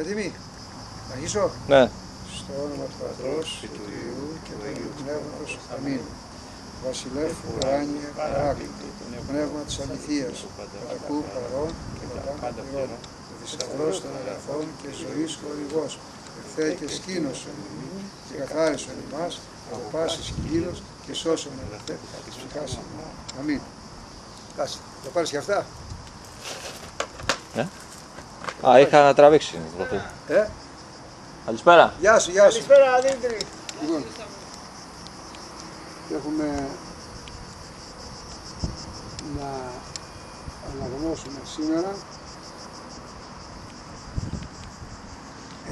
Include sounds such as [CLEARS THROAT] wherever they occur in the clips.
Έτοιμοι; Να αρχίσω; Ναι. Στο όνομα του Πατρός και του Υιού και του Αγίου Πνεύματος. Αμήν. Βασιλεύ ουράνιε παράκλητο, πνεύμα της αληθείας, πατακού παρών και πατά πληρών, ο θησαυρός των αγαθών και ζωής χορηγός, εχθέ και σκήνωσον ημί και καθάρισον ημάς από πάσης κινδύνος και σώσον εχθέ της ψυχάς ημών. Αμήν. Κάτσε, θα πάρεις και αυτά; Α, είχα να τραβήξει. Ε, Καλησπέρα. γεια σου, γεια σου. Καλησπέρα Δημήτρη. Λοιπόν, έχουμε να αναγνώσουμε σήμερα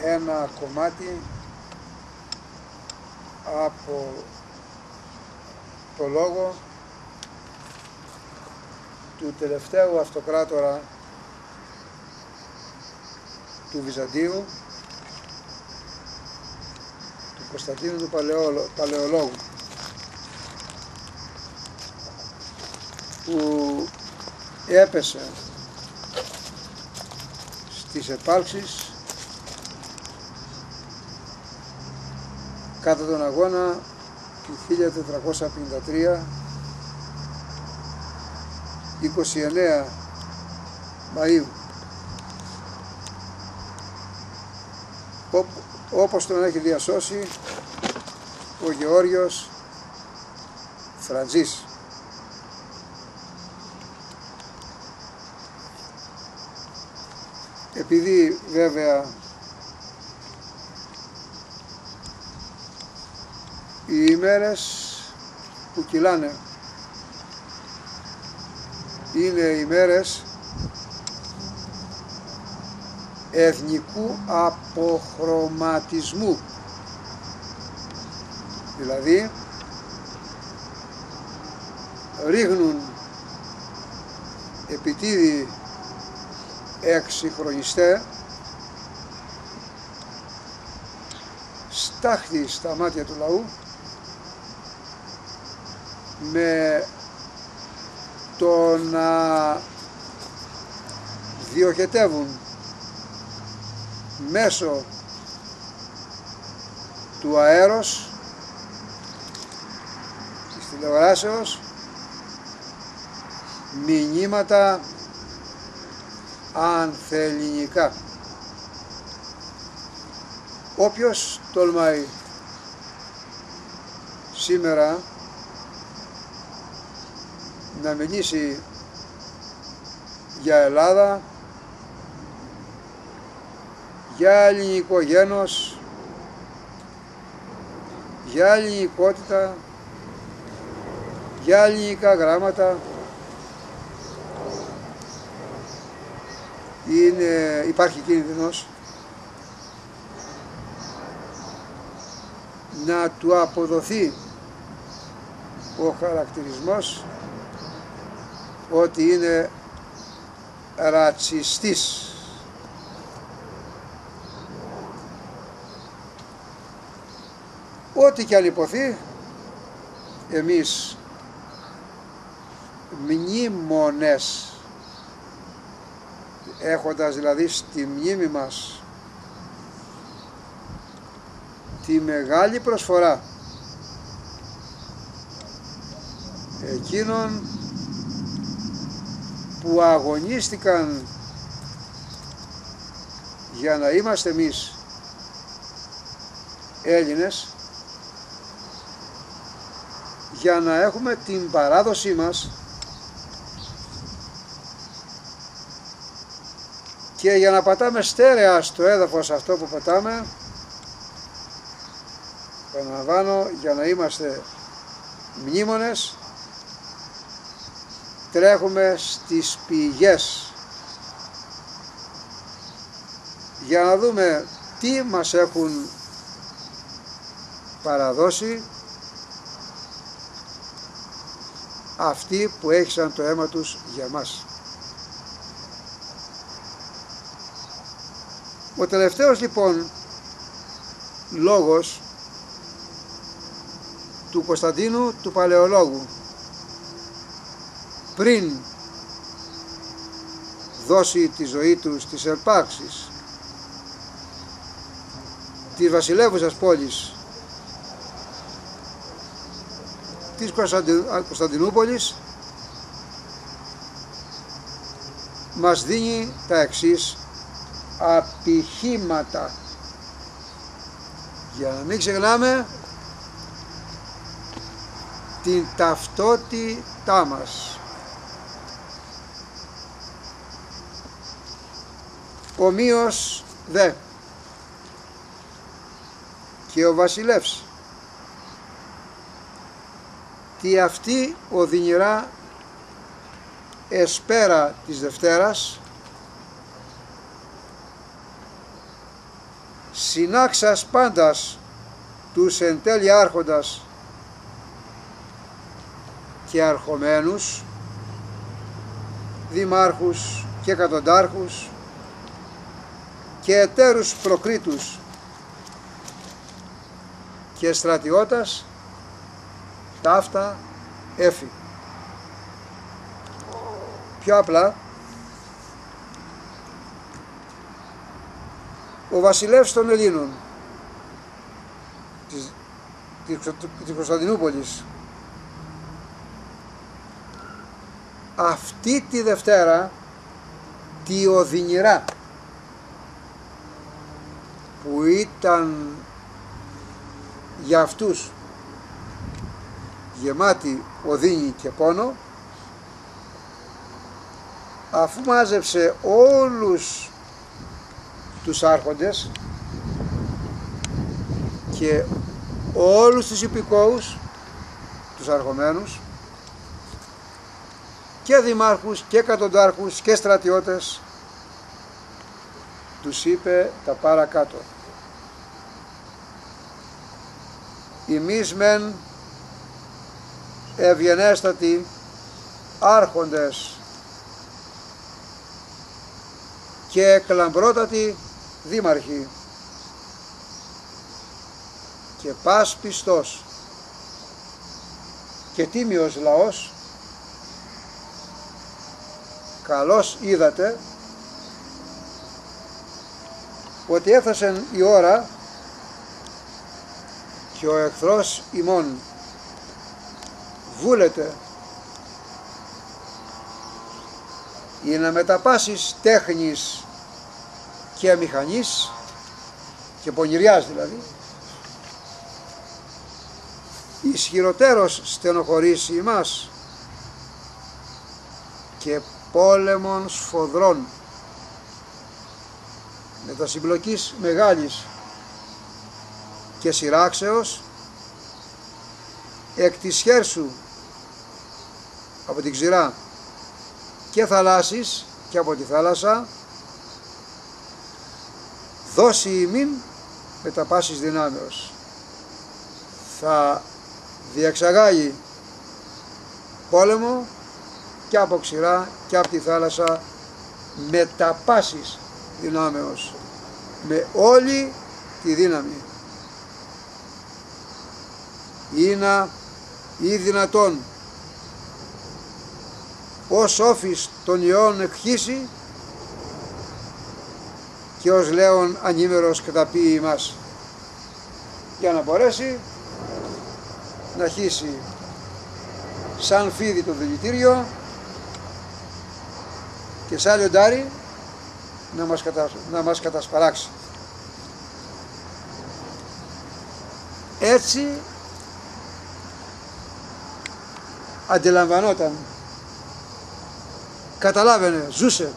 ένα κομμάτι από το λόγο του τελευταίου αυτοκράτορα του Βυζαντίου του Κωνσταντίνου του Παλαιόλο- Παλαιολόγου που έπεσε στις επάλξεις κατά τον αγώνα του 1453 29 Μαΐου όπως τον έχει διασώσει ο Γεώργιος Φραντζής. Επειδή βέβαια οι ημέρες που κυλάνε είναι ημέρες εθνικού αποχρωματισμού. Δηλαδή ρίχνουν επιτίδη εξυγχρονιστέ στάχτη στα μάτια του λαού με το να διοχετεύουν μέσω του αέρος της τηλεοράσεως μηνύματα ανθελληνικά. Όποιος τολμάει σήμερα να μιλήσει για Ελλάδα, για ελληνικό γένος, για ελληνικότητα, για ελληνικά γράμματα, είναι, υπάρχει κίνδυνος να του αποδοθεί ο χαρακτηρισμός ότι είναι ρατσιστής. Ό,τι και αν υποθεί, εμείς μνήμονες έχοντας δηλαδή στη μνήμη μας τη μεγάλη προσφορά εκείνων που αγωνίστηκαν για να είμαστε εμείς Έλληνες για να έχουμε την παράδοσή μας και για να πατάμε στέρεα στο έδαφος αυτό που πατάμε επαναλαμβάνω για να είμαστε μνήμονες τρέχουμε στις πηγές. Για να δούμε τι μας έχουν παραδώσει αυτοί που έχησαν το αίμα τους για μας. Ο τελευταίος λοιπόν λόγος του Κωνσταντίνου του Παλαιολόγου πριν δώσει τη ζωή τους στις ελπάξεις της βασιλεύουσας πόλης της Κωνσταντινούπολης μας δίνει τα εξής απηχήματα. Για να μην ξεχνάμε την ταυτότητά μας. Ομοίως δε. Και ο βασιλεύς τι αυτή οδυνηρά εσπέρα της Δευτέρας συνάξας πάντας τους εν τέλει άρχοντας και αρχομένους δημάρχους και εκατοντάρχους και εταίρους προκρίτους και στρατιώτας ταύτα έφη. Πιο απλά ο βασιλεύς των Ελλήνων της, της Κωνσταντινούπολης αυτή τη Δευτέρα τη οδυνηρά που ήταν για αυτούς γεμάτη οδύνη και πόνο αφού μάζεψε όλους τους άρχοντες και όλους τους υπηκόους τους αρχομένους και δημάρχους και κατοντάρχους και στρατιώτες τους είπε τα παρακάτω. Εμείς μεν ευγενέστατοι άρχοντες και εκλαμπρότατοι δήμαρχοι και πας πιστός και τίμιος λαός καλώς είδατε ότι έφτασε η ώρα και ο εχθρός ημών βούλεται ή να μεταπάσεις τέχνης και μηχανής και πονηριάς δηλαδή. Ισχυροτέρως στενοχωρήσει μας και πόλεμων σφοδρών. Με τα συμπλοκής μεγάλης και σειράξεως εκ της χέρσου από την ξηρά και θαλάσσης και από τη θάλασσα. Δώσει ημίν με τα πάσης δυνάμεως. Θα διεξαγάγει πόλεμο και από ξηρά και από τη θάλασσα με τα πάσης δυνάμεως με όλη τη δύναμη. Είναι ή δυνατόν ως όφης των ιών εκχύσει και ως λέον ανήμερος καταπίει μας για να μπορέσει να χύσει σαν φίδι το δηλητήριο και σαν λιοντάρι να μας, κατα... να μας κατασπαράξει. Έτσι αντιλαμβανόταν, καταλάβαινε, ζούσε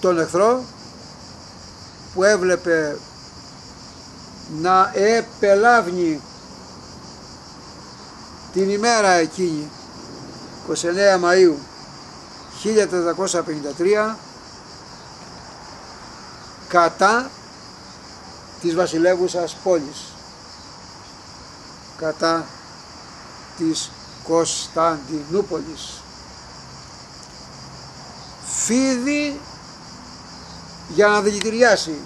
τον εχθρό που έβλεπε να επελάβνει την ημέρα εκείνη 29 Μαΐου 1453 κατά της βασιλεύουσας πόλης κατά της Κωνσταντινούπολης φίδι για να δηλητηριάσει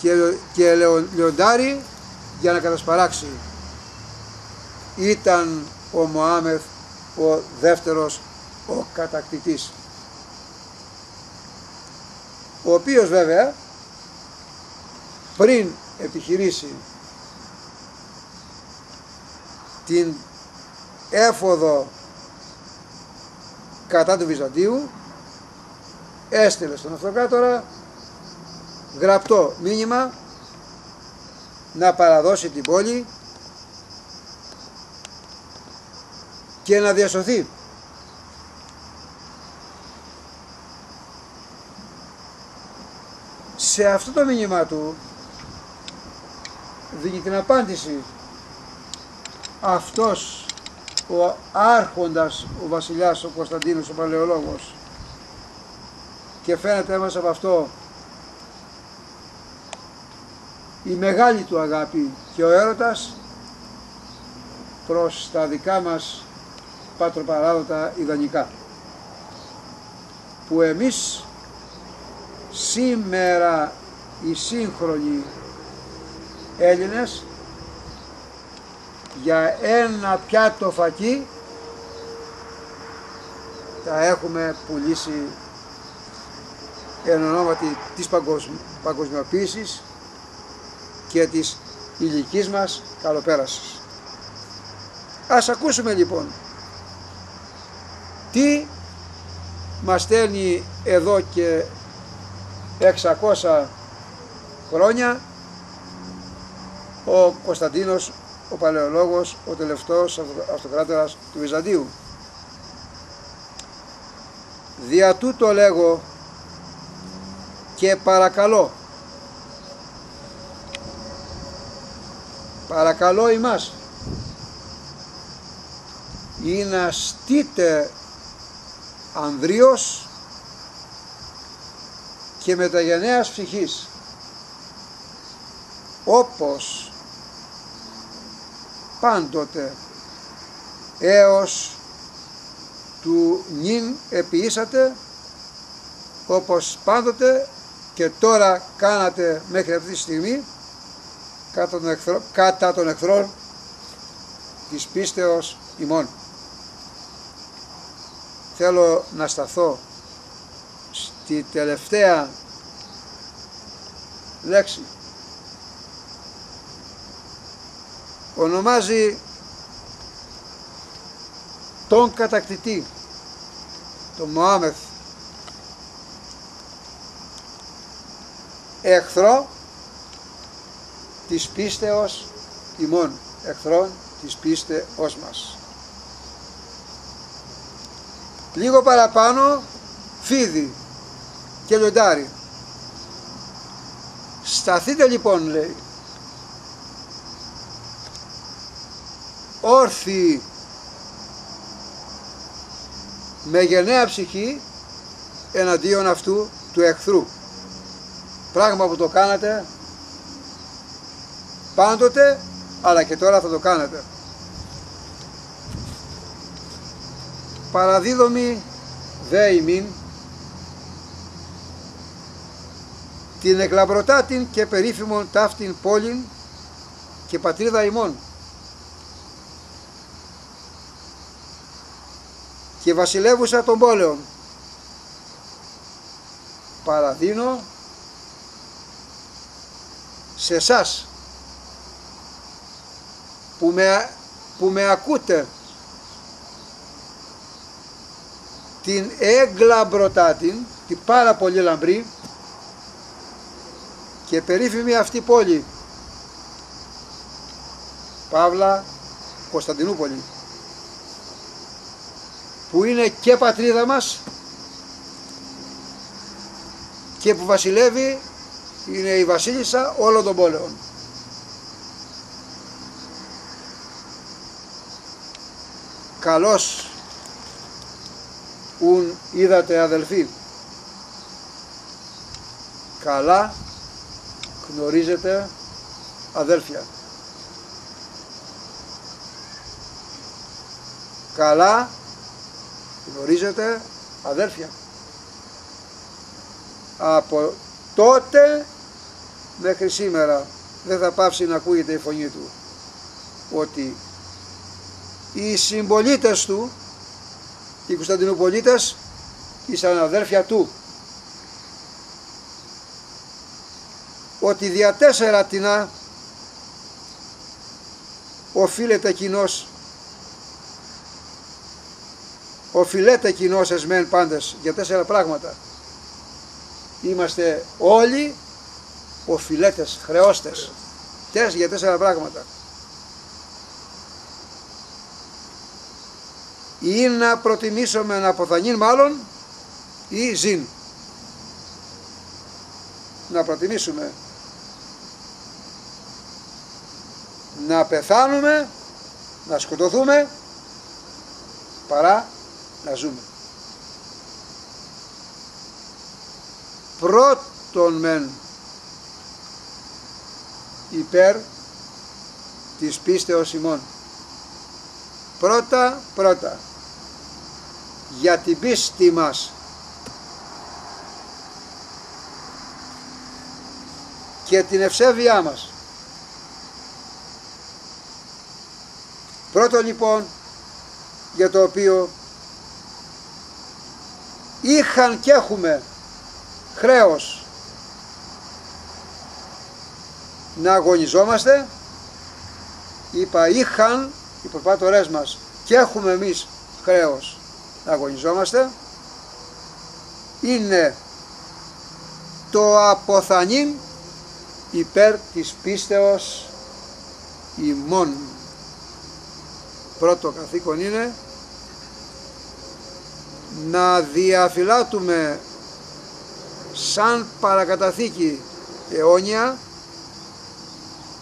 και, και λεοντάρι για να κατασπαράξει. Ήταν ο Μωάμεθ ο δεύτερος ο κατακτητής. Ο οποίος βέβαια πριν επιχειρήσει την έφοδο κατά του Βυζαντίου έστειλε στον αυτοκράτορα γραπτό μήνυμα να παραδώσει την πόλη και να διασωθεί. Σε αυτό το μήνυμα του δίνει την απάντηση αυτός ο άρχοντας ο βασιλιάς ο Κωνσταντίνος ο Παλαιολόγος. Και φαίνεται μέσα από αυτό η μεγάλη του αγάπη και ο έρωτας προς τα δικά μας πατροπαράδοτα ιδανικά που εμείς σήμερα οι σύγχρονοι Έλληνες για ένα πιάτο φακί τα έχουμε πουλήσει εν ονόματι της παγκοσμιοποίησης και της ηλικής μας καλοπέρασης. Ας ακούσουμε λοιπόν τι μας στέλνει εδώ και 600 χρόνια ο Κωνσταντίνος ο Παλαιολόγος, ο τελευταίος αυτοκράτορας του Βυζαντίου. Δια τούτο λέγω και παρακαλώ παρακαλώ ημάς ή να στείτε ανδρείος και μεταγενέας ψυχής όπως πάντοτε έως του νυν επιήσατε όπως πάντοτε και τώρα κάνατε μέχρι αυτή τη στιγμή κατά τον εχθρό, κατά τον εχθρό της πίστεως ημών. Θέλω να σταθώ στη τελευταία λέξη. Ονομάζει τον κατακτητή, τον Μωάμεθ, εχθρό της πίστεως ημών, εχθρών της πίστεως μας. Λίγο παραπάνω φίδι και λιοντάρι. Σταθείτε λοιπόν λέει όρθιοι με γενναία ψυχή εναντίον αυτού του εχθρού. Πράγμα που το κάνατε πάντοτε αλλά και τώρα θα το κάνετε. Παραδίδομη δε ημίν την εκλαμπρωτάτην και περίφημον ταύτην πόλην και πατρίδα ημών και βασιλεύουσα των πόλεων. Παραδίνω σε εσάς που με, που με ακούτε την έγκλαμπρωτάτην, την πάρα πολύ λαμπρή και περίφημη αυτή πόλη Παύλα Κωνσταντινούπολη που είναι και πατρίδα μας και που βασιλεύει είναι η βασίλισσα όλων των πόλεων. Καλώς ουν είδατε αδελφοί. Καλά γνωρίζετε αδέλφια. Καλά γνωρίζετε αδέλφια. Από τότε μέχρι σήμερα δεν θα πάψει να ακούγεται η φωνή του ότι οι συμπολίτες του οι Κωνσταντινούπολίτες ήσαν αδέρφια του ότι δια τέσσερα τεινά οφείλεται κοινός οφειλέται κοινός εσμέν πάντες για τέσσερα πράγματα. Είμαστε όλοι οφειλέτες, χρεώστες. Τέσσερα για τέσσερα πράγματα. Ή να προτιμήσουμε να αποθανεί μάλλον ή ζήν. Να προτιμήσουμε να πεθάνουμε να σκοτωθούμε παρά να ζούμε πρώτον μεν υπέρ της πίστεως ημών πρώτα πρώτα για την πίστη μας και την ευσέβειά μας. Πρώτο λοιπόν για το οποίο είχαν και έχουμε χρέος να αγωνιζόμαστε είπα είχαν οι προπάτορές μας και έχουμε εμείς χρέος να αγωνιζόμαστε είναι το αποθανήν υπέρ της πίστεως ημών. Πρώτο καθήκον είναι να διαφυλάτουμε σαν παρακαταθήκη αιώνια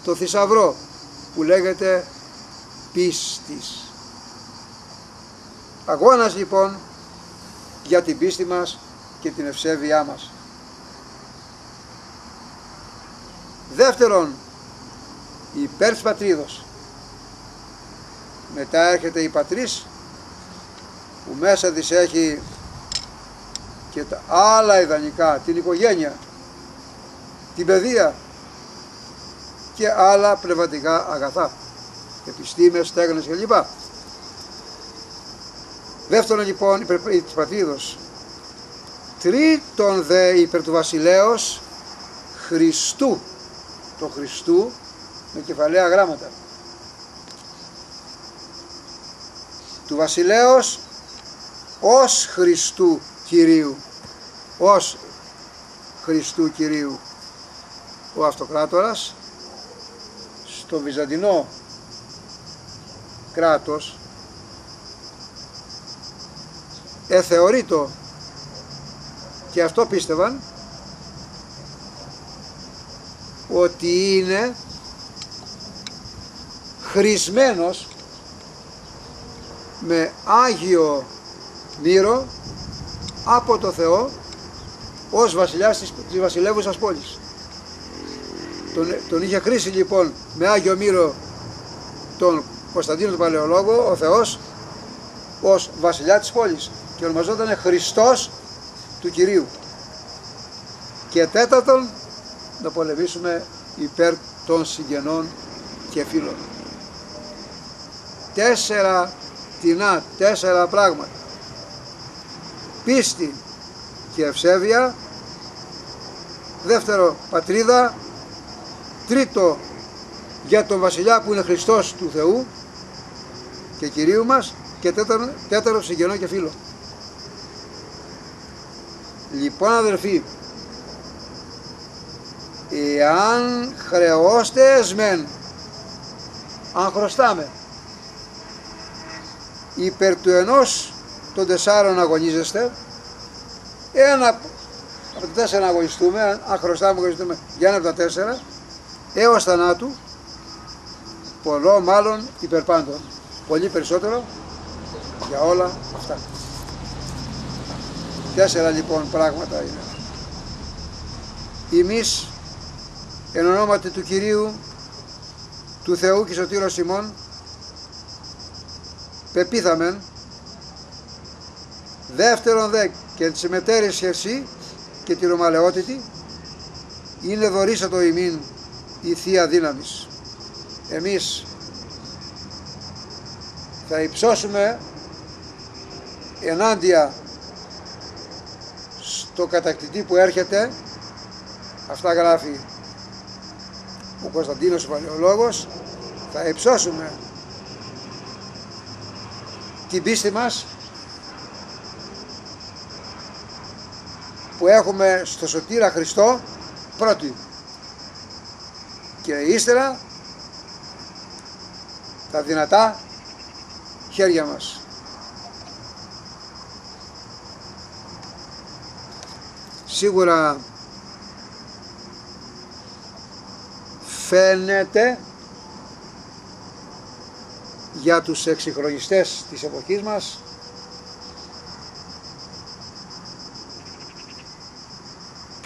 το θησαυρό που λέγεται πίστης. Αγώνας λοιπόν για την πίστη μας και την ευσέβειά μας. Δεύτερον, υπέρ της πατρίδος. Μετά έρχεται η πατρίς που μέσα της έχει και τα άλλα ιδανικά, την οικογένεια, την παιδεία και άλλα πνευματικά αγαθά, επιστήμες, στέγνες κλπ. Δεύτερον λοιπόν υπέρ της πατρίδος. Τρίτον δε υπέρ του βασιλέως Χριστού το Χριστού με κεφαλαία γράμματα. Του βασιλέως ως Χριστού Κυρίου, ως Χριστού Κυρίου ο αυτοκράτορας στο Βυζαντινό κράτος εθεωρείτο και αυτό πίστευαν ότι είναι χρησμένος με Άγιο Μύρο από το Θεό ως βασιλιάς της, της βασιλεύουσας πόλης. Τον, τον είχε χρήσει λοιπόν με Άγιο Μύρο τον Κωνσταντίνο του Παλαιολόγο ο Θεός ως βασιλιά της πόλης και ονομαζόταν Χριστός του Κυρίου. Και τέταρτον να πολεμήσουμε υπέρ των συγγενών και φίλων. Τέσσερα τεινά, τέσσερα πράγματα. Πίστη και ευσέβεια. Δεύτερο, πατρίδα. Τρίτο, για τον βασιλιά που είναι Χριστός του Θεού και Κυρίου μας. Και τέταρτο, τέταρτο συγγενό και φίλο. Λοιπόν αδερφοί, εάν χρεώστε εσμέν αν χρωστάμε υπέρ του ενός των τεσσάρων αγωνίζεστε. Ένα από τα τέσσερα να αγωνιστούμε αν χρωστάμε αγωνιστούμε για ένα από τα τέσσερα έως θανάτου. Πολλό μάλλον υπερπάντων. Πολύ περισσότερο για όλα αυτά. Τέσσερα λοιπόν πράγματα είναι. Εμείς εν ονόματι του Κυρίου του Θεού και Σωτήρος Σιμών πεπίθαμεν δεύτερον δε και τη μετέρης σχεσή και τη ρωμαλαιότητη είναι δωρήσατο ημίν η Θεία Δύναμης. Εμείς θα υψώσουμε ενάντια στο κατακτητή που έρχεται. Αυτά γράφει ο Κωνσταντίνος ο Παλαιολόγος θα υψώσουμε την πίστη μας που έχουμε στο Σωτήρα Χριστό πρώτη και ύστερα τα δυνατά χέρια μας. Σίγουρα φαίνεται για τους εξυγχρονιστές της εποχής μας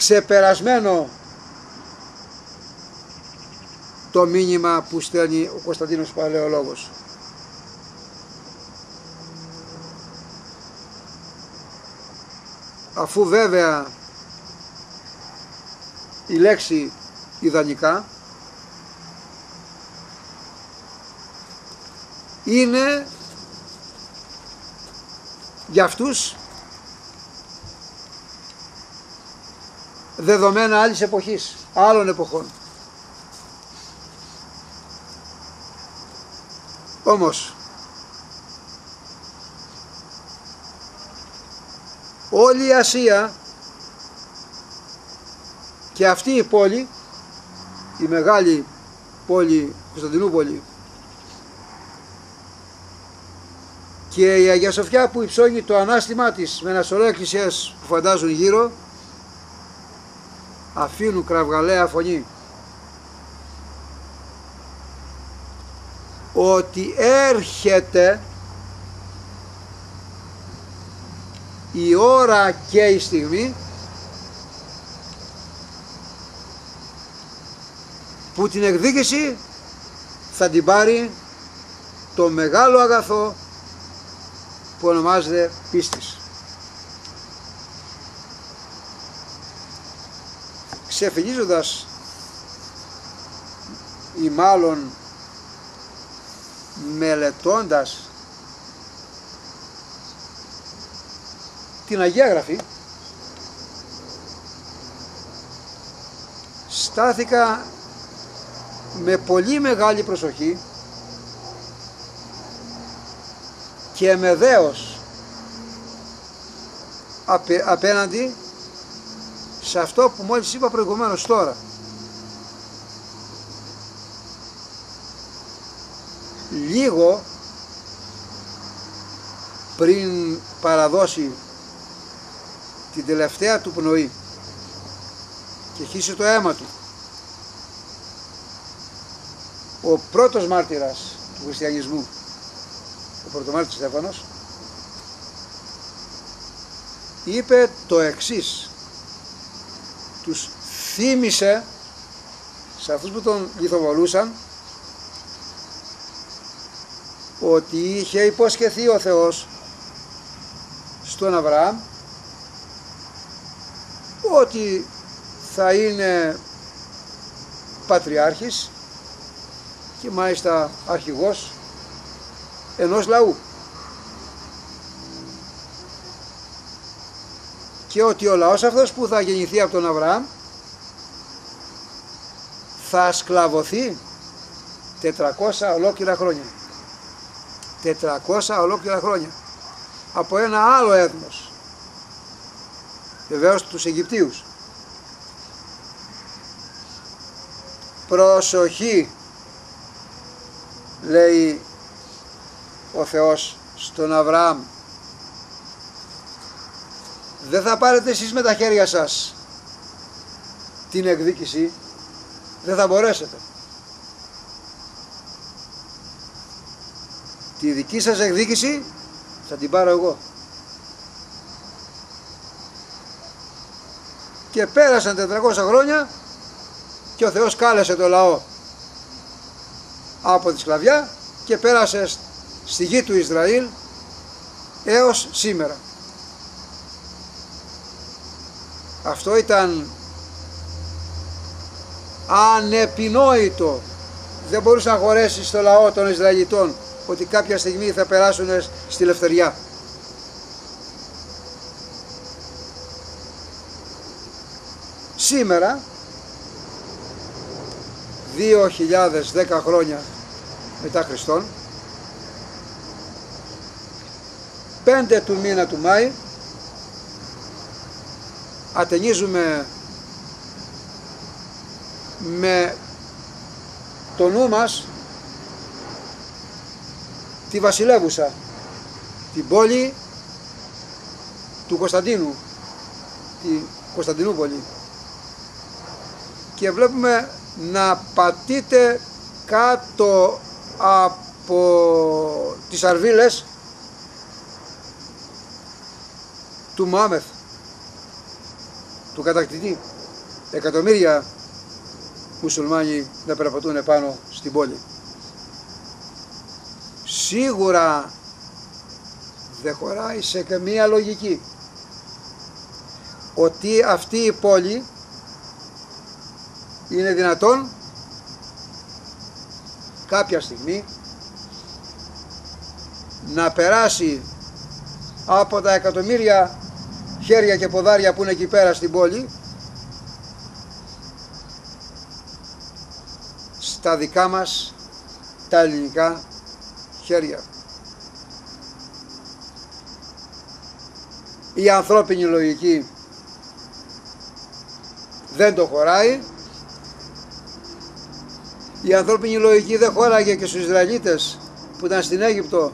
ξεπερασμένο το μήνυμα που στέλνει ο Κωνσταντίνος Παλαιολόγος. Αφού βέβαια η λέξη ιδανικά είναι για αυτούς δεδομένα άλλης εποχής, άλλων εποχών. Όμως, όλη η Ασία και αυτή η πόλη, η μεγάλη πόλη Κωνσταντινούπολη και η Αγία Σοφιά που υψώνει το ανάστημά της με ένα σωρό εκκλησίες που φαντάζουν γύρω αφήνουν κραυγαλαία φωνή ότι έρχεται η ώρα και η στιγμή που την εκδίκηση θα την πάρει το μεγάλο αγαθό που ονομάζεται πίστης. Ξεφυγίζοντας ή μάλλον μελετώντας την Αγία Γραφή στάθηκα με πολύ μεγάλη προσοχή και με δέος απέναντι σε αυτό που μόλις είπα προηγουμένως τώρα. Λίγο πριν παραδώσει την τελευταία του πνοή και χύσει το αίμα του ο πρώτος μάρτυρας του χριστιανισμού ο πρωτομάρτυρας Στέφανος είπε το εξής τους θύμισε σε αυτούς που τον λιθοβολούσαν ότι είχε υποσχεθεί ο Θεός στον Αβραάμ ότι θα είναι πατριάρχης και μάλιστα αρχηγός ενός λαού. Και ότι ο λαός αυτός που θα γεννηθεί από τον Αβραάμ θα σκλαβωθεί 400 ολόκληρα χρόνια. 400 ολόκληρα χρόνια από ένα άλλο έθνος. Βεβαίως τους Αιγυπτίους. Προσοχή λέει ο Θεός στον Αβραάμ δεν θα πάρετε εσείς με τα χέρια σας την εκδίκηση. Δεν θα μπορέσετε. Τη δική σας εκδίκηση θα την πάρω εγώ. Και πέρασαν 400 χρόνια και ο Θεός κάλεσε το λαό από τη σκλαβιά και πέρασε στη γη του Ισραήλ έως σήμερα. Αυτό ήταν ανεπινόητο. Δεν μπορούσε να χωρέσει στο λαό των Ισραηλιτών ότι κάποια στιγμή θα περάσουν στη λευτεριά. Σήμερα 2.010 χρόνια μετά Χριστόν 5 του μήνα του Μάη ατενίζουμε με το νου μας τη βασιλεύουσα την πόλη του Κωνσταντίνου τη Κωνσταντινούπολη. Και βλέπουμε να πατείτε κάτω από τις αρβίλες του Μωάμεθ του κατακτητή. Εκατομμύρια μουσουλμάνοι να περπατούν επάνω στην πόλη. Σίγουρα δεν χωράει σε καμία λογική ότι αυτή η πόλη είναι δυνατόν κάποια στιγμή να περάσει από τα εκατομμύρια χέρια και ποδάρια που είναι εκεί πέρα στην πόλη στα δικά μας τα ελληνικά χέρια. Η ανθρώπινη λογική δεν το χωράει. Η ανθρώπινη λογική δεν χώραγε και στους Ισραηλίτες που ήταν στην Αίγυπτο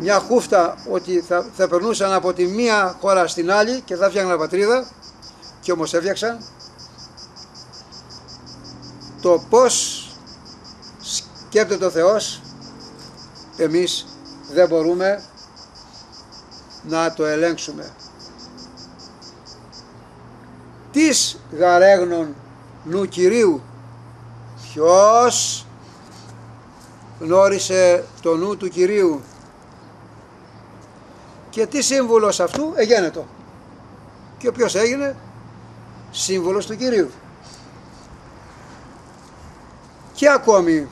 μια χούφτα ότι θα, θα περνούσαν από τη μία χώρα στην άλλη και θα φτιάχναν πατρίδα και όμως έφτιαξαν το πως σκέπτεται ο Θεός εμείς δεν μπορούμε να το ελέγξουμε. Τις γαρέγνων νου Κυρίου ποιος γνώρισε το νου του Κυρίου; Και τι σύμβουλος αυτού εγένετο. Και ποιος έγινε σύμβουλος του Κυρίου. Και ακόμη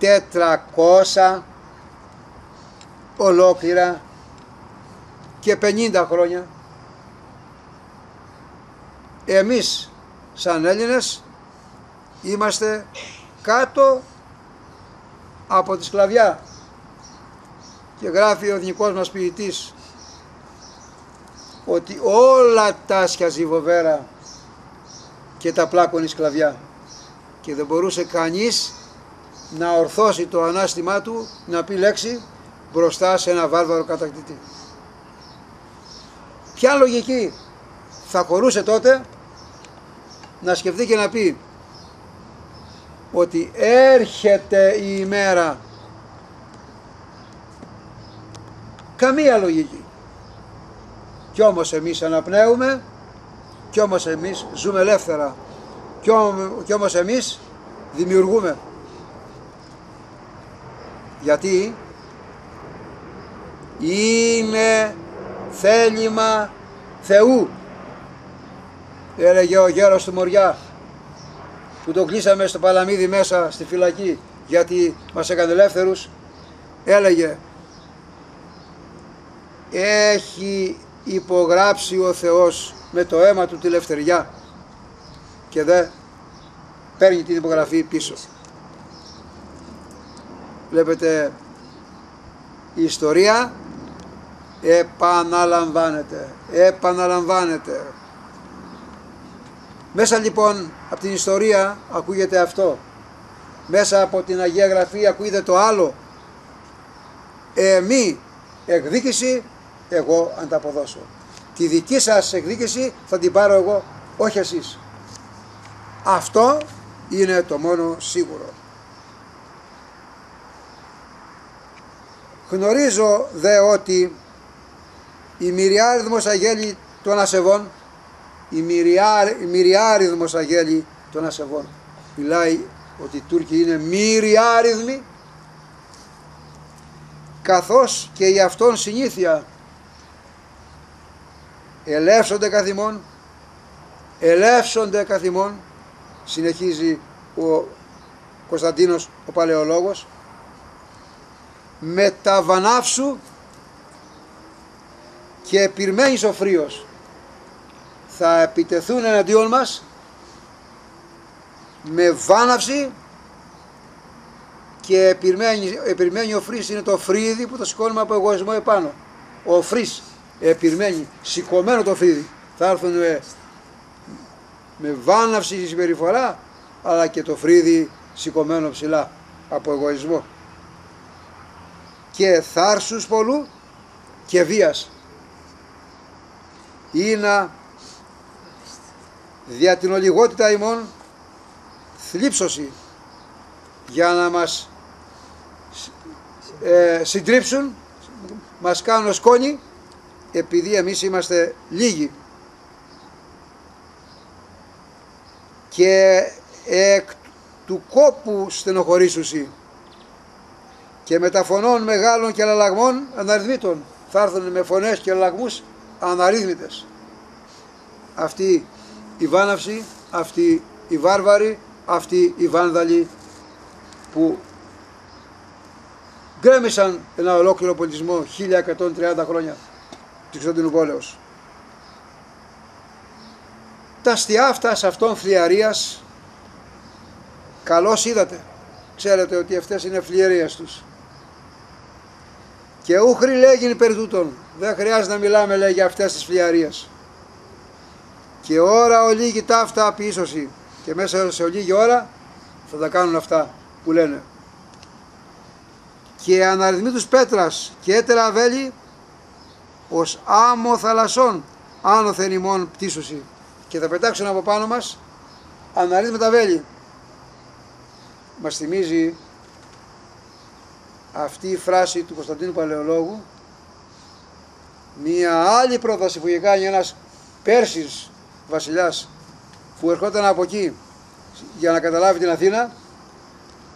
400 ολόκληρα και 50 χρόνια εμείς σαν Έλληνες είμαστε κάτω από τη σκλαβιά και γράφει ο εθνικός μας ποιητής ότι όλα τα βοβέρα και τα πλάκωνε σκλαβιά και δεν μπορούσε κανείς να ορθώσει το ανάστημά του να πει λέξη μπροστά σε ένα βάρβαρο κατακτητή. Ποια λογική θα χωρούσε τότε να σκεφτεί και να πει ότι έρχεται η ημέρα καμία λογική. Κι όμως εμείς αναπνέουμε κι όμως εμείς ζούμε ελεύθερα κι όμως εμείς δημιουργούμε. Γιατί είναι θέλημα Θεού έλεγε ο γέρος του Μοριά που το κλείσαμε στο Παλαμίδι μέσα στη φυλακή γιατί μας έκανε ελεύθερους έλεγε έχει υπογράψει ο Θεός με το αίμα του τη ελευθεριά και δεν παίρνει την υπογραφή πίσω. Βλέπετε η ιστορία επαναλαμβάνεται, επαναλαμβάνεται. Μέσα λοιπόν από την ιστορία ακούγεται αυτό. Μέσα από την Αγία Γραφή ακούγεται το άλλο. Εμή εκδίκηση εγώ ανταποδώσω. Τη δική σας εκδίκηση θα την πάρω εγώ, όχι εσείς. Αυτό είναι το μόνο σίγουρο. Γνωρίζω δε ότι η μυριάριθμος αγέλη των ασεβών η, μυριάρ, η μυριάριθμος αγέλη των ασεβών μιλάει ότι οι Τούρκοι είναι μυριάριθμοι καθώς και η αυτόν συνήθεια ελεύσονται καθημών ελεύσονται καθημών συνεχίζει ο Κωνσταντίνος ο Παλαιολόγος. Με τα βανάυσου και πυρμένης ο φρίος. Θα επιτεθούν εναντίον μας με βάναυση και επιμένει, επιμένει ο φρύς είναι το φρύδι που το σηκώνουμε από εγωισμό επάνω. Ο φρύς επιμένει, σηκωμένο το φρύδι. Θα έρθουν με, με βάναυση συμπεριφορά αλλά και το φρύδι σηκωμένο ψηλά από εγωισμό. Και θάρσους πολλού και βίας. Ή να δια την ολιγότητα ημών θλίψωση για να μας ε, συντρίψουν, μας κάνουν σκόνη επειδή εμείς είμαστε λίγοι. Και εκ του κόπου στενοχωρήσουσι και με τα φωνών μεγάλων και αλλαγμών αναρρυθμίτων θα έρθουν με φωνές και αλλαγμούς αναρρύθμιτες. Αυτή η βάναυση, αυτή η βάρβαρη, αυτή η βάνδαλη που γκρέμισαν ένα ολόκληρο πολιτισμό 1130 χρόνια του Ξόντινου Πόλεως. Τα αστιά αυτά σε αυτόν φλιαρίας καλώς είδατε. Ξέρετε ότι αυτές είναι φλιαρίες τους. Και ούχρη λέγει περί τούτων. Δεν χρειάζεται να μιλάμε λέει για αυτές τις φλιαρίες. Και ώρα ο λίγη ταύτα πίσωση. Και μέσα σε λίγη ώρα θα τα κάνουν αυτά που λένε. Και αναριθμοί τους πέτρας και έτερα βέλη ως άμμο θαλασσών άνωθεν ημών πτήσωση. Και θα πετάξουν από πάνω μας αναρρύθμιτα βέλη. Μας θυμίζει αυτή η φράση του Κωνσταντίνου Παλαιολόγου μία άλλη πρόταση που είχε κάνει ένας Πέρσης βασιλιάς που ερχόταν από εκεί για να καταλάβει την Αθήνα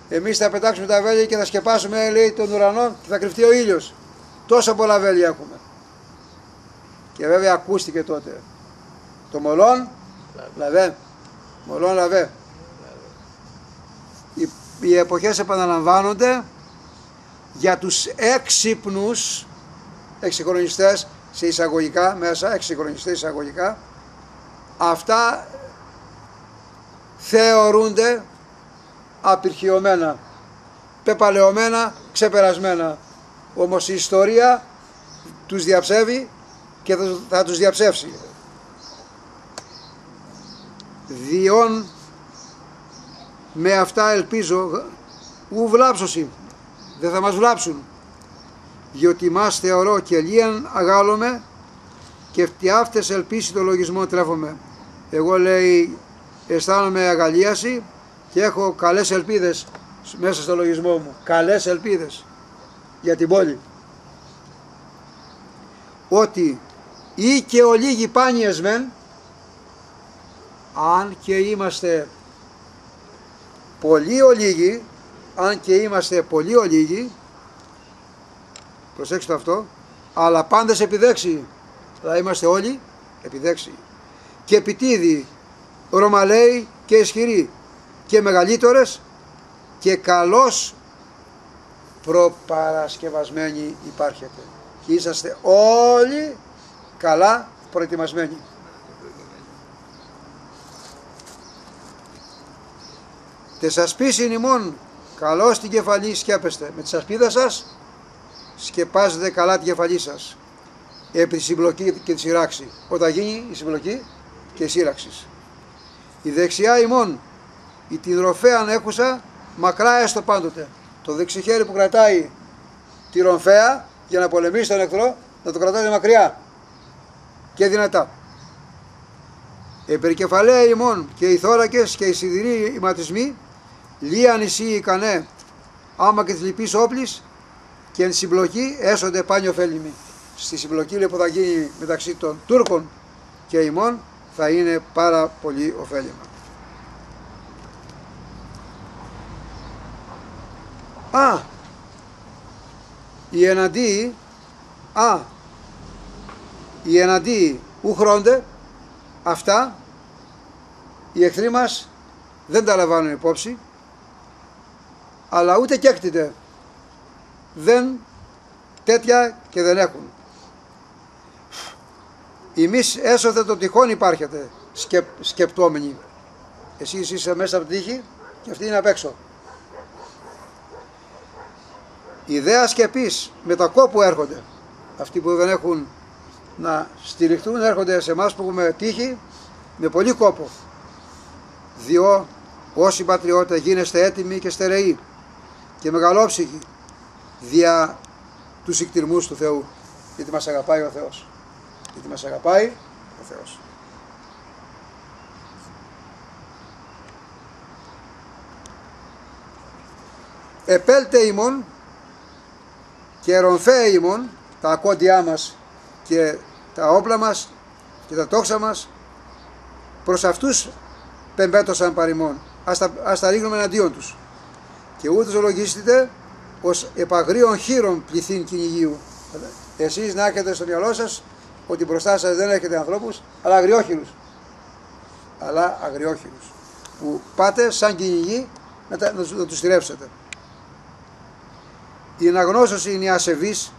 εμείς θα πετάξουμε τα βέλη και θα σκεπάσουμε λέει τον ουρανό και θα κρυφτεί ο ήλιος τόσα πολλά βέλη έχουμε και βέβαια ακούστηκε τότε το μολόν λαβέ μολόν λαβέ οι, οι εποχές επαναλαμβάνονται για τους έξυπνους εξυγχρονιστές σε εισαγωγικά μέσα, εξυγχρονιστές εισαγωγικά αυτά θεωρούνται απειρχιωμένα, πεπαλαιωμένα, ξεπερασμένα. Όμως η ιστορία τους διαψεύει και θα τους διαψεύσει. Διόν με αυτά ελπίζω ου βλάψωση δεν θα μας βλάψουν διότι μας θεωρώ και λίαν αγάλωμε και φτιάφτες ελπίσει το λογισμό τρέφομαι. Εγώ λέει αισθάνομαι αγαλίαση και έχω καλές ελπίδες μέσα στο λογισμό μου. Καλές ελπίδες για την πόλη. Ότι ή και ο λίγοι πάνιες μεν, αν και είμαστε πολύ ολίγοι, αν και είμαστε πολύ ολίγοι, προσέξτε αυτό, αλλά πάντες επιδέξει, θα είμαστε όλοι επιδέξει. Και επιτίδη, ρωμαλαίοι και ισχυροί και μεγαλύτερες και καλώς προπαρασκευασμένοι υπάρχετε. Και είσαστε όλοι καλά προετοιμασμένοι. Τεσασπίσιν ημών καλώς την κεφαλή σκέπεστε. Με τη σασπίδα σας σκεπάζετε καλά την κεφαλή σας. Επί τη συμπλοκή και τη σειράξη. Όταν γίνει η συμπλοκή και η σύραξης. Η δεξιά ημών η την ροφέα έχουσα μακρά έστω πάντοτε. Το δεξί χέρι που κρατάει τη ρομφέα για να πολεμήσει τον εχθρό να το κρατάει μακριά και δυνατά. Επερκεφαλαία ημών και οι θώρακες και οι σιδηροί ηματισμοί λία νησί ικανέ άμα και τη λυπής όπλης και εν συμπλοκή έσονται πάνιο ωφέλιμοι. Στη συμπλοκή που θα γίνει μεταξύ των Τούρκων και ημών θα είναι πάρα πολύ ωφέλιμα. Α, οι εναντίοι, α, οι εναντίοι ου χρόνται, αυτά οι εχθροί μας δεν τα λαμβάνουν υπόψη, αλλά ούτε και έκτητε δεν τέτοια και δεν έχουν. Εμείς έσωθε το τυχόν υπάρχετε σκεπ, σκεπτόμενοι. Εσείς είστε μέσα από την τύχη και αυτή είναι απ' έξω. Ιδέα σκεπής με τα κόπου έρχονται. Αυτοί που δεν έχουν να στηριχτούν έρχονται σε εμάς που έχουμε τύχη με πολύ κόπο. Διό όσοι πατριώτε γίνεστε έτοιμοι και στερεοί και μεγαλόψυχοι δια τους εκτιρμούς του Θεού γιατί μας αγαπάει ο Θεός γιατί μας αγαπάει ο Θεός επέλτε ημών και ρομφέ ημών τα ακόντια μας και τα όπλα μας και τα τόξα μας προς αυτούς πεμπέτωσαν παρημών ας τα, ας τα ρίχνουμε εναντίον τους. Και ούτως ολογίστητε ως επαγρίων χείρων πληθύν κυνηγίου. Εσείς να έχετε στο μυαλό σας ότι μπροστά σας δεν έχετε ανθρώπους αλλά αγριόχειρους. Αλλά αγριόχειρους που πάτε σαν κυνηγοί να, τα, να, να τους στηρεύσετε η αναγνώσωση είναι η ασεβής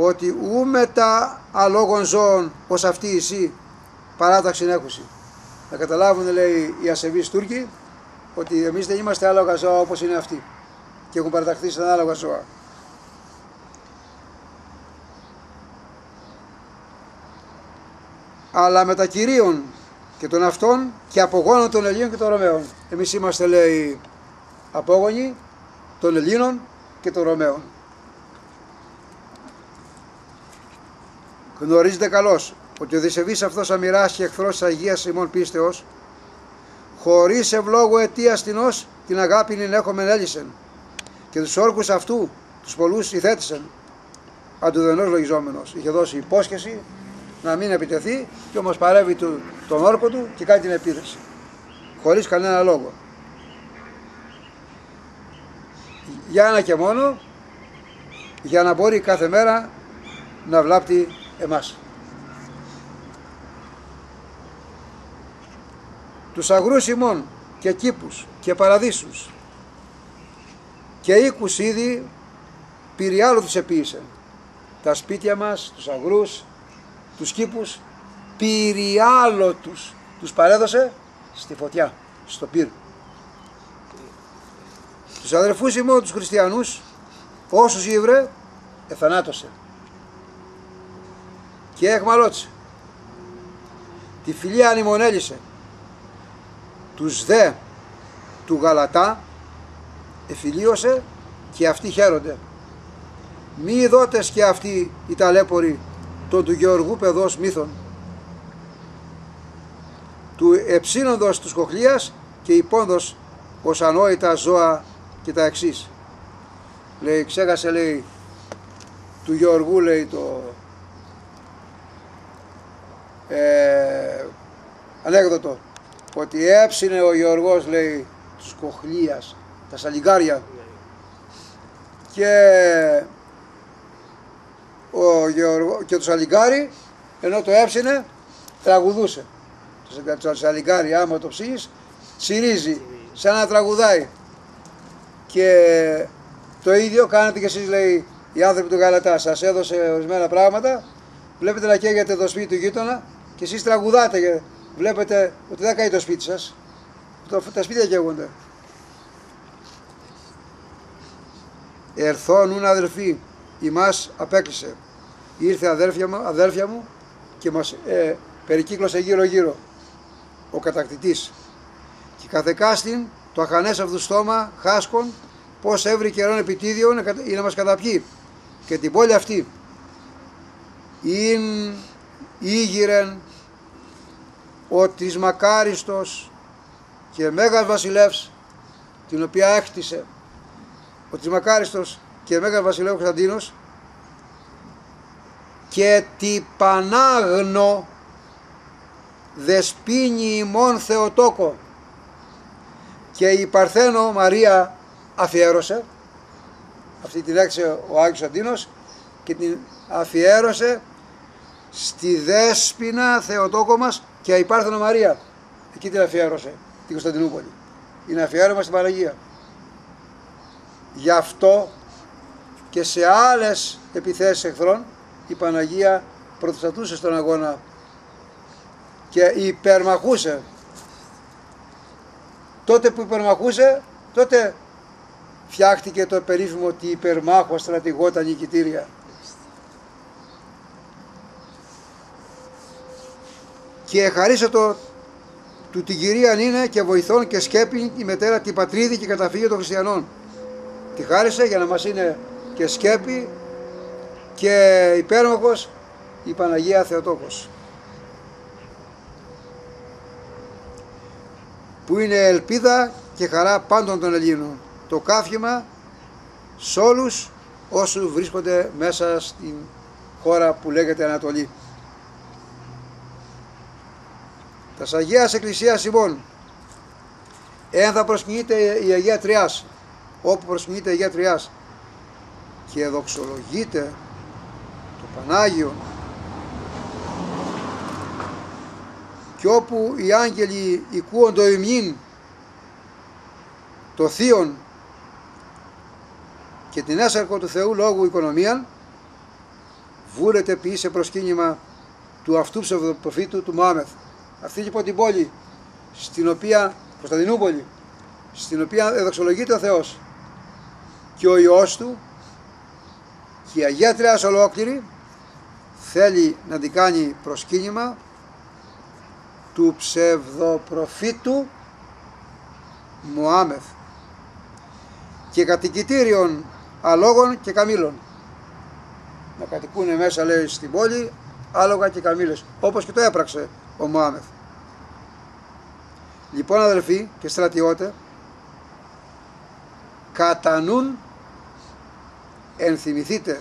ότι ούμε τα αλόγων ζώων ως αυτή εσύ παράταξη έχουση. Να καταλάβουν λέει οι ασεβείς Τούρκοι ότι εμείς δεν είμαστε άλογα ζώα όπως είναι αυτοί και έχουν παραταχθεί σαν άλογα ζώα. αλλά με τα κυρίων και των αυτών και απογόνων των Ελλήνων και των Ρωμαίων. Εμείς είμαστε λέει απόγονοι των Ελλήνων και των Ρωμαίων. Γνωρίζετε καλώς ότι ο δισεβής αυτός αμοιράς και εχθρός της Αγίας ημών πίστεως χωρίς ευλόγου αιτία ως την αγάπη νυν έχουμε έλυσεν. Και τους όρκους αυτού τους πολλούς υθέτησαν αντουδενός λογιζόμενος. Είχε δώσει υπόσχεση να μην επιτεθεί και όμως παρεύει του, τον όρκο του και κάνει την επίθεση. Χωρίς κανένα λόγο. Για ένα και μόνο για να μπορεί κάθε μέρα να βλάπτει εμάς. Τους αγρούς ημών και κήπους και παραδείσους και οίκους ήδη πυριάλου τους επίησεν. Τα σπίτια μας, τους αγρούς, τους κήπους, πυριάλο τους, τους παρέδωσε στη φωτιά, στο πυρ. Τους αδερφούς ημών τους χριστιανούς, όσους ήβρε, εθανάτωσε και εχμαλώτησε. Τη φιλία ανημονέλησε. Τους δε του Γαλατά εφιλίωσε και αυτοί χαίρονται. Μη δότες και αυτοί οι ταλέποροι των του Γεωργού παιδός μύθων του εψύνοντος του κοχλίας και υπόνδος ως ανόητα ζώα και τα εξής. Λέει, ξέχασε λέει του Γεωργού λέει το ε, ανέκδοτο. Ότι έψινε ο Γιώργος λέει τους κοχλίας τα σαλιγκάρια. Και ο Γεωργό, και το σαλιγκάρι ενώ το έψινε τραγουδούσε. Το σαλιγκάρι άμα το ψήσεις τσιρίζει σαν να τραγουδάει. Και το ίδιο κάνετε και εσείς λέει οι άνθρωποι του Γαλατά. Σας έδωσε ορισμένα πράγματα. Βλέπετε να καίγεται το σπίτι του γείτονα και εσείς τραγουδάτε και βλέπετε ότι δεν καεί το σπίτι σας. Τα σπίτια καίγονται. Ερθώνουν αδερφοί, ημάς απέκλεισε. Ήρθε αδέρφια μου, αδέρφια μου και μας ε, περικύκλωσε γύρω γύρω ο κατακτητής. Και καθεκάστην το αχανές αυτού στόμα χάσκον πως έβρι καιρόν επιτίδιον ή να μας καταπιεί. Και την πόλη αυτή ειν ήγηρεν ο Τρισμακάριστος και Μέγας Βασιλεύς την οποία έκτισε ο Τρισμακάριστος και Μέγας Βασιλεύς Κωνσταντίνος και τη Πανάγνο δεσπίνη ημών Θεοτόκο. Και η Παρθένο Μαρία αφιέρωσε αυτή την έξε ο Άγιος Αντίνος και την αφιέρωσε στη Δέσποινα Θεοτόκο μας και η Πάρθενο Μαρία. Εκεί την αφιέρωσε, την Κωνσταντινούπολη. Είναι αφιέρωμα στην Παναγία. Γι' αυτό και σε άλλες επιθέσεις εχθρών η Παναγία πρωτοστατούσε στον αγώνα και υπερμαχούσε τότε που υπερμαχούσε, τότε φτιάχτηκε το περίφημο ότι υπερμάχο στρατηγό τα νικητήρια. Και χαρίσε το του την κυρία είναι και βοηθών και σκέπη η μετέρα την πατρίδη και καταφύγιο των χριστιανών. Τη χάρισε για να μας είναι και σκέπη και υπέρμαχος η Παναγία Θεοτόκος. Που είναι ελπίδα και χαρά πάντων των Ελλήνων. Το κάφημα σε όλους όσους βρίσκονται μέσα στην χώρα που λέγεται Ανατολή. Τας Αγίας Εκκλησίας ημών εάν θα προσκυνείται η Αγία Τριάς όπου προσκυνείται η Αγία Τριάς και δοξολογείται το Πανάγιο και όπου οι άγγελοι οικούον το ημνήν το θείον και την έσαρκο του Θεού λόγου οικονομίαν βούρεται ποιή σε προσκύνημα του αυτού ψευδοπροφήτου του Μωάμεθ αυτή λοιπόν την πόλη στην οποία, Κωνσταντινούπολη, στην οποία εδοξολογείται ο Θεός και ο Υιός Του και η Αγία Τριάς ολόκληρη θέλει να την κάνει προσκύνημα του ψευδοπροφήτου Μωάμεθ και κατοικητήριων αλόγων και καμήλων. Να κατοικούν μέσα λέει στην πόλη άλογα και καμήλες όπως και το έπραξε ο Μωάμεθ. Λοιπόν αδελφοί και στρατιώτε, κατά ενθυμηθείτε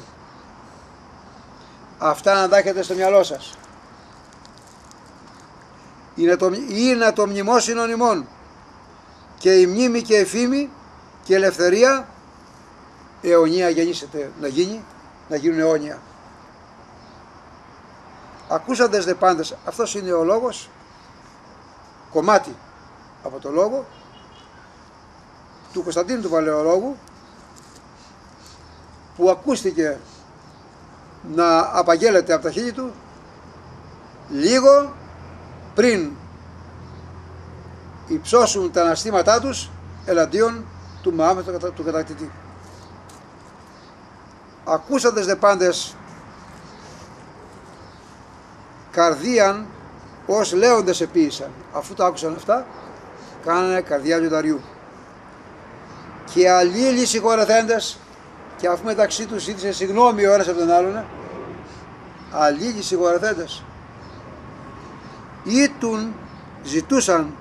αυτά να τα έχετε στο μυαλό σας. Είναι το, είναι το μνημόσυνο ημών και η μνήμη και η φήμη και η ελευθερία αιωνία γεννήσετε να γίνει, να γίνουν αιώνια. Ακούσαντες δε πάντες, αυτός είναι ο λόγος, κομμάτι από το λόγο του Κωνσταντίνου του Παλαιολόγου που ακούστηκε να απαγγέλλεται από τα χείλη του λίγο πριν υψώσουν τα αναστήματά τους ελαντίον του Μωάμεθ του κατακτητή. Ακούσαντες δε πάντες καρδίαν ως λέοντες επίησαν. Αφού τα άκουσαν αυτά, κάνανε καρδιά λιονταριού. Και αλλήλοι συγχωρεθέντες, και αφού μεταξύ τους ζήτησε συγγνώμη ο ένας από τον άλλον, αλλήλοι συγχωρεθέντες, ήτουν, ζητούσαν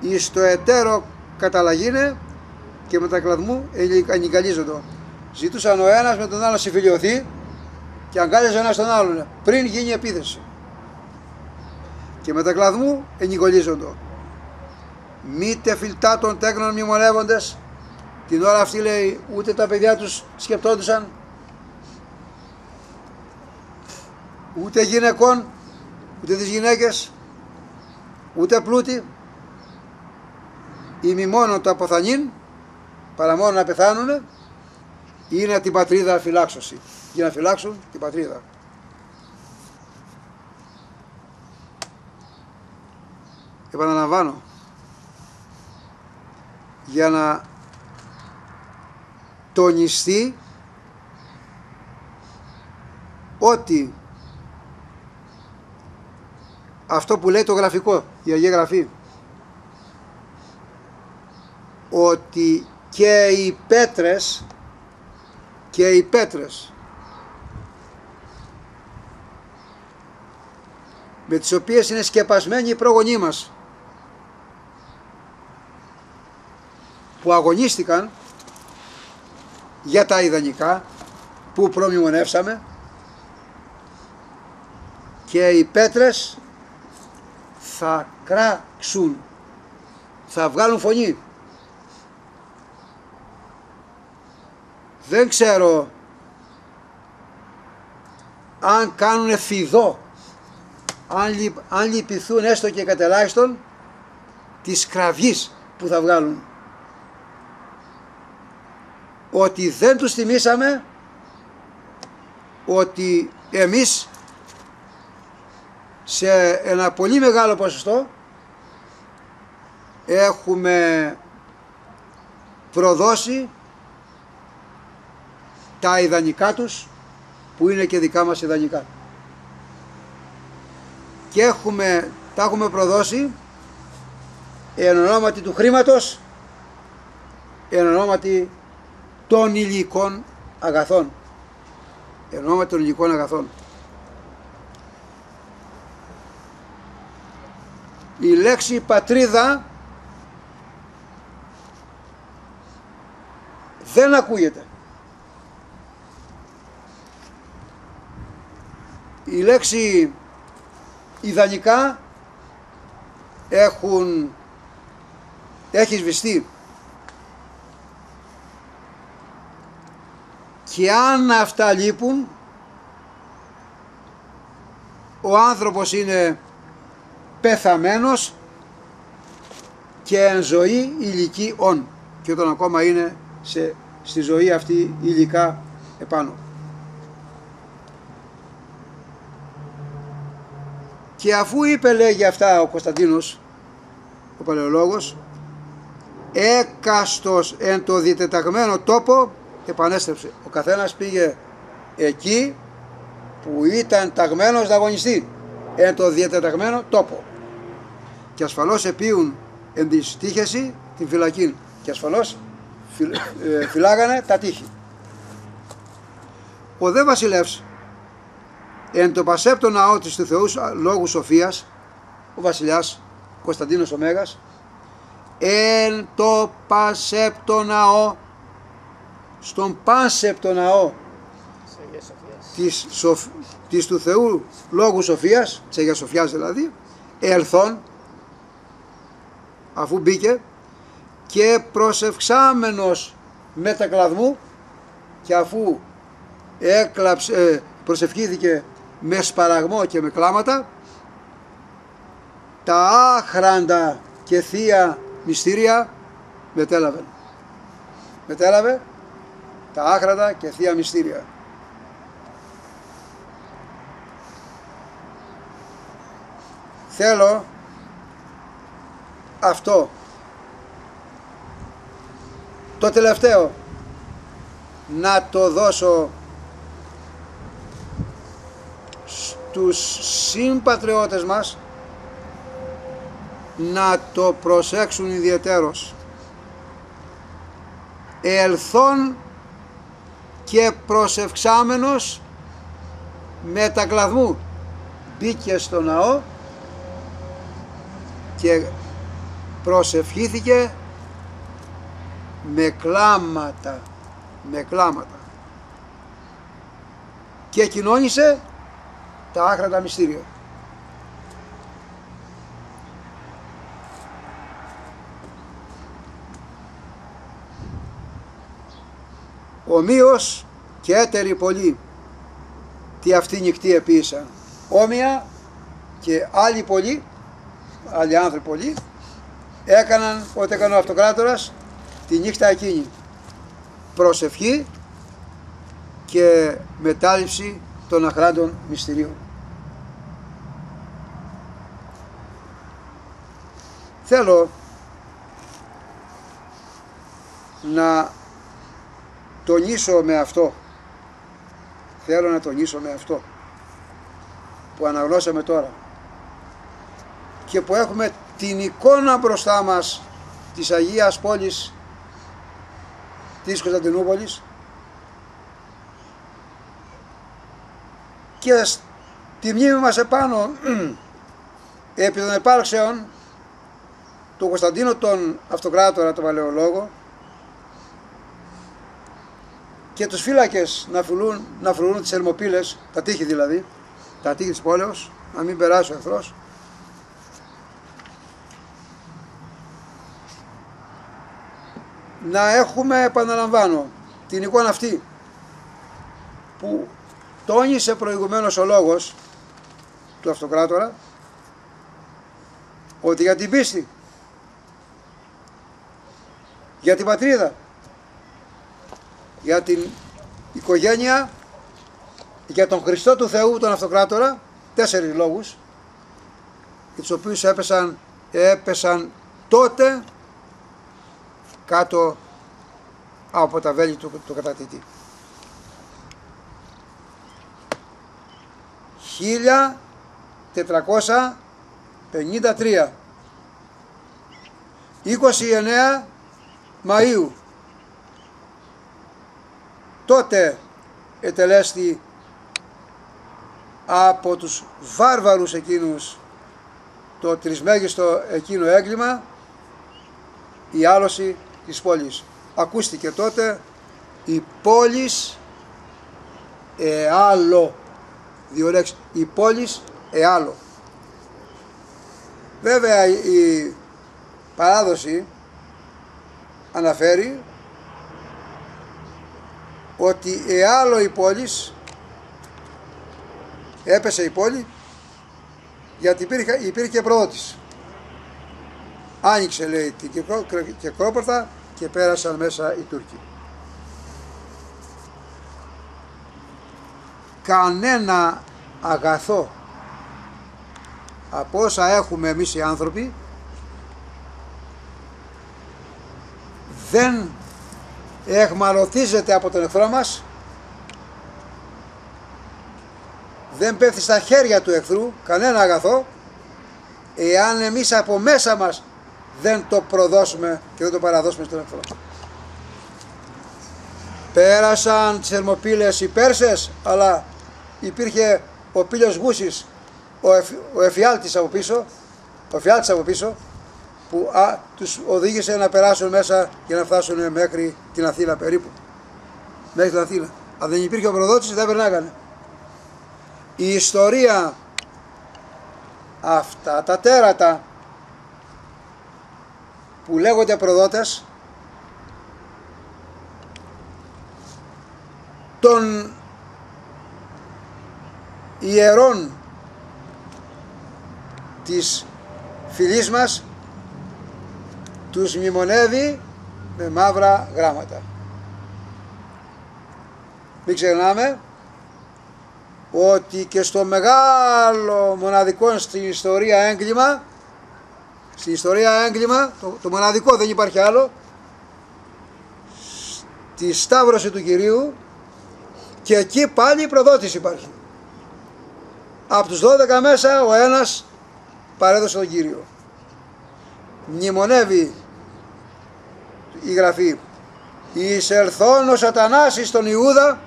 εις το εταίρο καταλαγίνε και μετακλαδμού ανικαλίζοντο. Ζητούσαν ο ένας με τον άλλο συμφιλειωθεί και αγκάλιαζε ένα τον άλλον πριν γίνει επίθεση. Και με τα κλαδμού ενικολίζοντο. Μήτε φιλτά των τέκνων μνημονεύοντες την ώρα αυτή λέει ούτε τα παιδιά τους σκεπτόντουσαν. Ούτε γυναικών ούτε τις γυναίκες ούτε πλούτη. Ή μη μόνο το αποθανήν παρά μόνο να πεθάνουνε. Ή να την πατρίδα φυλάξωση για να φυλάξουν την πατρίδα. Επαναλαμβάνω, για να τονιστεί ότι αυτό που λέει το γραφικό, η Αγία Γραφή, ότι και οι πέτρες και οι πέτρες με τις οποίες είναι σκεπασμένοι οι πρόγονοί μας που αγωνίστηκαν για τα ιδανικά που προμνημονεύσαμε και οι πέτρες θα κράξουν θα βγάλουν φωνή. Δεν ξέρω αν κάνουν φιδό αν, αν λυπηθούν έστω και κατελάχιστον της κραυγής που θα βγάλουν. Ότι δεν τους θυμήσαμε ότι εμείς σε ένα πολύ μεγάλο ποσοστό έχουμε προδώσει τα ιδανικά τους που είναι και δικά μας ιδανικά και έχουμε, τα έχουμε προδώσει. Εν ονόματι του χρήματος εν ονόματι των υλικών αγαθών. Εν ονόματι των υλικών αγαθών. Η λέξη πατρίδα δεν ακούγεται. Η λέξη ιδανικά έχουν έχεις σβηστεί και αν αυτά λείπουν ο άνθρωπος είναι πεθαμένος και εν ζωή ηλική όν και όταν ακόμα είναι σε, στη ζωή αυτή υλικά επάνω. Και αφού είπε λέγει αυτά ο Κωνσταντίνος, ο παλαιολόγος, έκαστος εν το διτεταγμένο τόπο επανέστρεψε. Ο καθένας πήγε εκεί που ήταν ταγμένος να αγωνιστεί εν το διατεταγμένο τόπο. Και ασφαλώς επίουν εν τη τύχεση την φυλακή και ασφαλώς ε, φυλάγανε τα τείχη. Ο δε βασιλεύς εν το πασέπτο ναό της του Θεού λόγου σοφίας ο βασιλιάς Κωνσταντίνος ο Μέγας εν το πασέπτο ναό στον πάσεπτο ναό της, σοφ, της του Θεού Λόγου Σοφίας, της Αγίας Σοφιάς δηλαδή, ελθόν αφού μπήκε και προσευχάμενος μετακλαδμού και αφού έκλαψε, ε, προσευχήθηκε με σπαραγμό και με κλάματα τα άχραντα και θεία μυστήρια μετέλαβε. Μετέλαβε τα άχραντα και θεία μυστήρια. Θέλω αυτό το τελευταίο να το δώσω στους συμπατριώτες μας να το προσέξουν ιδιαιτέρως. Ελθόν και προσευξάμενος μετακλαδμού μπήκε στο ναό και προσευχήθηκε με κλάματα με κλάματα. Και κοινώνησε τα άχρατα μυστήρια ομοίως και έτεροι πολλοί τι αυτή νυχτή επίησαν όμοια και άλλοι πολλοί άλλοι άνθρωποι πολλοί, έκαναν ό,τι έκανε ο αυτοκράτορας τη νύχτα εκείνη. Προσευχή και μετάληψη των αχράντων μυστηρίων. Θέλω να τονίσω με αυτό θέλω να τονίσω με αυτό που αναγνώσαμε τώρα και που έχουμε την εικόνα μπροστά μας της Αγίας Πόλης της Κωνσταντινούπολης και στη μνήμη μας επάνω [CLEARS THROAT] επί των επάρξεων του Κωνσταντίνου τον Αυτοκράτορα, τον Παλαιολόγο και τους φύλακες να φρουρούν, να φρουρούν τις ερμοπύλες, τα τείχη δηλαδή, τα τείχη της πόλεως, να μην περάσει ο εχθρός. Να έχουμε, επαναλαμβάνω, την εικόνα αυτή που τόνισε προηγουμένως ο λόγος του αυτοκράτορα ότι για την πίστη, για την πατρίδα, για την οικογένεια, για τον Χριστό του Θεού, τον αυτοκράτορα, τέσσερις λόγους, για τους οποίους έπεσαν, έπεσαν τότε κάτω από τα βέλη του, του κατατητή. 1453 29 Μαΐου τότε ετελέστη από τους βάρβαρους εκείνους το τρισμέγιστο εκείνο έγκλημα η άλωση της πόλης. Ακούστηκε τότε η πόλης εάλο. Δύο λέξεις. Η πόλης εάλο. Βέβαια η παράδοση αναφέρει ότι εάλο η πόλης έπεσε η πόλη γιατί υπήρχε, υπήρχε πρόδοτης. Άνοιξε λέει την κεκρόπορτα και πέρασαν μέσα οι Τούρκοι. Κανένα αγαθό από όσα έχουμε εμείς οι άνθρωποι δεν εχμαλωτίζεται από τον εχθρό μας δεν πέφτει στα χέρια του εχθρού κανένα αγαθό εάν εμείς από μέσα μας δεν το προδώσουμε και δεν το παραδώσουμε στον εχθρό. Πέρασαν τις Ερμοπύλες οι Πέρσες αλλά υπήρχε ο πύλιος Γούσης ο, εφ, ο εφιάλτης από πίσω ο εφιάλτης από πίσω που α, τους οδήγησε να περάσουν μέσα και να φτάσουν μέχρι την Αθήνα περίπου. Μέχρι την Αθήνα. Αν δεν υπήρχε ο προδότης δεν περνάγανε η ιστορία αυτά τα τέρατα που λέγονται προδότες των ιερών της φυλής μας τους μνημονεύει με μαύρα γράμματα. Μην ξεχνάμε ότι και στο μεγάλο μοναδικό στην ιστορία έγκλημα στην ιστορία έγκλημα το, το μοναδικό δεν υπάρχει άλλο στη Σταύρωση του Κυρίου και εκεί πάλι η προδότηση υπάρχει από τους 12 μέσα ο ένας παρέδωσε τον Κύριο μνημονεύει η γραφή εισελθόν ο σατανάς στον Ιούδα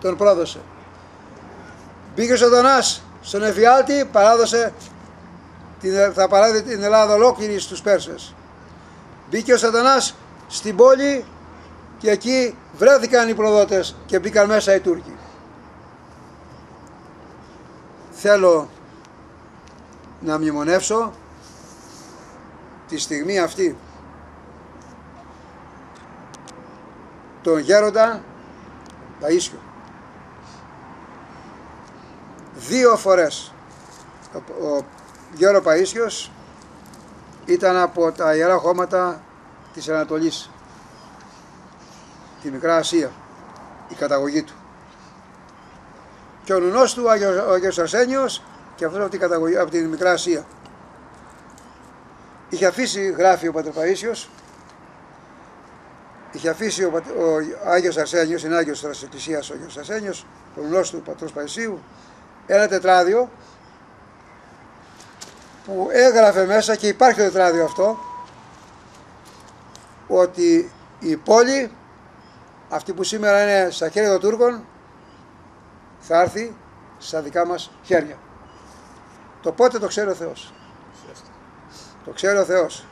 τον πρόδωσε Μπήκε ο Σατανάς στον Εφιάλτη, παράδοσε, θα παράδει την Ελλάδα ολόκληρη στους Πέρσες. Μπήκε ο Σατανάς στην πόλη και εκεί βρέθηκαν οι προδότες και μπήκαν μέσα οι Τούρκοι. Θέλω να μνημονεύσω τη στιγμή αυτή τον γέροντα Παΐσιο δύο φορές. Ο Γέρο Παΐσιος ήταν από τα Ιερά Χώματα της Ανατολής, τη Μικρά Ασία, η καταγωγή του. Και ο νουνός του, ο Άγιος Αρσένιος, και αυτός από την, καταγωγή, από την Μικρά Ασία. Είχε αφήσει, γράφει ο Πατέρ Παΐσιος, είχε αφήσει ο, ο Άγιος Αρσένιος, είναι Άγιος της Εκκλησίας ο Άγιος Αρσένιος, ο νουνός του Πατρός Παϊσίου, ένα τετράδιο που έγραφε μέσα και υπάρχει το τετράδιο αυτό ότι η πόλη αυτή που σήμερα είναι στα χέρια των Τούρκων θα έρθει στα δικά μας χέρια. Το πότε το ξέρει ο Θεός. Το ξέρει ο Θεός.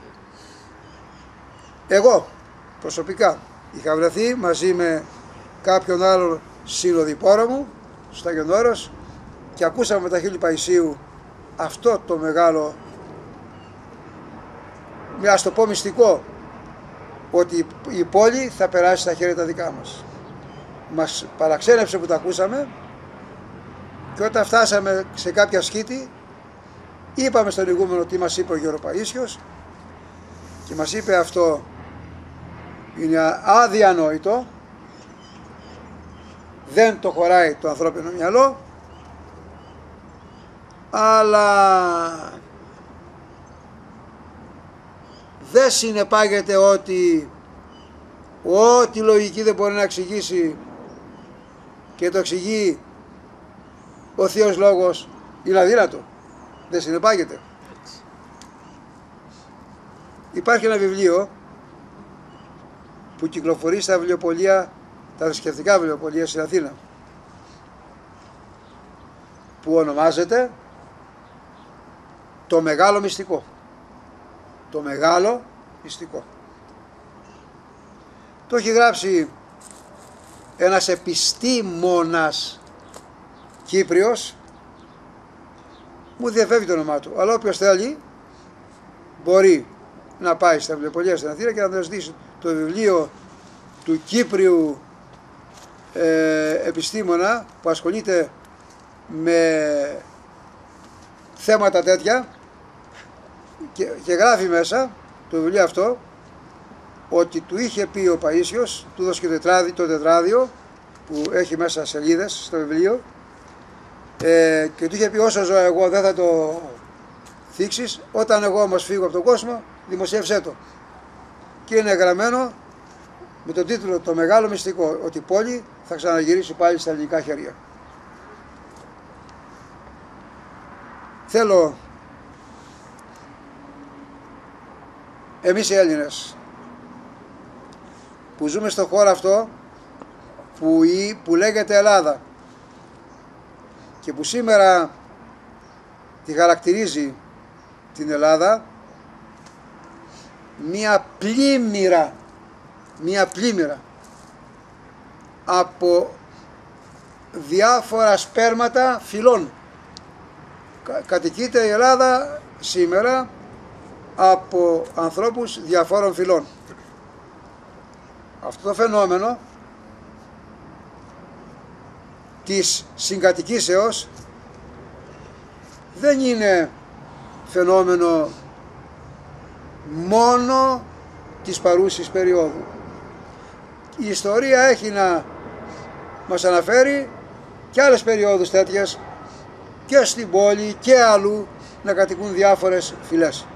Εγώ προσωπικά είχα βρεθεί μαζί με κάποιον άλλο συνοδοιπόρο μου στο Άγιον Όρος και ακούσαμε με τα χείλη Παϊσίου αυτό το μεγάλο μια το πω μυστικό ότι η πόλη θα περάσει στα χέρια τα δικά μας. Μας παραξένεψε που τα ακούσαμε και όταν φτάσαμε σε κάποια σκήτη είπαμε στον ηγούμενο τι μας είπε ο Γιώργος Παΐσιος και μας είπε αυτό είναι αδιανόητο δεν το χωράει το ανθρώπινο μυαλό αλλά δεν συνεπάγεται ότι ό,τι λογική δεν μπορεί να εξηγήσει και το εξηγεί ο Θείος Λόγος είναι αδύνατο. Δεν συνεπάγεται. Υπάρχει ένα βιβλίο που κυκλοφορεί στα βιβλιοπολία, τα θρησκευτικά βιβλιοπολία στην Αθήνα που ονομάζεται το μεγάλο μυστικό. Το μεγάλο μυστικό. Το έχει γράψει ένας επιστήμονας Κύπριος μου διαφεύγει το όνομά του. Αλλά όποιος θέλει μπορεί να πάει στα βιβλιοπολία στην Αθήνα και να δώσει το βιβλίο του Κύπριου ε, επιστήμονα που ασχολείται με θέματα τέτοια και, και γράφει μέσα το βιβλίο αυτό ότι του είχε πει ο Παΐσιος, του δώσε και το τετράδιο, το τετράδιο που έχει μέσα σελίδες στο βιβλίο ε, και του είχε πει όσο ζω εγώ δεν θα το θίξεις, όταν εγώ όμως φύγω από τον κόσμο δημοσίευσέ το. Και είναι γραμμένο με τον τίτλο «Το μεγάλο μυστικό» ότι η πόλη θα ξαναγυρίσει πάλι στα ελληνικά χέρια. Θέλω εμείς οι Έλληνες που ζούμε στο χώρο αυτό που, η, που λέγεται Ελλάδα και που σήμερα τη χαρακτηρίζει την Ελλάδα μία πλήμμυρα μία πλήμμυρα από διάφορα σπέρματα φυλών κατοικείται η Ελλάδα σήμερα από ανθρώπους διαφόρων φυλών. Αυτό το φαινόμενο της συγκατοικήσεως δεν είναι φαινόμενο μόνο της παρούσης περίοδου. Η ιστορία έχει να μας αναφέρει και άλλες περιόδους τέτοιες και στην πόλη και αλλού να κατοικούν διάφορες φυλές.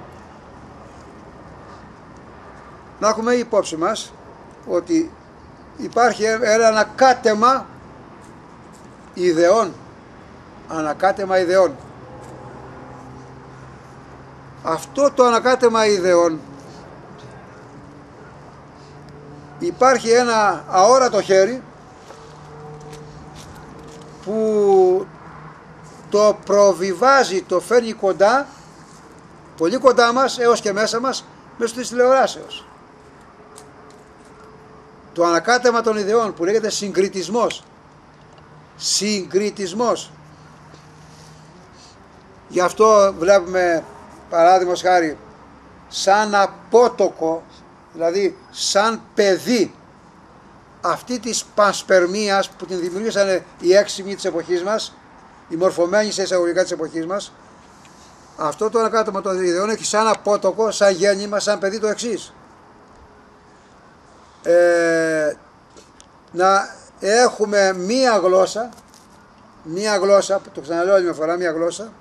Να έχουμε υπόψη μας ότι υπάρχει ένα ανακάτεμα ιδεών ανακάτεμα ιδεών αυτό το ανακάτεμα ιδεών υπάρχει ένα αόρατο χέρι που το προβιβάζει, το φέρνει κοντά, πολύ κοντά μας έως και μέσα μας, μέσω της τηλεοράσεως. Το ανακάτεμα των ιδεών που λέγεται συγκριτισμός. Συγκριτισμός. Γι' αυτό βλέπουμε παράδειγμα χάρη σαν απότοκο, δηλαδή σαν παιδί αυτή της πανσπερμίας που την δημιούργησαν οι έξιμοι της εποχής μας η μορφωμένη σε εισαγωγικά της εποχής μας αυτό το ανακάτωμα των ιδεών έχει σαν απότοκο, σαν γέννημα, σαν παιδί το εξής. Ε, να έχουμε μία γλώσσα μία γλώσσα, το ξαναλέω άλλη μια φορά, μία γλώσσα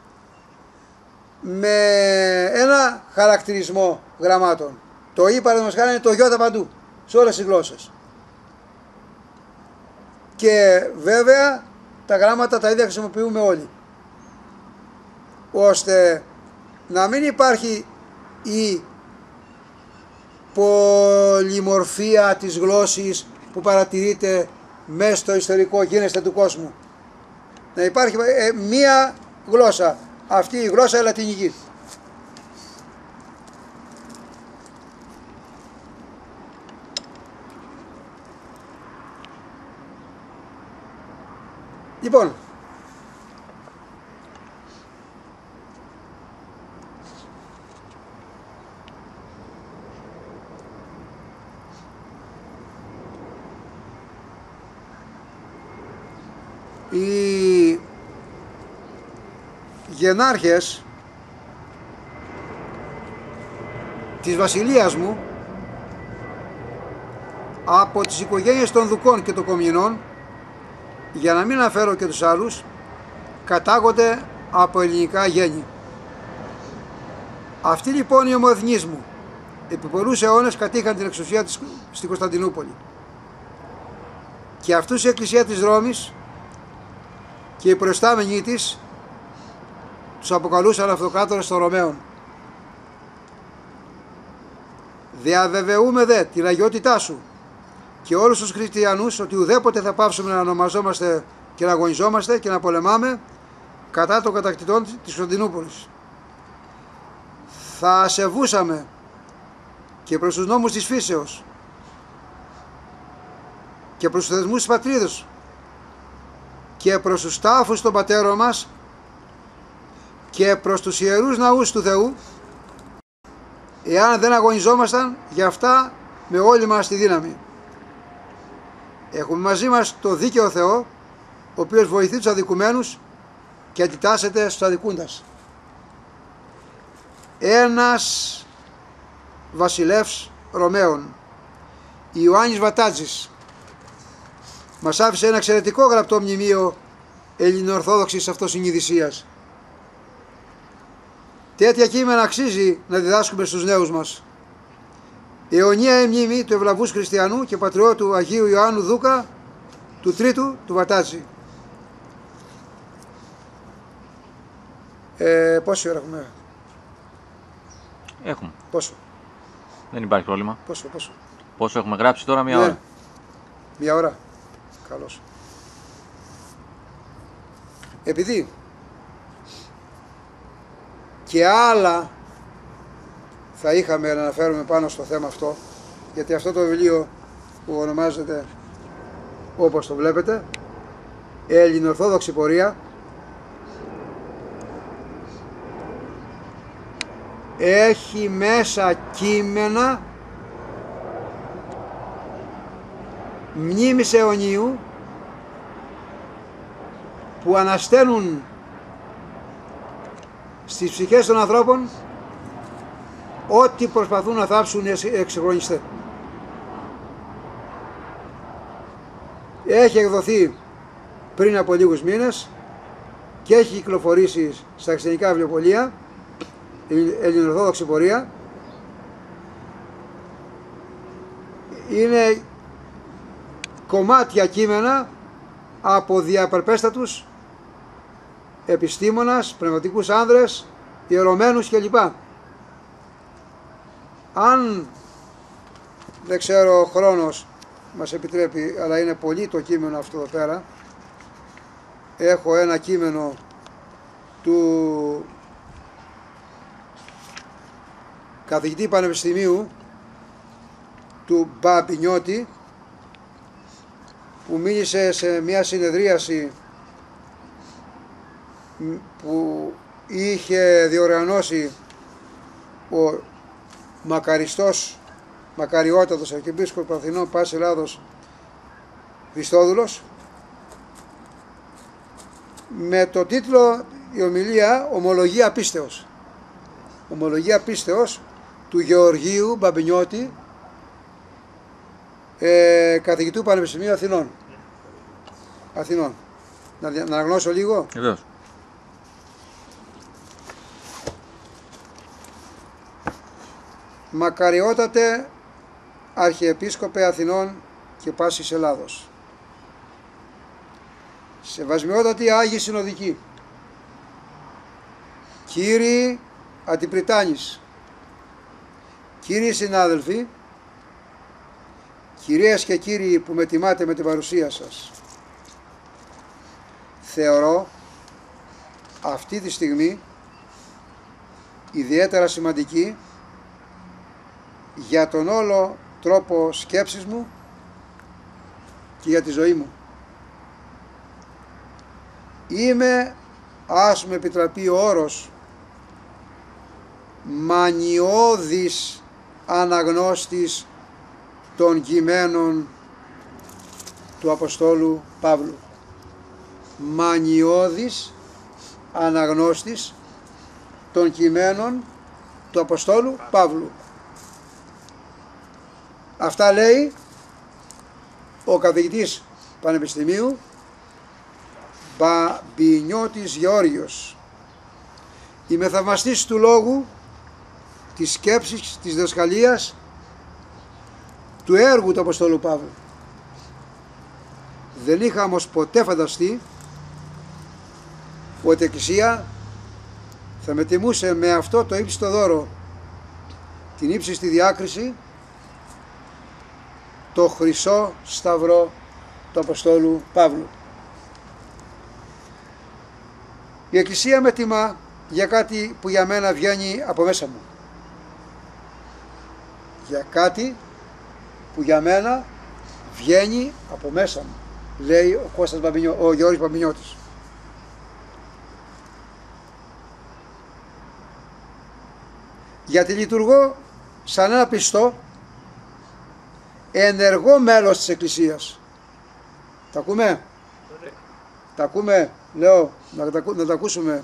με ένα χαρακτηρισμό γραμμάτων. Το «η» παραδείγματος είναι το «ι» παντού, σε όλες τις γλώσσες. Και βέβαια τα γράμματα τα ίδια χρησιμοποιούμε όλοι. Ώστε να μην υπάρχει η πολυμορφία της γλώσσης που παρατηρείται μέσα στο ιστορικό γίνεστε του κόσμου. Να υπάρχει ε, μία γλώσσα, αυτή η γλώσσα η λατινική. Λοιπόν, οι γενάρχες της βασιλείας μου από τις οικογένειες των Δουκών και των Κομινών για να μην αναφέρω και τους άλλους, κατάγονται από ελληνικά γέννη. Αυτοί λοιπόν οι ομοεθνείς μου, επί πολλούς αιώνες κατήχαν την εξουσία της στην Κωνσταντινούπολη. Και αυτούς η Εκκλησία της Ρώμης και οι προϊστάμενοι της τους αποκαλούσαν αυτοκράτορες των Ρωμαίων. Διαβεβαιούμε δε την αγιότητά σου και όλους τους χριστιανούς ότι ουδέποτε θα πάψουμε να ονομαζόμαστε και να αγωνιζόμαστε και να πολεμάμε κατά των κατακτητών της Κωνσταντινούπολης. Θα σεβούσαμε και προς τους νόμους της φύσεως και προς τους θεσμούς της πατρίδος και προς τους τάφους των πατέρων μας και προς τους ιερούς ναούς του Θεού εάν δεν αγωνιζόμασταν για αυτά με όλη μας τη δύναμη. Έχουμε μαζί μας το δίκαιο Θεό ο οποίος βοηθεί τους αδικουμένους και αντιτάσσεται στους αδικούντας. Ένας βασιλεύς Ρωμαίων, Ιωάννης Βατάτζης, μας άφησε ένα εξαιρετικό γραπτό μνημείο ελληνοορθόδοξης αυτοσυνειδησίας. Τέτοια κείμενα αξίζει να διδάσκουμε στους νέους μας. Αιωνία η μνήμη του ευλαβούς χριστιανού και πατριώτου Αγίου Ιωάννου Δούκα του τρίτου του Βατάτζη. Ε, πόση ώρα έχουμε; Έχουμε. Πόσο; Δεν υπάρχει πρόβλημα. Πόσο, πόσο; Πόσο έχουμε γράψει τώρα, μία Ναι. ώρα. Μία ώρα. Καλώς. Επειδή και άλλα θα είχαμε να αναφέρουμε πάνω στο θέμα αυτό, γιατί αυτό το βιβλίο που ονομάζεται όπως το βλέπετε, Ελληνοορθόδοξη πορεία, έχει μέσα κείμενα μνήμης αιωνίου που ανασταίνουν στις ψυχές των ανθρώπων ό,τι προσπαθούν να θάψουν οι εξυγχρονιστές. Έχει εκδοθεί πριν από λίγους μήνες και έχει κυκλοφορήσει στα χριστιανικά βιβλιοπολία ελληνοορθόδοξη πορεία είναι κομμάτια κείμενα από διαπερπέστατους επιστήμονας, πνευματικούς άνδρες, ιερωμένους κλπ. Αν δεν ξέρω ο χρόνος μας επιτρέπει, αλλά είναι πολύ το κείμενο αυτό εδώ πέρα, έχω ένα κείμενο του καθηγητή πανεπιστημίου του Μπαμπινιώτη που μίλησε σε μια συνεδρίαση που είχε διοργανώσει ο μακαριστός, μακαριότατος Αρχιεπίσκοπος Αθηνών Πάσης Ελλάδος Χριστόδουλος με το τίτλο η ομιλία «Ομολογία πίστεως». Ομολογία πίστεως του Γεωργίου Μπαμπινιώτη ε, καθηγητού Πανεπιστημίου Αθηνών. Αθηνών. Να, δια- να αναγνώσω λίγο. Βεβαίως. Μακαριότατε Αρχιεπίσκοπε Αθηνών και Πάσης Ελλάδος. Σεβασμιότατοι Άγιοι Συνοδικοί. Κύριοι Αντιπριτάνης. Κύριοι συνάδελφοι, κυρίες και κύριοι που με τιμάτε με την παρουσία σας. Θεωρώ αυτή τη στιγμή ιδιαίτερα σημαντική για τον όλο τρόπο σκέψης μου και για τη ζωή μου. Είμαι, ας με επιτραπεί ο όρος, μανιώδης αναγνώστης των κειμένων του Αποστόλου Παύλου. Μανιώδης αναγνώστης των κειμένων του Αποστόλου Παύλου. Αυτά λέει ο καθηγητής Πανεπιστημίου Μπαμπινιώτης Γεώργιος. Είμαι θαυμαστής του λόγου της σκέψης, της διδασκαλίας, του έργου του Αποστόλου Παύλου. Δεν είχα όμως ποτέ φανταστεί ότι η Εκκλησία θα με τιμούσε με αυτό το ύψιστο δώρο την ύψιστη διάκριση το χρυσό σταυρό του Αποστόλου Παύλου. Η Εκκλησία με τιμά για κάτι που για μένα βγαίνει από μέσα μου. Για κάτι που για μένα βγαίνει από μέσα μου, λέει ο, Κώστας Μπαμπινιώ, ο Γιώργος Μπαμπινιώτης. Γιατί λειτουργώ σαν ένα πιστό ενεργό μέλος της Εκκλησίας. Τα ακούμε; Τα ακούμε, λέω, να τα, να τα ακούσουμε.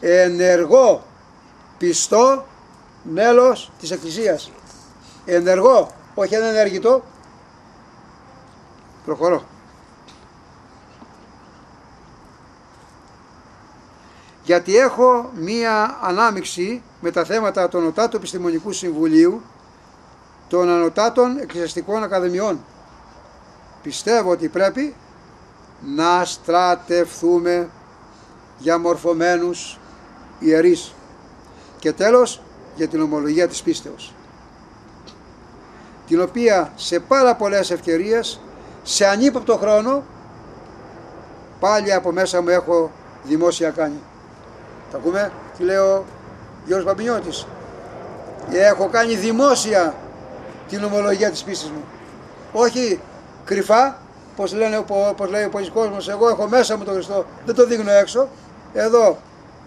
Ενεργό πιστό μέλος της Εκκλησίας. Ενεργό, όχι ενεργητό. Προχωρώ. Γιατί έχω μία ανάμειξη με τα θέματα των Οτάτων Επιστημονικού Συμβουλίου των Ανωτάτων Εκκλησιαστικών Ακαδημιών. Πιστεύω ότι πρέπει να στρατευθούμε για μορφωμένους ιερείς. Και τέλος για την ομολογία της πίστεως την οποία σε πάρα πολλές ευκαιρίες σε ανύποπτο χρόνο πάλι από μέσα μου έχω δημόσια κάνει. Τα ακούμε; Τι λέει ο Γιώργος Παμπινιώτης. Έχω κάνει δημόσια την ομολογία της πίστης μου. Όχι κρυφά, πως, λένε, πως λέει ο πολλής κόσμος, εγώ έχω μέσα μου τον Χριστό, δεν το δείχνω έξω. Εδώ,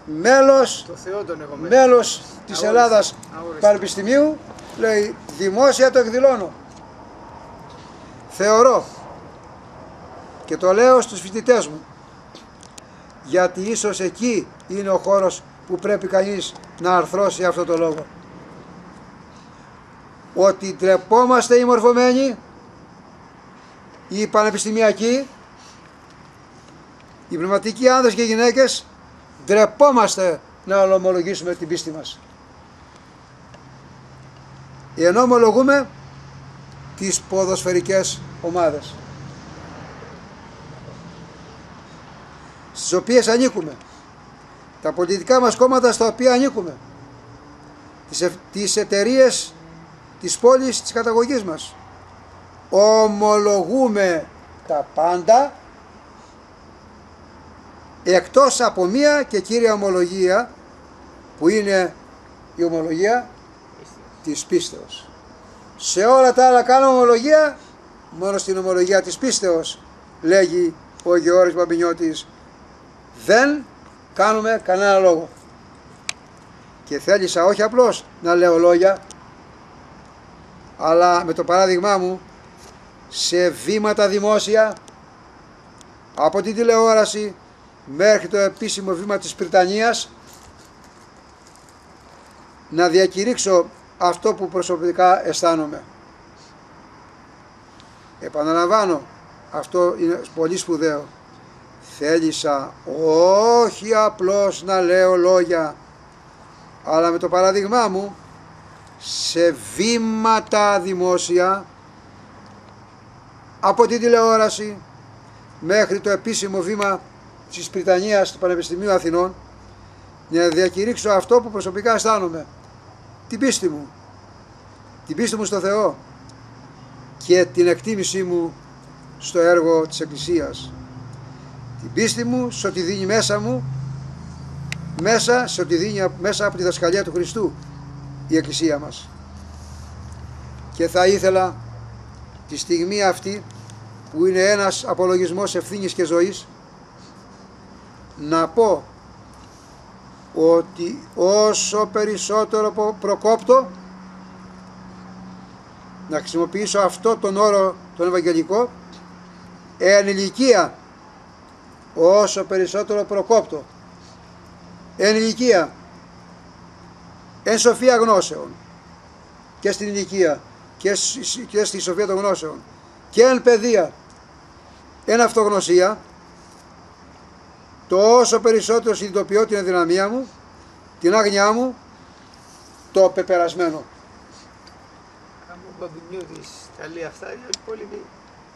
μέλος, το Θεό τον έχω μέσα. μέλος της Ελλάδας Πανεπιστημίου, λέει δημόσια το εκδηλώνω. Θεωρώ και το λέω στους φοιτητές μου γιατί ίσως εκεί είναι ο χώρος που πρέπει κανείς να αρθρώσει αυτό το λόγο ότι τρεπόμαστε οι μορφωμένοι οι πανεπιστημιακοί οι πνευματικοί άνδρες και γυναίκες ντρεπόμαστε να ομολογήσουμε την πίστη μας ενώ ομολογούμε τις ποδοσφαιρικές ομάδες. Στις οποίες ανήκουμε. Τα πολιτικά μας κόμματα στα οποία ανήκουμε. Τις, τις εταιρείες της πόλης της καταγωγής μας. Ομολογούμε τα πάντα εκτός από μία και κύρια ομολογία που είναι η ομολογία της πίστεως. Σε όλα τα άλλα κάνουμε ομολογία, μόνο στην ομολογία της πίστεως λέγει ο Γεώργης Μπαμπινιώτης δεν κάνουμε κανένα λόγο. Και θέλησα όχι απλώς να λέω λόγια, αλλά με το παράδειγμά μου σε βήματα δημόσια από την τηλεόραση μέχρι το επίσημο βήμα της Πριτανίας να διακηρύξω αυτό που προσωπικά αισθάνομαι. Επαναλαμβάνω, αυτό είναι πολύ σπουδαίο. Θέλησα όχι απλώς να λέω λόγια, αλλά με το παράδειγμά μου, σε βήματα δημόσια, από την τηλεόραση μέχρι το επίσημο βήμα της Πριτανίας του Πανεπιστημίου Αθηνών, να διακηρύξω αυτό που προσωπικά αισθάνομαι την πίστη μου. Την πίστη μου στο Θεό και την εκτίμησή μου στο έργο της Εκκλησίας. Την πίστη μου σε ό,τι δίνει μέσα μου, μέσα, σε ό,τι δίνει μέσα από τη δασκαλία του Χριστού η Εκκλησία μας. Και θα ήθελα τη στιγμή αυτή που είναι ένας απολογισμός ευθύνης και ζωής να πω ότι όσο περισσότερο προκόπτω να χρησιμοποιήσω αυτό τον όρο τον Ευαγγελικό εν ηλικία όσο περισσότερο προκόπτω εν ηλικία εν σοφία γνώσεων και στην ηλικία και, και στη σοφία των γνώσεων και εν παιδεία εν αυτογνωσία τόσο περισσότερο συνειδητοποιώ την αδυναμία μου, την άγνοιά μου, το πεπερασμένο. Αν ο Μπαμπινιώτης τα λέει αυτά, οι υπόλοιποι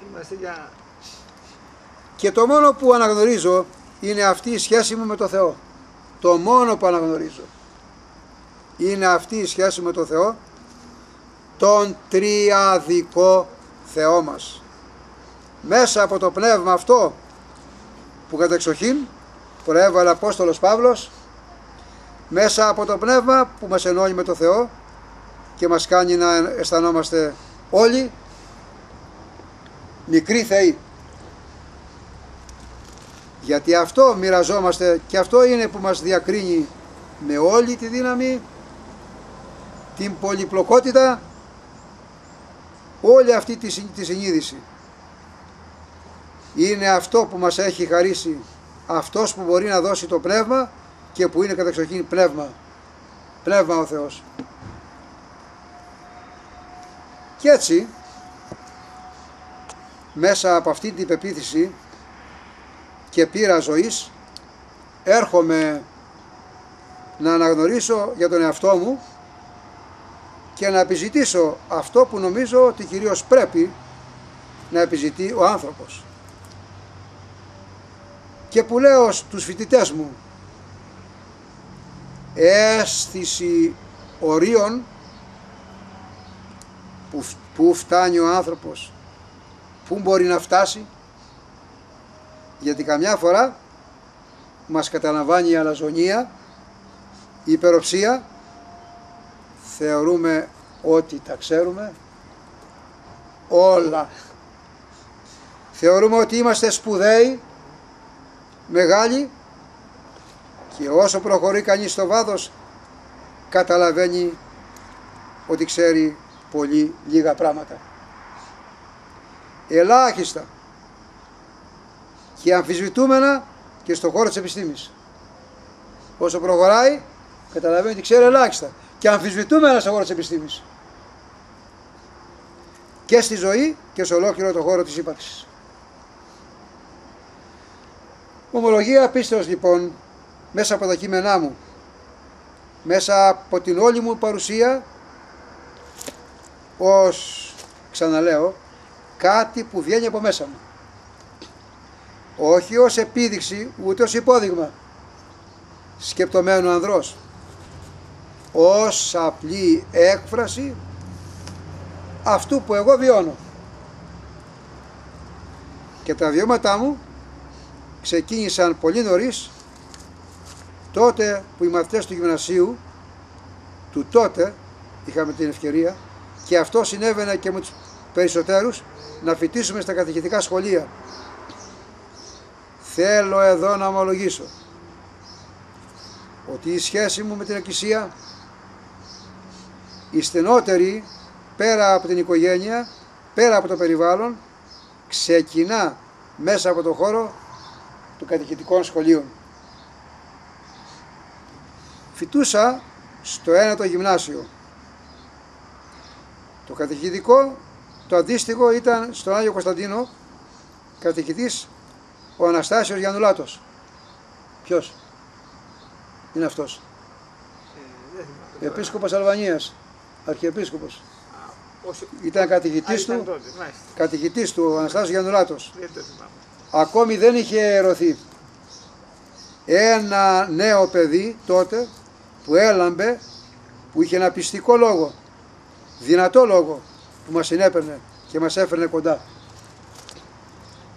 είμαστε για... Και το μόνο που αναγνωρίζω είναι αυτή η σχέση μου με το Θεό. Το μόνο που αναγνωρίζω είναι αυτή η σχέση με το Θεό, τον τριαδικό Θεό μας. Μέσα από το πνεύμα αυτό που κατεξοχήν προέβαλε ο Απόστολος Παύλος, μέσα από το πνεύμα που μας ενώνει με το Θεό και μας κάνει να αισθανόμαστε όλοι μικροί Θεοί. Γιατί αυτό μοιραζόμαστε και αυτό είναι που μας διακρίνει με όλη τη δύναμη, την πολυπλοκότητα, όλη αυτή τη συνείδηση. Είναι αυτό που μας έχει χαρίσει αυτός που μπορεί να δώσει το πνεύμα και που είναι κατεξοχήν πνεύμα. Πνεύμα ο Θεός. Και έτσι, μέσα από αυτή την πεποίθηση και πείρα ζωής, έρχομαι να αναγνωρίσω για τον εαυτό μου και να επιζητήσω αυτό που νομίζω ότι κυρίως πρέπει να επιζητεί ο άνθρωπος. Και που λέω στους φοιτητές μου αίσθηση ορίων που, που φτάνει ο άνθρωπος πού μπορεί να φτάσει γιατί καμιά φορά μας καταλαμβάνει η αλαζονία η υπεροψία θεωρούμε ότι τα ξέρουμε όλα. Θεωρούμε ότι είμαστε σπουδαίοι μεγάλοι και όσο προχωρεί κανείς στο βάδος καταλαβαίνει ότι ξέρει πολύ λίγα πράγματα. Ελάχιστα και αμφισβητούμενα και στον χώρο της επιστήμης. Όσο προχωράει καταλαβαίνει ότι ξέρει ελάχιστα και αμφισβητούμενα στον χώρο της επιστήμης. Και στη ζωή και σε ολόκληρο το χώρο της ύπαρξης. Ομολογία πίστεως λοιπόν μέσα από τα κείμενά μου, μέσα από την όλη μου παρουσία ως, ξαναλέω, κάτι που βγαίνει από μέσα μου. Όχι ως επίδειξη, ούτε ως υπόδειγμα σκεπτομένου ανδρός. Ως απλή έκφραση αυτού που εγώ βιώνω. Και τα βιώματά μου ξεκίνησαν πολύ νωρίς τότε που οι μαθητές του γυμνασίου του τότε είχαμε την ευκαιρία και αυτό συνέβαινε και με τους περισσότερους να φοιτήσουμε στα κατηχητικά σχολεία. Θέλω εδώ να ομολογήσω ότι η σχέση μου με την Εκκλησία η στενότερη πέρα από την οικογένεια, πέρα από το περιβάλλον ξεκινά μέσα από το χώρο του κατηχητικών σχολείων. Φοιτούσα στο ένα το γυμνάσιο. Το κατηχητικό, το αντίστοιχο ήταν στον Άγιο Κωνσταντίνο, κατηχητής ο Αναστάσιος Γιαννουλάτος. Ποιος είναι αυτός; Ε, Επίσκοπος Αλβανίας, Αρχιεπίσκοπος. Ήταν κατηχητής του, κατηχητής του ο Αναστάσιος Γιαννουλάτος. Ακόμη δεν είχε ερωθεί. Ένα νέο παιδί τότε που έλαμπε, που είχε ένα πιστικό λόγο, δυνατό λόγο που μας συνέπαιρνε και μας έφερνε κοντά.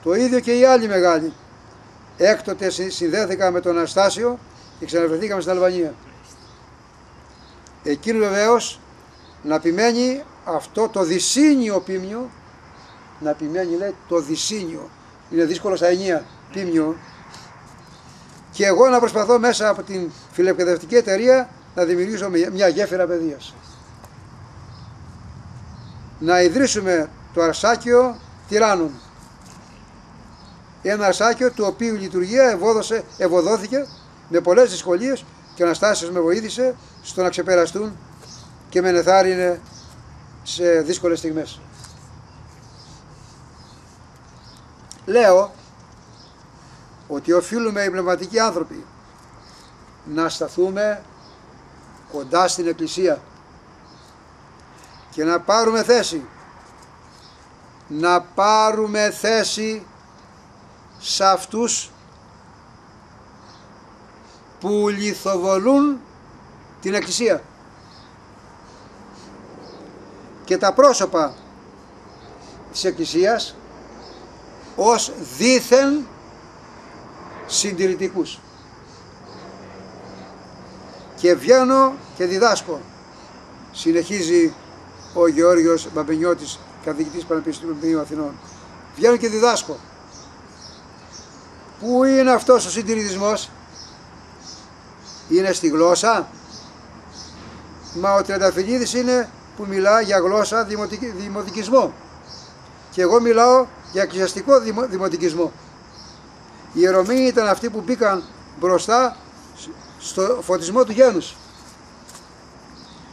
Το ίδιο και οι άλλοι μεγάλοι. Έκτοτε συνδέθηκα με τον Αναστάσιο και ξαναβρεθήκαμε στην Αλβανία. Εκείνο βεβαίως να επιμένει αυτό το δυσίνιο πίμιο, να επιμένει λέει το δυσίνιο, είναι δύσκολος στα ενία, πίμιο, και εγώ να προσπαθώ μέσα από την φιλεκπαιδευτική εταιρεία να δημιουργήσω μια γέφυρα παιδείας. Να ιδρύσουμε το Αρσάκιο Τυράννων. Ένα αρσάκιο του οποίου η λειτουργία ευόδωσε, ευωδόθηκε με πολλές δυσκολίες και ο Αναστάσιος με βοήθησε στο να ξεπεραστούν και με νεθάρρυνε σε δύσκολες στιγμές. Λέω ότι οφείλουμε οι πνευματικοί άνθρωποι να σταθούμε κοντά στην Εκκλησία και να πάρουμε θέση να πάρουμε θέση σε αυτούς που λιθοβολούν την Εκκλησία. Και τα πρόσωπα της Εκκλησίας ως δήθεν συντηρητικούς. Και βγαίνω και διδάσκω συνεχίζει ο Γεώργιος Μπαμπενιώτης καθηγητής Πανεπιστημίου Αθηνών. Βγαίνω και διδάσκω. Πού είναι αυτός ο συντηρητισμός; Είναι στη γλώσσα; Μα ο Τρενταφυλλίδης είναι που μιλά για γλώσσα δημοτικισμό. Και εγώ μιλάω για εκκλησιαστικό δημοτικισμό. Οι Ιερωμοί ήταν αυτοί που μπήκαν μπροστά στο φωτισμό του γένους.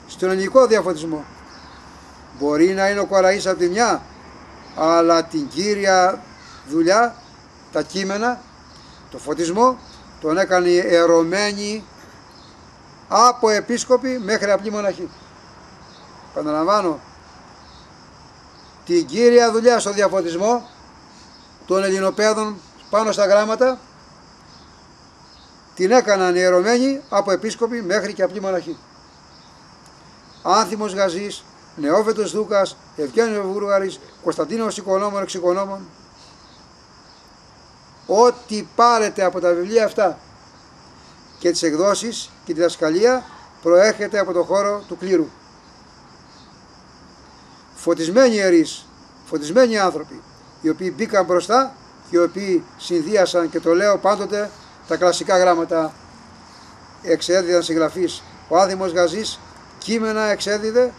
Στον ελληνικό διαφωτισμό. Μπορεί να είναι ο Κοραής από τη μια αλλά την κύρια δουλειά τα κείμενα το φωτισμό τον έκανε ερωμένοι από επίσκοποι μέχρι απλή μοναχή. Παναλαμβάνω, την κύρια δουλειά στο διαφωτισμό των Ελληνοπαίδων πάνω στα γράμματα την έκαναν ιερωμένοι από επίσκοποι μέχρι και απλή μοναχή. Άνθιμος Γαζής, Νεόφετος Δούκας, Ευγένιος Βούργαρης, Κωνσταντίνος Οικονόμων Εξοικονόμων. Ό,τι πάρετε από τα βιβλία αυτά και τις εκδόσεις και τη δασκαλία προέρχεται από το χώρο του κλήρου. Φωτισμένοι ιερείς, φωτισμένοι άνθρωποι, οι οποίοι μπήκαν μπροστά και οι οποίοι συνδύασαν και το λέω πάντοτε τα κλασικά γράμματα εξέδιδαν συγγραφείς. Ο Άδημος Γαζής κείμενα εξέδιδε,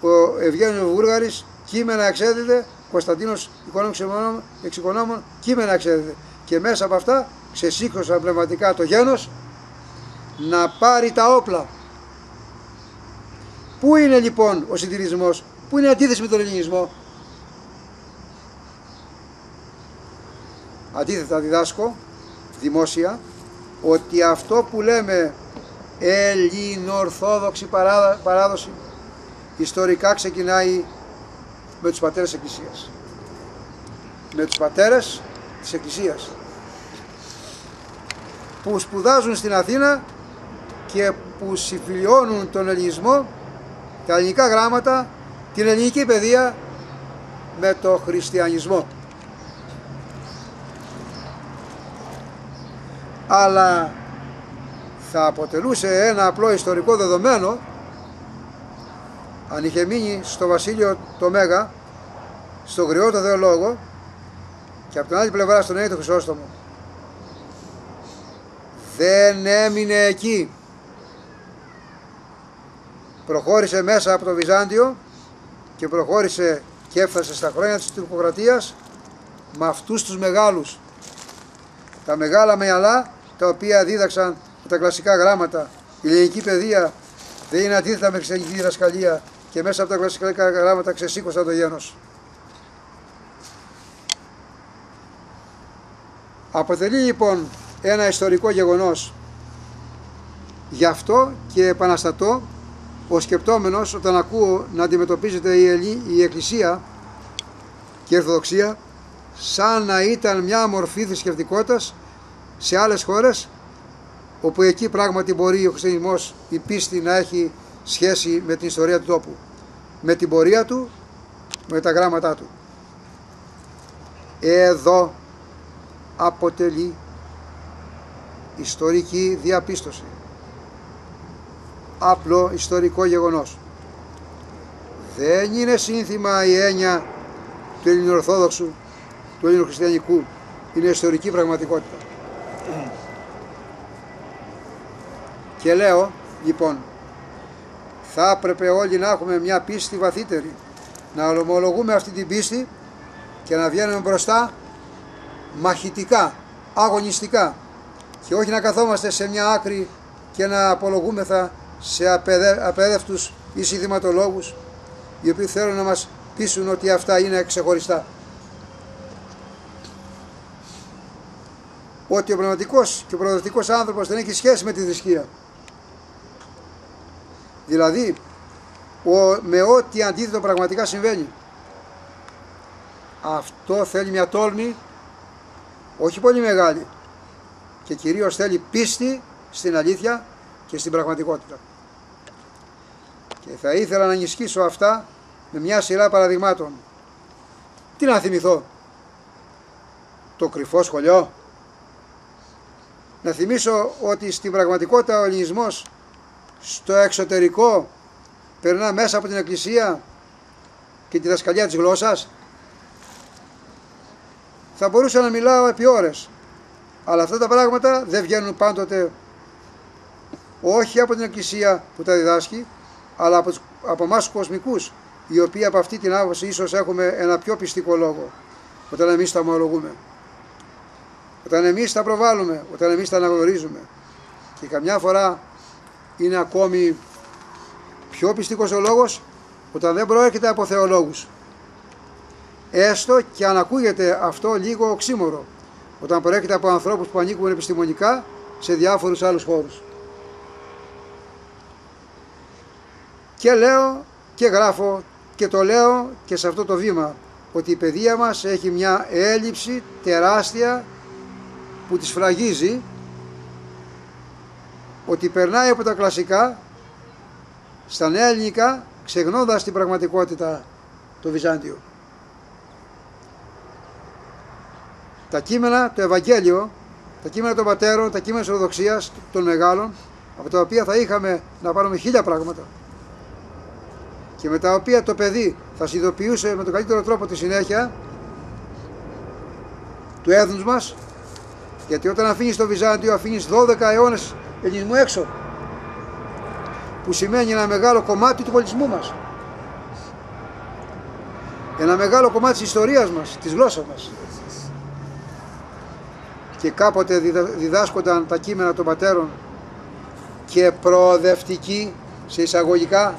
ο Ευγένιος Βούργαρης κείμενα εξέδιδε, Κωνσταντίνος Οικονόμων Εξοικονόμων κείμενα εξέδιδε. Και μέσα από αυτά ξεσήκωσαν πνευματικά το γένος να πάρει τα όπλα. Πού είναι λοιπόν ο συντηρισμός, πού είναι η αντίθεση με τον ελληνισμό; Αντίθετα διδάσκω δημόσια ότι αυτό που λέμε ελληνοορθόδοξη παράδοση ιστορικά ξεκινάει με τους πατέρες της Εκκλησίας. Με τους πατέρες της Εκκλησίας που σπουδάζουν στην Αθήνα και που συμφιλιώνουν τον ελληνισμό, τα ελληνικά γράμματα, την ελληνική παιδεία με το χριστιανισμό. Αλλά θα αποτελούσε ένα απλό ιστορικό δεδομένο αν είχε μείνει στο βασίλειο το Μέγα, στο γριό το Θεολόγο και από την άλλη πλευρά στον Αίτο Χρυσόστομο. Δεν έμεινε εκεί προχώρησε μέσα από το Βυζάντιο και προχώρησε και έφτασε στα χρόνια της τουρκοκρατίας με αυτούς τους μεγάλους τα μεγάλα μυαλά τα οποία δίδαξαν τα κλασικά γράμματα η ελληνική παιδεία δεν είναι αντίθετα με χριστιανική διδασκαλία και μέσα από τα κλασικά γράμματα ξεσήκωσαν το γένος. Αποτελεί λοιπόν ένα ιστορικό γεγονός γι' αυτό και επαναστατώ ο σκεπτόμενος όταν ακούω να αντιμετωπίζεται η, η Εκκλησία και η Ορθοδοξία σαν να ήταν μια μορφή θρησκευτικότητας σε άλλες χώρες όπου εκεί πράγματι μπορεί ο χριστιανισμός η πίστη να έχει σχέση με την ιστορία του τόπου με την πορεία του με τα γράμματά του εδώ αποτελεί ιστορική διαπίστωση απλό ιστορικό γεγονός. Δεν είναι σύνθημα η έννοια του ελληνοορθόδοξου, του ελληνοχριστιανικού. Είναι ιστορική πραγματικότητα. Και λέω, λοιπόν, θα έπρεπε όλοι να έχουμε μια πίστη βαθύτερη, να ομολογούμε αυτή την πίστη και να βγαίνουμε μπροστά μαχητικά, αγωνιστικά και όχι να καθόμαστε σε μια άκρη και να απολογούμεθα σε απέδευτους ή συνθηματολόγους οι οποίοι θέλουν να μας πείσουν ότι αυτά είναι ξεχωριστά. Ότι ο πνευματικός και ο προοδευτικός άνθρωπος δεν έχει σχέση με τη θρησκεία. Δηλαδή, ο, με ό,τι αντίθετο πραγματικά συμβαίνει. Αυτό θέλει μια τόλμη, όχι πολύ μεγάλη, και κυρίως θέλει πίστη στην αλήθεια και στην πραγματικότητα. Και θα ήθελα να ενισχύσω αυτά με μια σειρά παραδειγμάτων. Τι να θυμηθώ, το κρυφό σχολείο. Να θυμίσω ότι στην πραγματικότητα ο ελληνισμός στο εξωτερικό περνά μέσα από την εκκλησία και τη δασκαλία της γλώσσας. Θα μπορούσα να μιλάω επί ώρες, αλλά αυτά τα πράγματα δεν βγαίνουν πάντοτε όχι από την εκκλησία που τα διδάσκει, αλλά από, από εμάς τους κοσμικούς, οι οποίοι από αυτή την άποψη ίσως έχουμε ένα πιο πιστικό λόγο, όταν εμείς τα ομολογούμε. Όταν εμείς τα προβάλλουμε, όταν εμείς τα αναγνωρίζουμε. Και καμιά φορά είναι ακόμη πιο πιστικός ο λόγος όταν δεν προέρχεται από θεολόγους. Έστω και αν ακούγεται αυτό λίγο οξύμορο, όταν προέρχεται από ανθρώπους που ανήκουν επιστημονικά σε διάφορους άλλους χώρους. Και λέω και γράφω και το λέω και σε αυτό το βήμα ότι η παιδεία μας έχει μια έλλειψη τεράστια που τη σφραγίζει ότι περνάει από τα κλασικά στα νέα ελληνικά ξεγνώντας την πραγματικότητα το Βυζάντιο. Τα κείμενα, το Ευαγγέλιο, τα κείμενα των πατέρων, τα κείμενα της Ορθοδοξίας των μεγάλων, από τα οποία θα είχαμε να πάρουμε χίλια πράγματα και με τα οποία το παιδί θα συνειδητοποιούσε με τον καλύτερο τρόπο τη συνέχεια του έθνους μας γιατί όταν αφήνεις το Βυζάντιο αφήνεις 12 αιώνες ελληνισμού έξω που σημαίνει ένα μεγάλο κομμάτι του πολιτισμού μας. Ένα μεγάλο κομμάτι της ιστορίας μας, της γλώσσας μας. Και κάποτε διδάσκονταν τα κείμενα των πατέρων και προοδευτικοί σε εισαγωγικά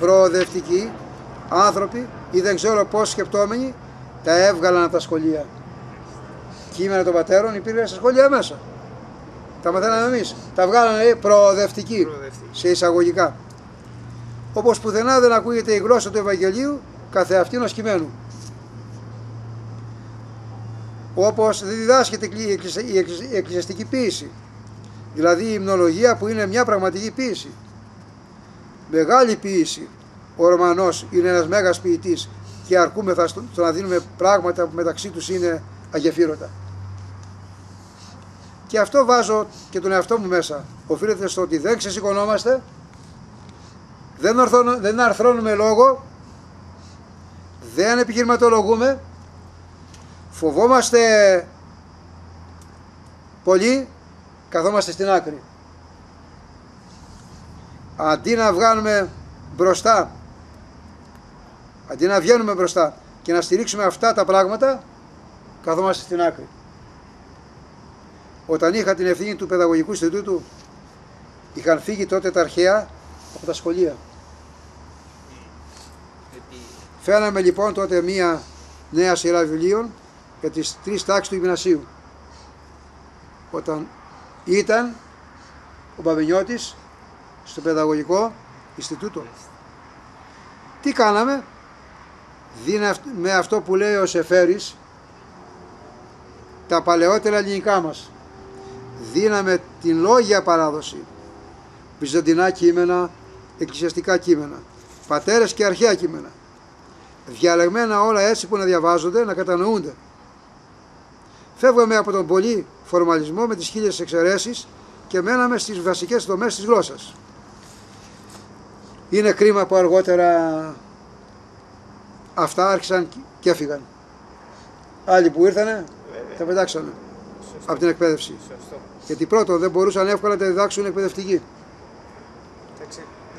προοδευτικοί άνθρωποι ή δεν ξέρω πώς σκεπτόμενοι τα έβγαλαν από τα σχολεία κείμενα των πατέρων υπήρχαν στα σχολεία μέσα. Τα μαθαίναμε εμείς. Τα βγάλανε προοδευτικοί, σε εισαγωγικά. Όπως πουθενά δεν ακούγεται η γλώσσα του Ευαγγελίου καθεαυτήν ως κειμένου. Όπως δεν διδάσκεται η εκκλησιαστική ποίηση. Δηλαδή η υμνολογία που είναι μια πραγματική ποίηση. Μεγάλη ποίηση. Ο Ρωμανός είναι ένας μέγας ποιητής και αρκούμεθα στο να δίνουμε πράγματα που μεταξύ τους είναι αγεφύρωτα. Και αυτό βάζω και τον εαυτό μου μέσα. Οφείλεται στο ότι δεν ξεσηκωνόμαστε, δεν, δεν αρθρώνουμε λόγο, δεν επιχειρηματολογούμε, φοβόμαστε πολύ, καθόμαστε στην άκρη. Αντί να βγάλουμε μπροστά, αντί να βγαίνουμε μπροστά και να στηρίξουμε αυτά τα πράγματα, καθόμαστε στην άκρη. Όταν είχα την ευθύνη του Παιδαγωγικού Ινστιτούτου, είχαν φύγει τότε τα αρχαία από τα σχολεία. Φέραμε λοιπόν τότε μία νέα σειρά βιβλίων για τις τρεις τάξεις του γυμνασίου. Όταν ήταν ο Παβενιώτης στο Παιδαγωγικό Ινστιτούτο. Τι κάναμε, με αυτό που λέει ο Σεφέρης, τα παλαιότερα ελληνικά μας δίναμε την λόγια παράδοση, βυζαντινά κείμενα, εκκλησιαστικά κείμενα, πατέρες και αρχαία κείμενα, διαλεγμένα όλα έτσι που να διαβάζονται, να κατανοούνται. Φεύγαμε από τον πολύ φορμαλισμό με τις χίλιες εξαιρέσεις και μέναμε στις βασικές δομές της γλώσσας. Είναι κρίμα που αργότερα αυτά άρχισαν και έφυγαν. Άλλοι που ήρθανε τα πετάξανε από την εκπαίδευση. Γιατί πρώτον δεν μπορούσαν εύκολα να τα διδάξουν εκπαιδευτικοί.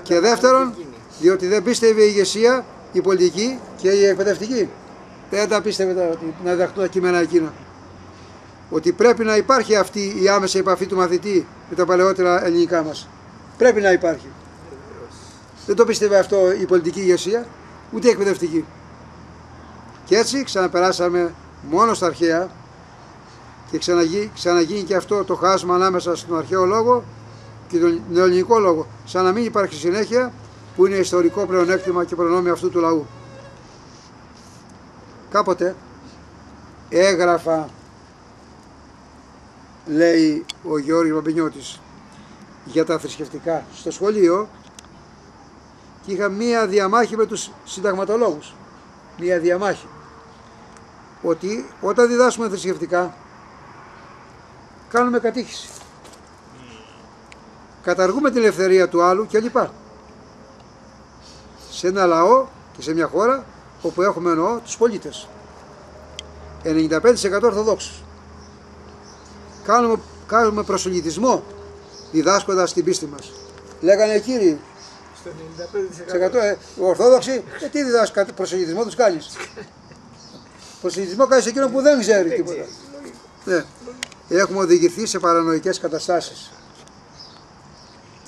Και δεύτερον, διότι δεν πίστευε η ηγεσία, η πολιτική και η εκπαιδευτική. Δεν τα πίστευε να διδαχτούν τα κείμενα εκείνα. Ότι πρέπει να υπάρχει αυτή η άμεση επαφή του μαθητή με τα παλαιότερα ελληνικά μας. Πρέπει να υπάρχει. Δεν το πίστευε αυτό η πολιτική ηγεσία, ούτε η εκπαιδευτική. Και έτσι ξαναπεράσαμε μόνο στα αρχαία και ξαναγεί, ξαναγίνει και αυτό το χάσμα ανάμεσα στον αρχαίο λόγο και τον νεοελληνικό λόγο. Σαν να μην υπάρχει συνέχεια που είναι ιστορικό πλεονέκτημα και προνόμιο αυτού του λαού. Κάποτε έγραφα, λέει ο Γιώργος Μπαμπινιώτης, για τα θρησκευτικά στο σχολείο και είχα μία διαμάχη με τους συνταγματολόγους. Μία διαμάχη. Ότι όταν διδάσκουμε θρησκευτικά κάνουμε κατήχηση. Καταργούμε την ελευθερία του άλλου και λοιπά. Σε ένα λαό και σε μια χώρα όπου έχουμε εννοώ τους πολίτες. 95% Ορθοδόξους. Κάνουμε, κάνουμε προσελητισμό διδάσκοντας την πίστη μας. Λέγανε κύριοι, Στο 95%. ε, Ορθόδοξοι, ε, τι διδάσκεις, προσελητισμό τους κάνεις. [LAUGHS] προσελητισμό κάνεις εκείνο που δεν ξέρεις Δεν τίποτα. ξέρεις. Λογικό. Ναι. Έχουμε οδηγηθεί σε παρανοϊκές καταστάσεις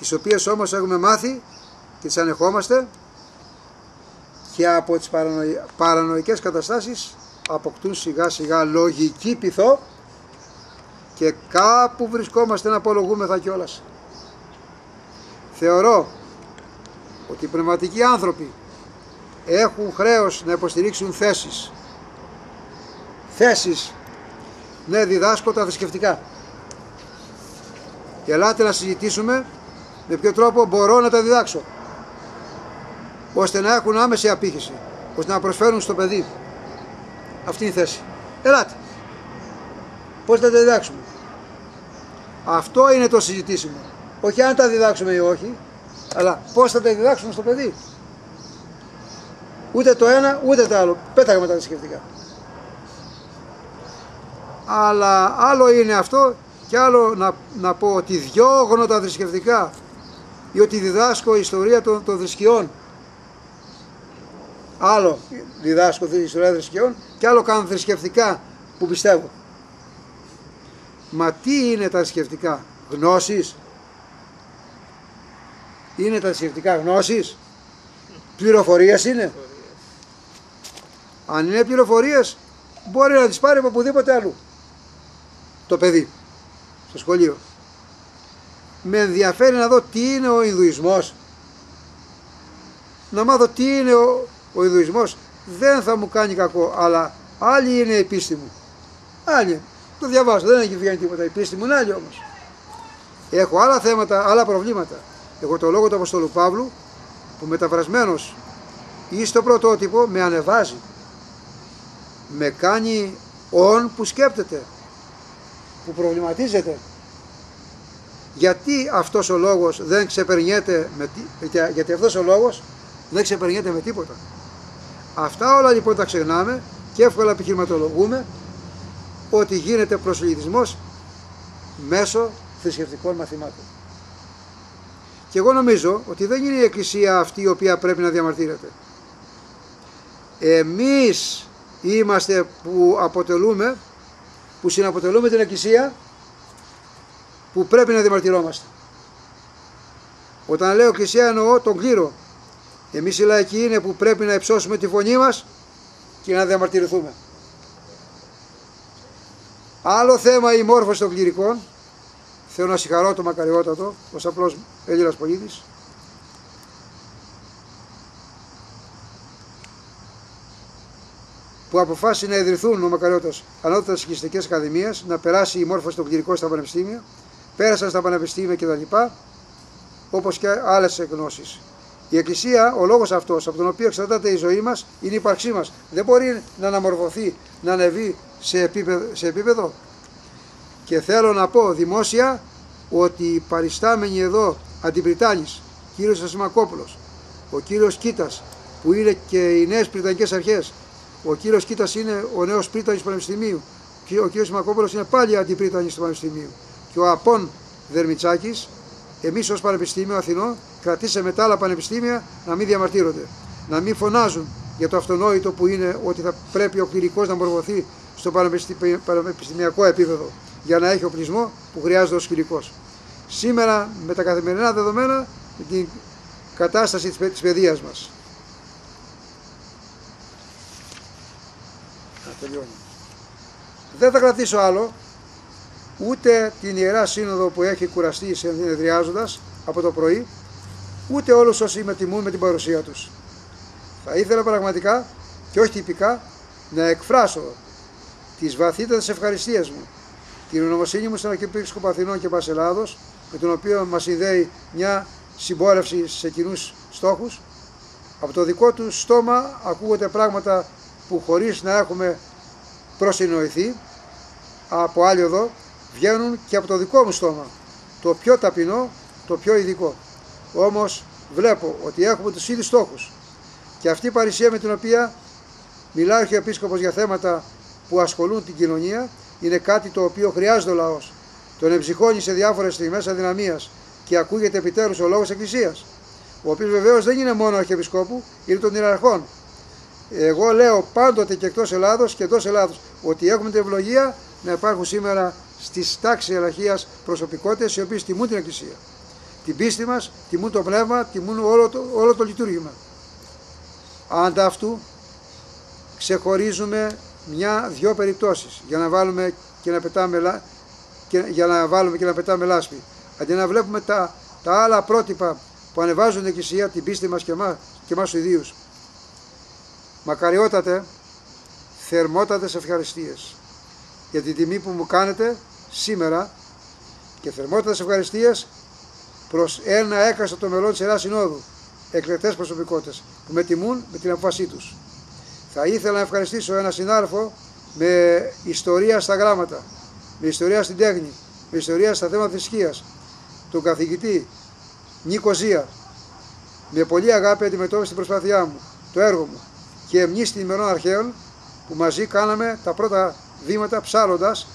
τις οποίες όμως έχουμε μάθει και τις ανεχόμαστε και από τις παρανοϊ... παρανοϊκές καταστάσεις αποκτούν σιγά σιγά λογική πειθό και κάπου βρισκόμαστε να απολογούμεθα κιόλας. Θεωρώ ότι οι πνευματικοί άνθρωποι έχουν χρέος να υποστηρίξουν θέσεις. Θέσεις ναι, διδάσκω τα θρησκευτικά. Και ελάτε να συζητήσουμε με ποιο τρόπο μπορώ να τα διδάξω. Ώστε να έχουν άμεση απήχηση. Ώστε να προσφέρουν στο παιδί. Αυτή είναι η θέση. Ελάτε. Πώς θα τα διδάξουμε; Αυτό είναι το συζητήσιμο. Όχι αν τα διδάξουμε ή όχι, αλλά πώς θα τα διδάξουμε στο παιδί. Ούτε το ένα, ούτε το άλλο. Πέταγαμε τα θρησκευτικά αλλά άλλο είναι αυτό και άλλο να, να πω ότι διώγνω τα θρησκευτικά ή ότι διδάσκω ιστορία των, των θρησκειών. Άλλο διδάσκω τη ιστορία των θρησκειών και άλλο κάνω θρησκευτικά που πιστεύω. Μα τι είναι τα θρησκευτικά γνώσεις; Είναι τα θρησκευτικά γνώσεις; Πληροφορίες είναι; Αν είναι πληροφορίες μπορεί να τις πάρει από οπουδήποτε αλλού το παιδί στο σχολείο. Με ενδιαφέρει να δω τι είναι ο Ινδουισμός. Να μάθω τι είναι ο, ο Ινδουισμός. Δεν θα μου κάνει κακό, αλλά άλλη είναι η πίστη μου. Άλλη. Το διαβάζω, δεν έχει βγαίνει τίποτα. Η πίστη μου είναι άλλη όμως. Έχω άλλα θέματα, άλλα προβλήματα. Έχω το λόγο του Αποστόλου Παύλου που μεταφρασμένος ή στο πρωτότυπο με ανεβάζει. Με κάνει όν που σκέπτεται που προβληματίζεται. Γιατί αυτός ο λόγος δεν ξεπερνιέται με, τι- γιατί αυτός ο λόγος δεν ξεπερνιέται με τίποτα. Αυτά όλα λοιπόν τα ξεχνάμε και εύκολα επιχειρηματολογούμε ότι γίνεται προσελητισμός μέσω θρησκευτικών μαθημάτων. Και εγώ νομίζω ότι δεν είναι η Εκκλησία αυτή η οποία πρέπει να διαμαρτύρεται. Εμείς είμαστε που αποτελούμε που συναποτελούμε την Εκκλησία που πρέπει να διαμαρτυρόμαστε. Όταν λέω Εκκλησία εννοώ τον κλήρο. Εμείς οι λαϊκοί είναι που πρέπει να υψώσουμε τη φωνή μας και να διαμαρτυρηθούμε. Άλλο θέμα η μόρφωση των κληρικών. Θέλω να συγχαρώ το μακαριότατο ως απλός Έλληνας πολίτης. Που αποφάσισε να ιδρυθούν ο Μακαριώτας ανώτατες σκηστικές ακαδημίες, να περάσει η μόρφωση των κληρικών στα πανεπιστήμια, πέρασαν στα πανεπιστήμια κτλ. όπως και άλλες εκνώσεις. Η Εκκλησία, ο λόγος αυτός από τον οποίο εξαρτάται η ζωή μας, είναι η ύπαρξή μας. Δεν μπορεί να αναμορφωθεί, να ανεβεί σε επίπεδο, σε επίπεδο. Και θέλω να πω δημόσια ότι οι παριστάμενοι εδώ αντιπριτάνης, κύριος Ασημακόπουλος, ο κύριος Κίτας, που είναι και οι νέες πριτανικές αρχές, ο κύριος Κίτας είναι ο νέος πρίτανης του Πανεπιστημίου. Και Ο κύριος Μακόπουλος είναι πάλι αντιπρίτανης του Πανεπιστημίου. Και ο Απόν Δερμητσάκη, εμείς ως Πανεπιστήμιο Αθηνών, κρατήσαμε τα άλλα πανεπιστήμια να μην διαμαρτύρονται. Να μην φωνάζουν για το αυτονόητο που είναι ότι θα πρέπει ο κληρικός να μορφωθεί στο πανεπιστημι- πανεπιστημιακό επίπεδο για να έχει οπλισμό που χρειάζεται ο κληρικός. Σήμερα με τα καθημερινά δεδομένα, με την κατάσταση της, της παιδείας μας. Να τελειώνω. Δεν θα κρατήσω άλλο ούτε την Ιερά Σύνοδο που έχει κουραστεί συνεδριάζοντας από το πρωί ούτε όλους όσοι με τιμούν με την παρουσία τους. Θα ήθελα πραγματικά και όχι τυπικά να εκφράσω τις βαθύτατες ευχαριστίες μου, την ονομοσύνη μου στον Αρχιεπίσκοπο Αθηνών και Πασελάδος, με τον οποίο μας συνδέει μια συμπόρευση σε κοινούς στόχους. Από το δικό του στόμα ακούγονται πράγματα που χωρίς να έχουμε προσυνοηθεί από άλλη εδώ βγαίνουν και από το δικό μου στόμα. Το πιο ταπεινό, το πιο ειδικό. Όμως βλέπω ότι έχουμε τους ίδιους στόχους. Και αυτή η παρησία με την οποία μιλάει ο Επίσκοπος για θέματα που ασχολούν την κοινωνία είναι κάτι το οποίο χρειάζεται ο λαός. Τον εμψυχώνει σε διάφορες στιγμές αδυναμίας και ακούγεται επιτέλους ο λόγος Εκκλησίας. Ο οποίος βεβαίως δεν είναι μόνο αρχιεπισκόπου, είναι των ιεραρχών. Εγώ λέω πάντοτε και εκτός Ελλάδος και εντός Ελλάδος ότι έχουμε την ευλογία να υπάρχουν σήμερα στις τάξεις ιεραρχίας προσωπικότητες οι οποίες τιμούν την Εκκλησία. Την πίστη μας, τιμούν το πνεύμα, τιμούν όλο το, όλο το λειτουργήμα. Ανταυτού ξεχωρίζουμε μια-δυο περιπτώσεις για να βάλουμε και να πετάμε, και, για να βάλουμε και να πετάμε λάσπη. Αντί να βλέπουμε τα, τα άλλα πρότυπα που ανεβάζουν την Εκκλησία, την πίστη μας και, εμά, και εμάς τους ιδίους. Μακαριότατε, θερμότατες ευχαριστίες για την τιμή που μου κάνετε σήμερα και θερμότατες ευχαριστίες προς ένα έκαστο το μελών της Ελλάς Συνόδου, εκλεκτές προσωπικότητες που με τιμούν με την αποφασή τους. Θα ήθελα να ευχαριστήσω ένα συνάδελφο με ιστορία στα γράμματα, με ιστορία στην τέχνη, με ιστορία στα θέματα θρησκείας, τον καθηγητή Νίκο Ζία, με πολύ αγάπη αντιμετώπισε την προσπάθειά μου, το έργο μου και εμνήστη ημερών αρχαίων που μαζί κάναμε τα πρώτα βήματα ψάλλοντας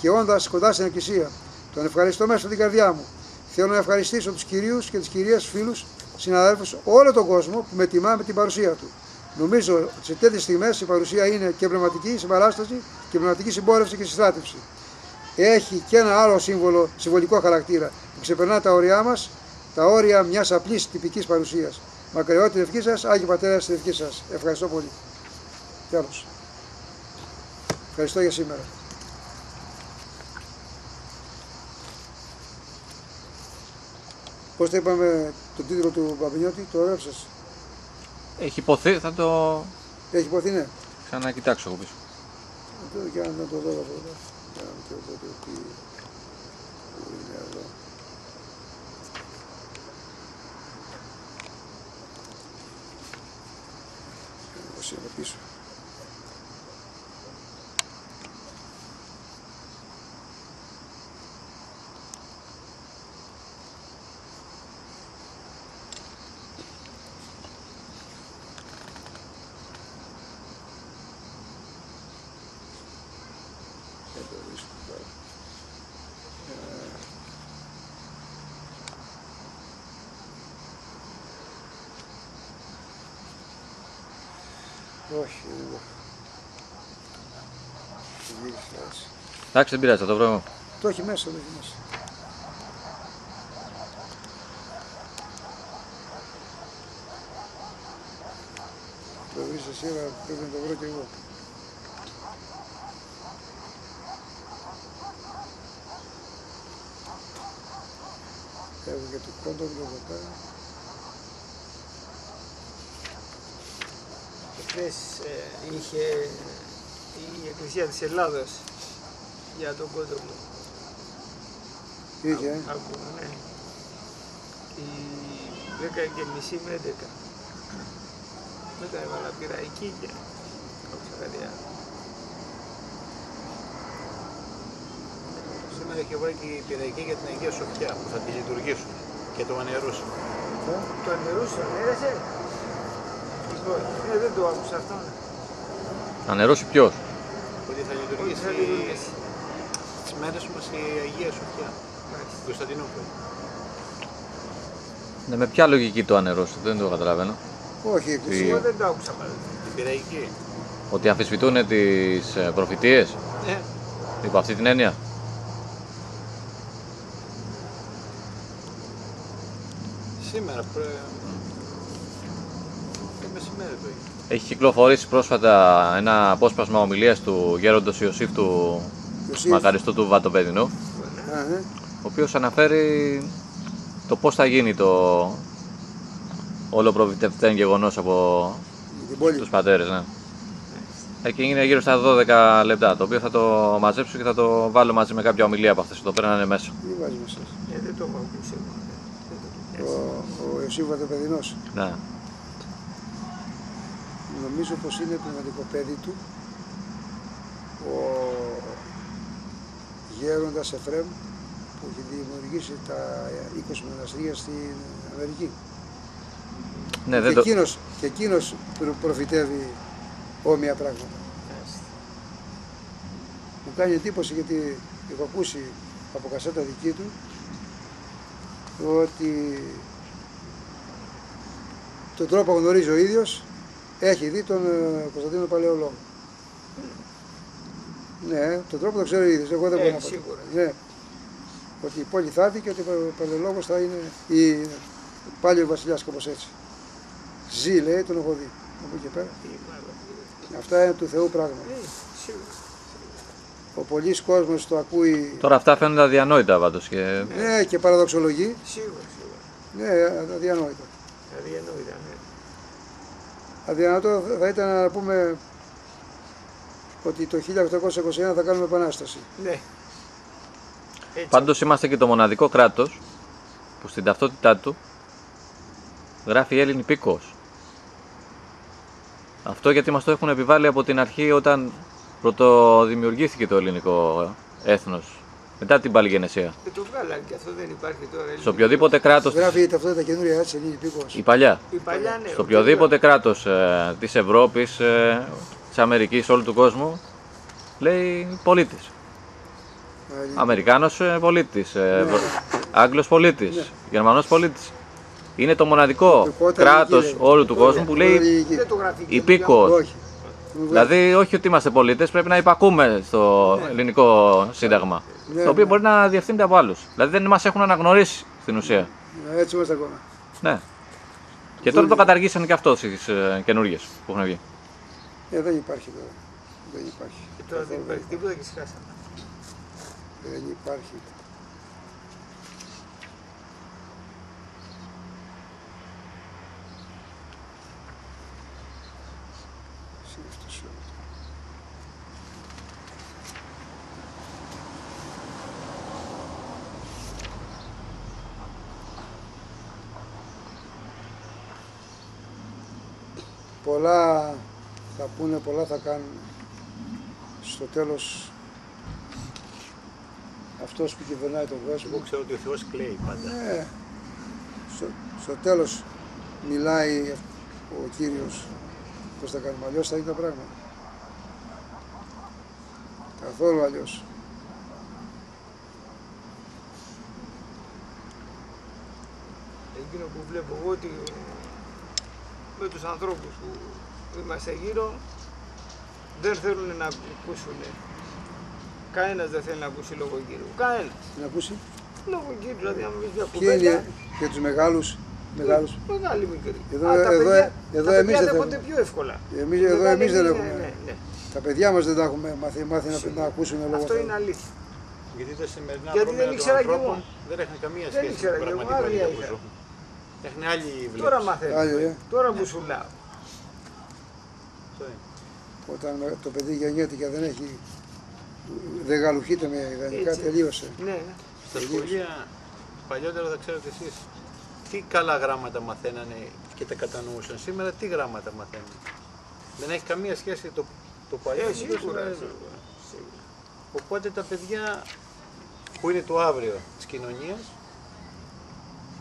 και όντας κοντά στην εκκλησία. Τον ευχαριστώ μέσα την καρδιά μου. Θέλω να ευχαριστήσω τους κυρίους και τις κυρίες φίλους, συναδέλφους, όλο τον κόσμο που με τιμά με την παρουσία του. Νομίζω ότι σε τέτοιες στιγμές η παρουσία είναι και πνευματική συμπαράσταση και πνευματική συμπόρευση και συστράτευση. Έχει και ένα άλλο σύμβολο, συμβολικό χαρακτήρα που ξεπερνά τα όρια μας, τα όρια μιας απλής τυπικής παρουσίας. Μακριότητα την ευχή σας, Άγιο Πατέρα την ευχή σας. Ευχαριστώ πολύ. Τέλο. Ευχαριστώ για σήμερα. Πώς το είπαμε τον τίτλο του Παπινιώτη, το έγραψες; Έχει υποθεί, θα το Έχει υποθεί, ναι. ξανακοιτάξω εγώ πίσω. Τώρα και να το δω εδώ. Για να το δω το τι που είναι εδώ. Πώς είναι πίσω. Δεν το βρίσκω τώρα. Ε, Όχι, δεν είναι. Γύρισε έτσι. Εντάξει, δεν πειράζει, θα το βρω. Το έχει μέσα, το έχει μέσα. Το βρεις εσύ, αλλά πρέπει να το βρω κι εγώ. Έχω και το κόντοβλο εδώ πέρα. Χθες ε, είχε η Εκκλησία της Ελλάδος για τον κόντοβλο. Είχε, ε. Ακούμε, ναι. Η 10 και μισή με 11. Μετά έβαλα πυραϊκή και άκουσα κάτι άλλο. Σήμερα έχει βάλει και η πυραϊκή για την Αγία Σοφιά που θα τη λειτουργήσουν και το ανερούσουν. Το ανερούσε, ανέρεσε. Λοιπόν, ε, δεν το άκουσα αυτό. ναι. Να νερώσει ποιος; Ότι θα Ότι θα λειτουργήσει λειτουργήσει. τις μέρες μας η Αγία Σοφιά. Μάλιστα. Στην Κωνσταντινούπολη. Ναι, με ποια λογική το ανερώσει, δεν το καταλαβαίνω. Όχι, η εκκλησία. Εγώ δεν το άκουσα πάλι. Την πυραϊκή. Ότι αμφισβητούν τις προφητείες, Ναι, υπό αυτή την έννοια; σήμερα. Πρέ... Το μεσημέρι το είχε. Έχει κυκλοφορήσει πρόσφατα ένα απόσπασμα ομιλίας του γέροντος Ιωσήφ του Ιωσήφ. μακαριστού του Βατοπέδινου, Α, ναι. ο οποίος αναφέρει το πώς θα γίνει το, όλο προβητευτέν γεγονός από την πόλη. τους πατέρες, ναι. Εκεί είναι γύρω στα 12 λεπτά, το οποίο θα το μαζέψω και θα το βάλω μαζί με κάποια ομιλία από αυτές εδώ πέρα να είναι μέσα. Τι βάζεις μέσα. Ε, δεν το έχω ακούσει εγώ. Δεν το έχω Ο, πιάσει. ο Ιωσήφ Παιδινός. Ναι. Νομίζω πως είναι πνευματικό παιδί του ο γέροντας Εφρέμ που έχει δημιουργήσει τα 20 μοναστήρια στην Αμερική. Ναι, και, δεν το... εκείνος, και εκείνος προ- προφητεύει όμοια πράγματα. Μάλιστα. Μου κάνει εντύπωση γιατί έχω ακούσει από κασέτα δική του ότι τον τρόπο που γνωρίζει ο ίδιος έχει δει τον ε, Κωνσταντίνο Παλαιολόγο. Ναι, τον τρόπο το ξέρω ο ίδιος, εγώ δεν Ε, μπορώ να πω. σίγουρα. Ναι. Ότι η πόλη θα δει και ότι ο Παλαιολόγος θα είναι ή, πάλι ο βασιλιάς κάπως έτσι. Ζει λέει, τον έχω δει. Από εκεί και πέρα. Τι μάλλον. Αυτά είναι του Θεού πράγματα. Ε, σίγουρα. Ο πολλής κόσμος το ακούει Τώρα αυτά φαίνονται αδιανόητα πάντως και... ναι, και παραδοξολογεί. Σίγουρα, σίγουρα. Ναι, αδιανόητο. Δηλαδή εννοείται, ναι. Αδιανόητο θα ήταν να πούμε ότι το 1821 θα κάνουμε επανάσταση. Ναι. Έτσι. Πάντως είμαστε και το μοναδικό κράτος που στην ταυτότητά του γράφει Έλλην υπήκοος. Αυτό γιατί μας το έχουν επιβάλει από την αρχή όταν πρωτοδημιουργήθηκε το ελληνικό έθνος. Μετά την παλιγενεσία. Και το βγάλαν και αυτό δεν υπάρχει τώρα. Σε οποιοδήποτε κράτος, της- Γράφει η ταυτότητα καινούρια έτσι, είναι υπήκοος. η παλιά, Η παλιά, ναι. στο οποιοδήποτε κράτος ε, της Ευρώπης, ε, της Αμερικής, όλου του κόσμου, λέει πολίτης. Αμερικάνος ε, πολίτης, ε, Ναι. Βρο- Άγγλος πολίτης, Ναι. Γερμανός πολίτης. Είναι το μοναδικό Υπηκότητα κράτος εκεί, όλου του κόσμου που λέει Δεν το γράφει. και υπήκοος. Όχι. Μου βγάζει. Δηλαδή όχι ότι είμαστε πολίτες, πρέπει να υπακούμε στο ελληνικό σύνταγμα. Ναι, το οποίο ναι. μπορεί να διευθύνεται από άλλους. Δηλαδή δεν μας έχουν αναγνωρίσει στην ουσία. Ναι, Έτσι είμαστε ακόμα. Ναι. Και τώρα το καταργήσαν και αυτός στις ε, καινούργιες που έχουν βγει. Ε, δεν υπάρχει τώρα. Δεν υπάρχει. Και τώρα δεν υπάρχει τίποτα και σκάσαμε. Δεν υπάρχει. Είναι αυτός ο- Πολλά θα πούνε, πολλά θα κάνουν. Στο τέλος αυτός που κυβερνάει τον κόσμο Εγώ ξέρω ότι ο Θεός κλαίει πάντα. ναι. Στο, στο τέλος μιλάει ο Κύριος πώς θα κάνουμε αλλιώς θα είναι τα πράγματα. Καθόλου αλλιώς. Εκείνο που βλέπω εγώ ότι με τους ανθρώπους που είμαστε γύρω δεν θέλουν να ακούσουν. Κανένας δεν θέλει να ακούσει λόγο γύρω. Κανένας. Να ακούσει. Λόγο γύρω, δηλαδή αν πεις μια Ποιοι κουβέντα. είναι για τους μεγάλους. μεγάλους. Μεγάλη μικρή. Εδώ- Α, τα εδώ- παιδιά, εδώ τα εμείς παιδιά δεν δέχονται θέλουμε. πιο εύκολα. Εμείς, Οι εδώ μεγάλοι εμείς δεν είναι- έχουμε. ναι, ναι. Τα παιδιά μας δεν τα έχουμε μάθει, μάθει να, να ακούσουν λόγο Αυτό Θεού. είναι αλήθεια. Γιατί τα σημερινά Γιατί δρόμενα δεν των ήξερα κι ανθρώπων εγώ. δεν έχουν καμία Δεν σχέση με ήξερα την κι εγώ, πραγματικότητα άγρια που είχα. ζουν. Έχουν άλλη βλέψη. Τώρα Άλλη, μαθαίνω. ε. Τώρα που σου λέω. Αυτό είναι. Όταν το παιδί γεννιέται και δεν έχει δεν γαλουχείται με ιδανικά, Έτσι. τελείωσε. Ναι. Στα σχολεία παλιότερα θα ξέρετε εσείς τι καλά γράμματα μαθαίνανε και τα κατανοούσαν. Σήμερα τι γράμματα μαθαίνουν. Δεν έχει καμία σχέση το, το παλιό Ε, με το σίγουρα. σημερινό. σίγουρα, σίγουρα. Οπότε τα παιδιά που είναι το αύριο της κοινωνίας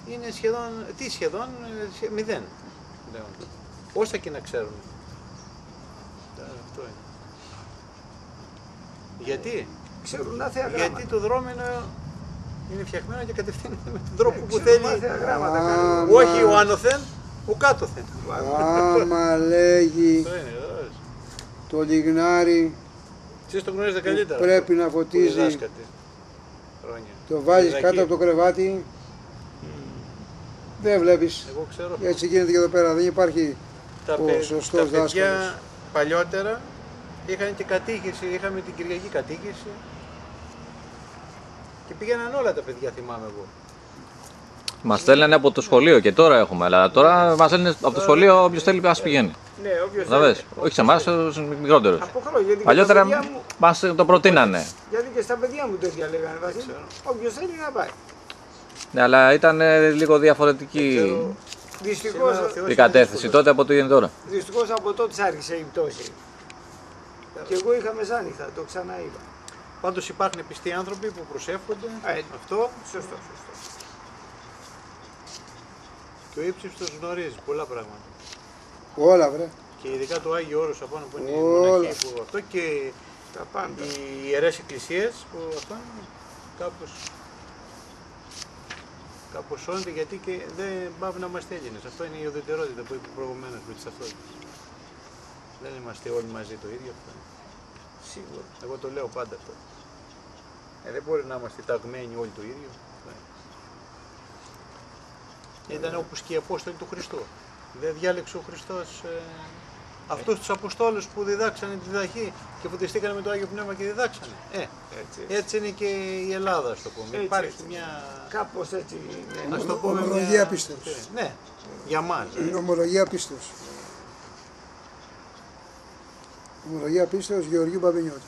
είναι σχεδόν, τι σχεδόν, ε, σχε- μηδέν πλέον. Όσα και να ξέρουν. Ε, Αυτό είναι. Γιατί, Ξέρουν άθεα γιατί γράμματα. το δρόμενο είναι φτιαγμένο και κατευθύνεται με τον τρόπο που Ξέρουν θέλει. άθεα γράμματα. Α, κάνουν. μα- Όχι ο άνωθεν, ο κάτωθεν. Άμα λέγει Αυτό είναι. ε, το λιγνάρι Εσείς το γνωρίζετε που καλύτερα. πρέπει να Που φωτίζει, διδάσκατε χρόνια. το βάζεις Παιδάκι. κάτω από το κρεβάτι, δεν βλέπεις. Εγώ ξέρω. Έτσι γίνεται και εδώ πέρα, δεν υπάρχει τα, ο παι- σωστός τα παιδιά δάσκαλος. Παλιότερα είχαν και κατήχηση, είχαμε την Κυριακή κατήχηση και πήγαιναν όλα τα παιδιά θυμάμαι εγώ. Μας στέλνανε από το σχολείο και τώρα έχουμε. Αλλά τώρα μας στέλνουν από το σχολείο όποιος θέλει να πηγαίνει. Ναι, όποιος Καταλαβες. θέλει. Όχι σε εμάς, στους μικρότερους. Από χρόνο, γιατί και Παλιότερα τα παιδιά μου, μας το προτείνανε. γιατί και στα παιδιά μου τέτοια λέγανε, Βασίλη. Όποιος θέλει να πάει. Ναι, αλλά ήταν ε, λίγο διαφορετική Δυστυχώς, η κατεύθυνση τότε από ό,τι είναι τώρα. δυστυχώς από τότε άρχισε η πτώση. Και εγώ είχα μεσάνυχτα, το ξαναείπα. Πάντως υπάρχουν πιστοί άνθρωποι που προσεύχονται Ε, αυτό Σωστό, σωστό. και ο ύψιστος γνωρίζει πολλά πράγματα. Όλα βρε. Και ειδικά το Άγιο Όρος απάνω που είναι οι Όλα. μοναχοί που αυτό και Τα πάντα. οι ιερές εκκλησίες που αυτό κάπως κάπως σώνεται γιατί και δεν πάβει να είμαστε Έλληνες. Αυτό είναι η ουδετερότητα που είπε προηγουμένως με τις ταυτότητες. Δεν είμαστε όλοι μαζί το ίδιο αυτό. Σίγουρα. Εγώ το λέω πάντα αυτό. Ε, δεν μπορεί να είμαστε ταγμένοι όλοι το ίδιο. Αυτό είναι. Ήταν όπως και οι Απόστολοι του Χριστού. Δεν διάλεξε ο Χριστός ε, αυτούς τους Αποστόλους που διδάξανε τη διδαχή και φωτιστήκανε με το Άγιο Πνεύμα και διδάξανε. Ε, Έτσι. έτσι είναι και η Ελλάδα, ας το πούμε. Έτσι, Υπάρχει έτσι. μια... Κάπως έτσι. ναι. Ας το πούμε Ομολογία μια... πίστεως. Ναι, για μας. ε. Είναι ομολογία πίστεως. Ομολογία πίστεως Γεωργίου Παπινιώτη.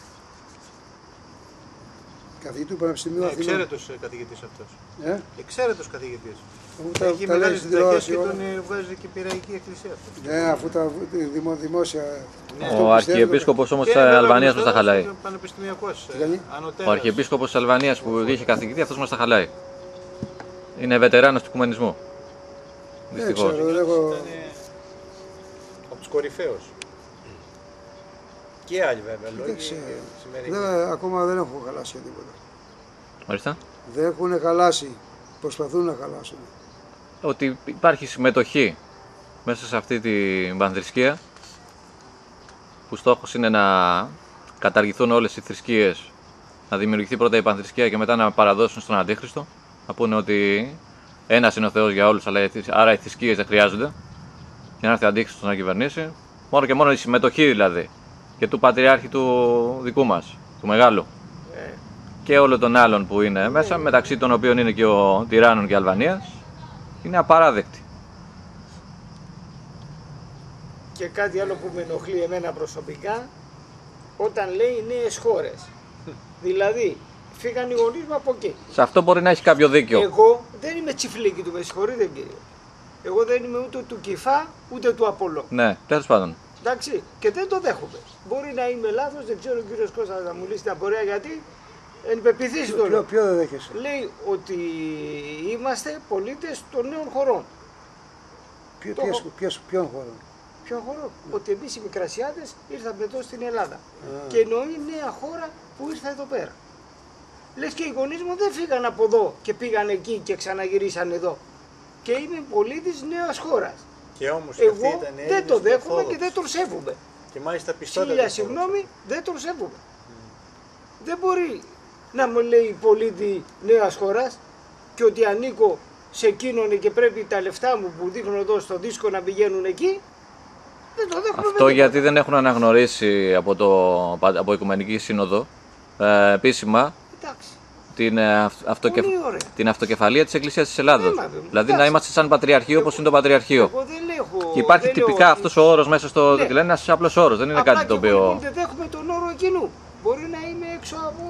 Καθηγητή του Πανεπιστημίου Ναι, Αθηνών. εξαίρετος ε, καθηγητής αυτός. Ε, Εξαίρετος καθηγητής. Αφού τα, Έχει τα λέει μεγάλες στην διδαχές τηλεόραση και όλα. τον ε, βγάζει και η Πυραϊκή Εκκλησία αυτός. Ναι, αφού τα δημο, δημόσια. Ναι. αυτό Ο πιστεύω, Αρχιεπίσκοπος όμως Και της είναι βέβαια Αλβανίας μας τα γνωστός, χαλάει. είναι Πανεπιστημιακός. Τι κάνει; ε, ανωτέρας. Ο Αρχιεπίσκοπος της Αλβανίας που είχε καθηγητή, αυτός μας τα χαλάει. Είναι βετεράνος του οικουμενισμού. Δεν Δυστυχώς. ξέρω, δεν έχω. Ήταν ε, από τους κορυφαίους. Και άλλοι βέβαια, λόγοι Δεν ξέρω. σημερινοί. Δεν, ακόμα δεν έχω χαλάσει τίποτα. Μάλιστα. Δεν έχουν χαλάσει. Προσπαθούν να χαλάσουν. Ότι υπάρχει συμμετοχή μέσα σε αυτή την πανθρησκεία που στόχος είναι να καταργηθούν όλες οι θρησκείες να δημιουργηθεί πρώτα η πανθρησκεία και μετά να παραδώσουν στον Αντίχριστο να πούνε ότι ένας είναι ο Θεός για όλους αλλά οι θρησκ- άρα οι θρησκείες δεν χρειάζονται για να έρθει ο Αντίχριστος να κυβερνήσει μόνο και μόνο η συμμετοχή δηλαδή και του Πατριάρχη του δικού μας, του Μεγάλου Ε, και όλων των άλλων που είναι μέσα, μεταξύ των οποίων είναι και ο Τυράννων και Αλβανίας, είναι απαράδεκτη. Και κάτι άλλο που με ενοχλεί εμένα προσωπικά, όταν λέει νέες χώρες. δηλαδή, φύγαν οι γονείς μου από εκεί. Σε αυτό μπορεί να έχει κάποιο δίκιο. Εγώ δεν είμαι τσιφλίκι του, με συγχωρείτε κύριε. Εγώ δεν είμαι ούτε του Κυφά, ούτε του Απολό. Ναι, τέλος πάντων. Εντάξει, και δεν το δέχομαι. Μπορεί να είμαι λάθος, δεν ξέρω ο κύριος Κώστας να μου λύσει την απορία γιατί εν πεπιθήσει το Ποιο, λέω. ποιο δεν δέχεσαι. Λέει ότι είμαστε πολίτες των νέων χωρών. Ποιο, Το ποιες, έχω. ποιες, ποιον χώρο. Ποιον χώρο, ότι εμείς οι Μικρασιάτες ήρθαμε εδώ στην Ελλάδα. Και εννοεί νέα χώρα που ήρθε εδώ πέρα. Λες και οι γονείς μου δεν φύγαν από εδώ και πήγαν εκεί και ξαναγυρίσαν εδώ. Και είμαι πολίτης νέας χώρας. Και όμως και αυτοί Εγώ ήταν δεν Έλληνες το δέχομαι Ορθόδοξοι. και δεν τον σέβομαι. Και μάλιστα πιστότερα. Χίλια συγγνώμη, δεν τον σέβομαι. Δεν μπορεί να μου λέει πολίτη νέας χώρας και ότι ανήκω σε εκείνον και πρέπει τα λεφτά μου που δείχνω εδώ στο δίσκο να πηγαίνουν εκεί. Δεν το δέχομαι. με Αυτό τίποτα. γιατί δεν έχουν αναγνωρίσει από, το, από Οικουμενική Σύνοδο ε, επίσημα Εντάξει. την, ε, αυ- αυτοκεφ... Πολύ ωραία. την αυτοκεφαλία της Εκκλησίας της Ελλάδος. Ναι, μα, βέβαια. δηλαδή να Εντάξει. είμαστε σαν Πατριαρχείο όπως είναι το Πατριαρχείο. Εγώ δεν έχω. Και υπάρχει δεν λέω τυπικά ότι- αυτός ο όρος μέσα στο Ναι. ναι. λένε ένας απλός όρος, δεν είναι Απλά κάτι το και εγώ οποίο... λοιπόν δεν δέχομαι τον όρο εκείνου. Μπορεί να είμαι έξω από.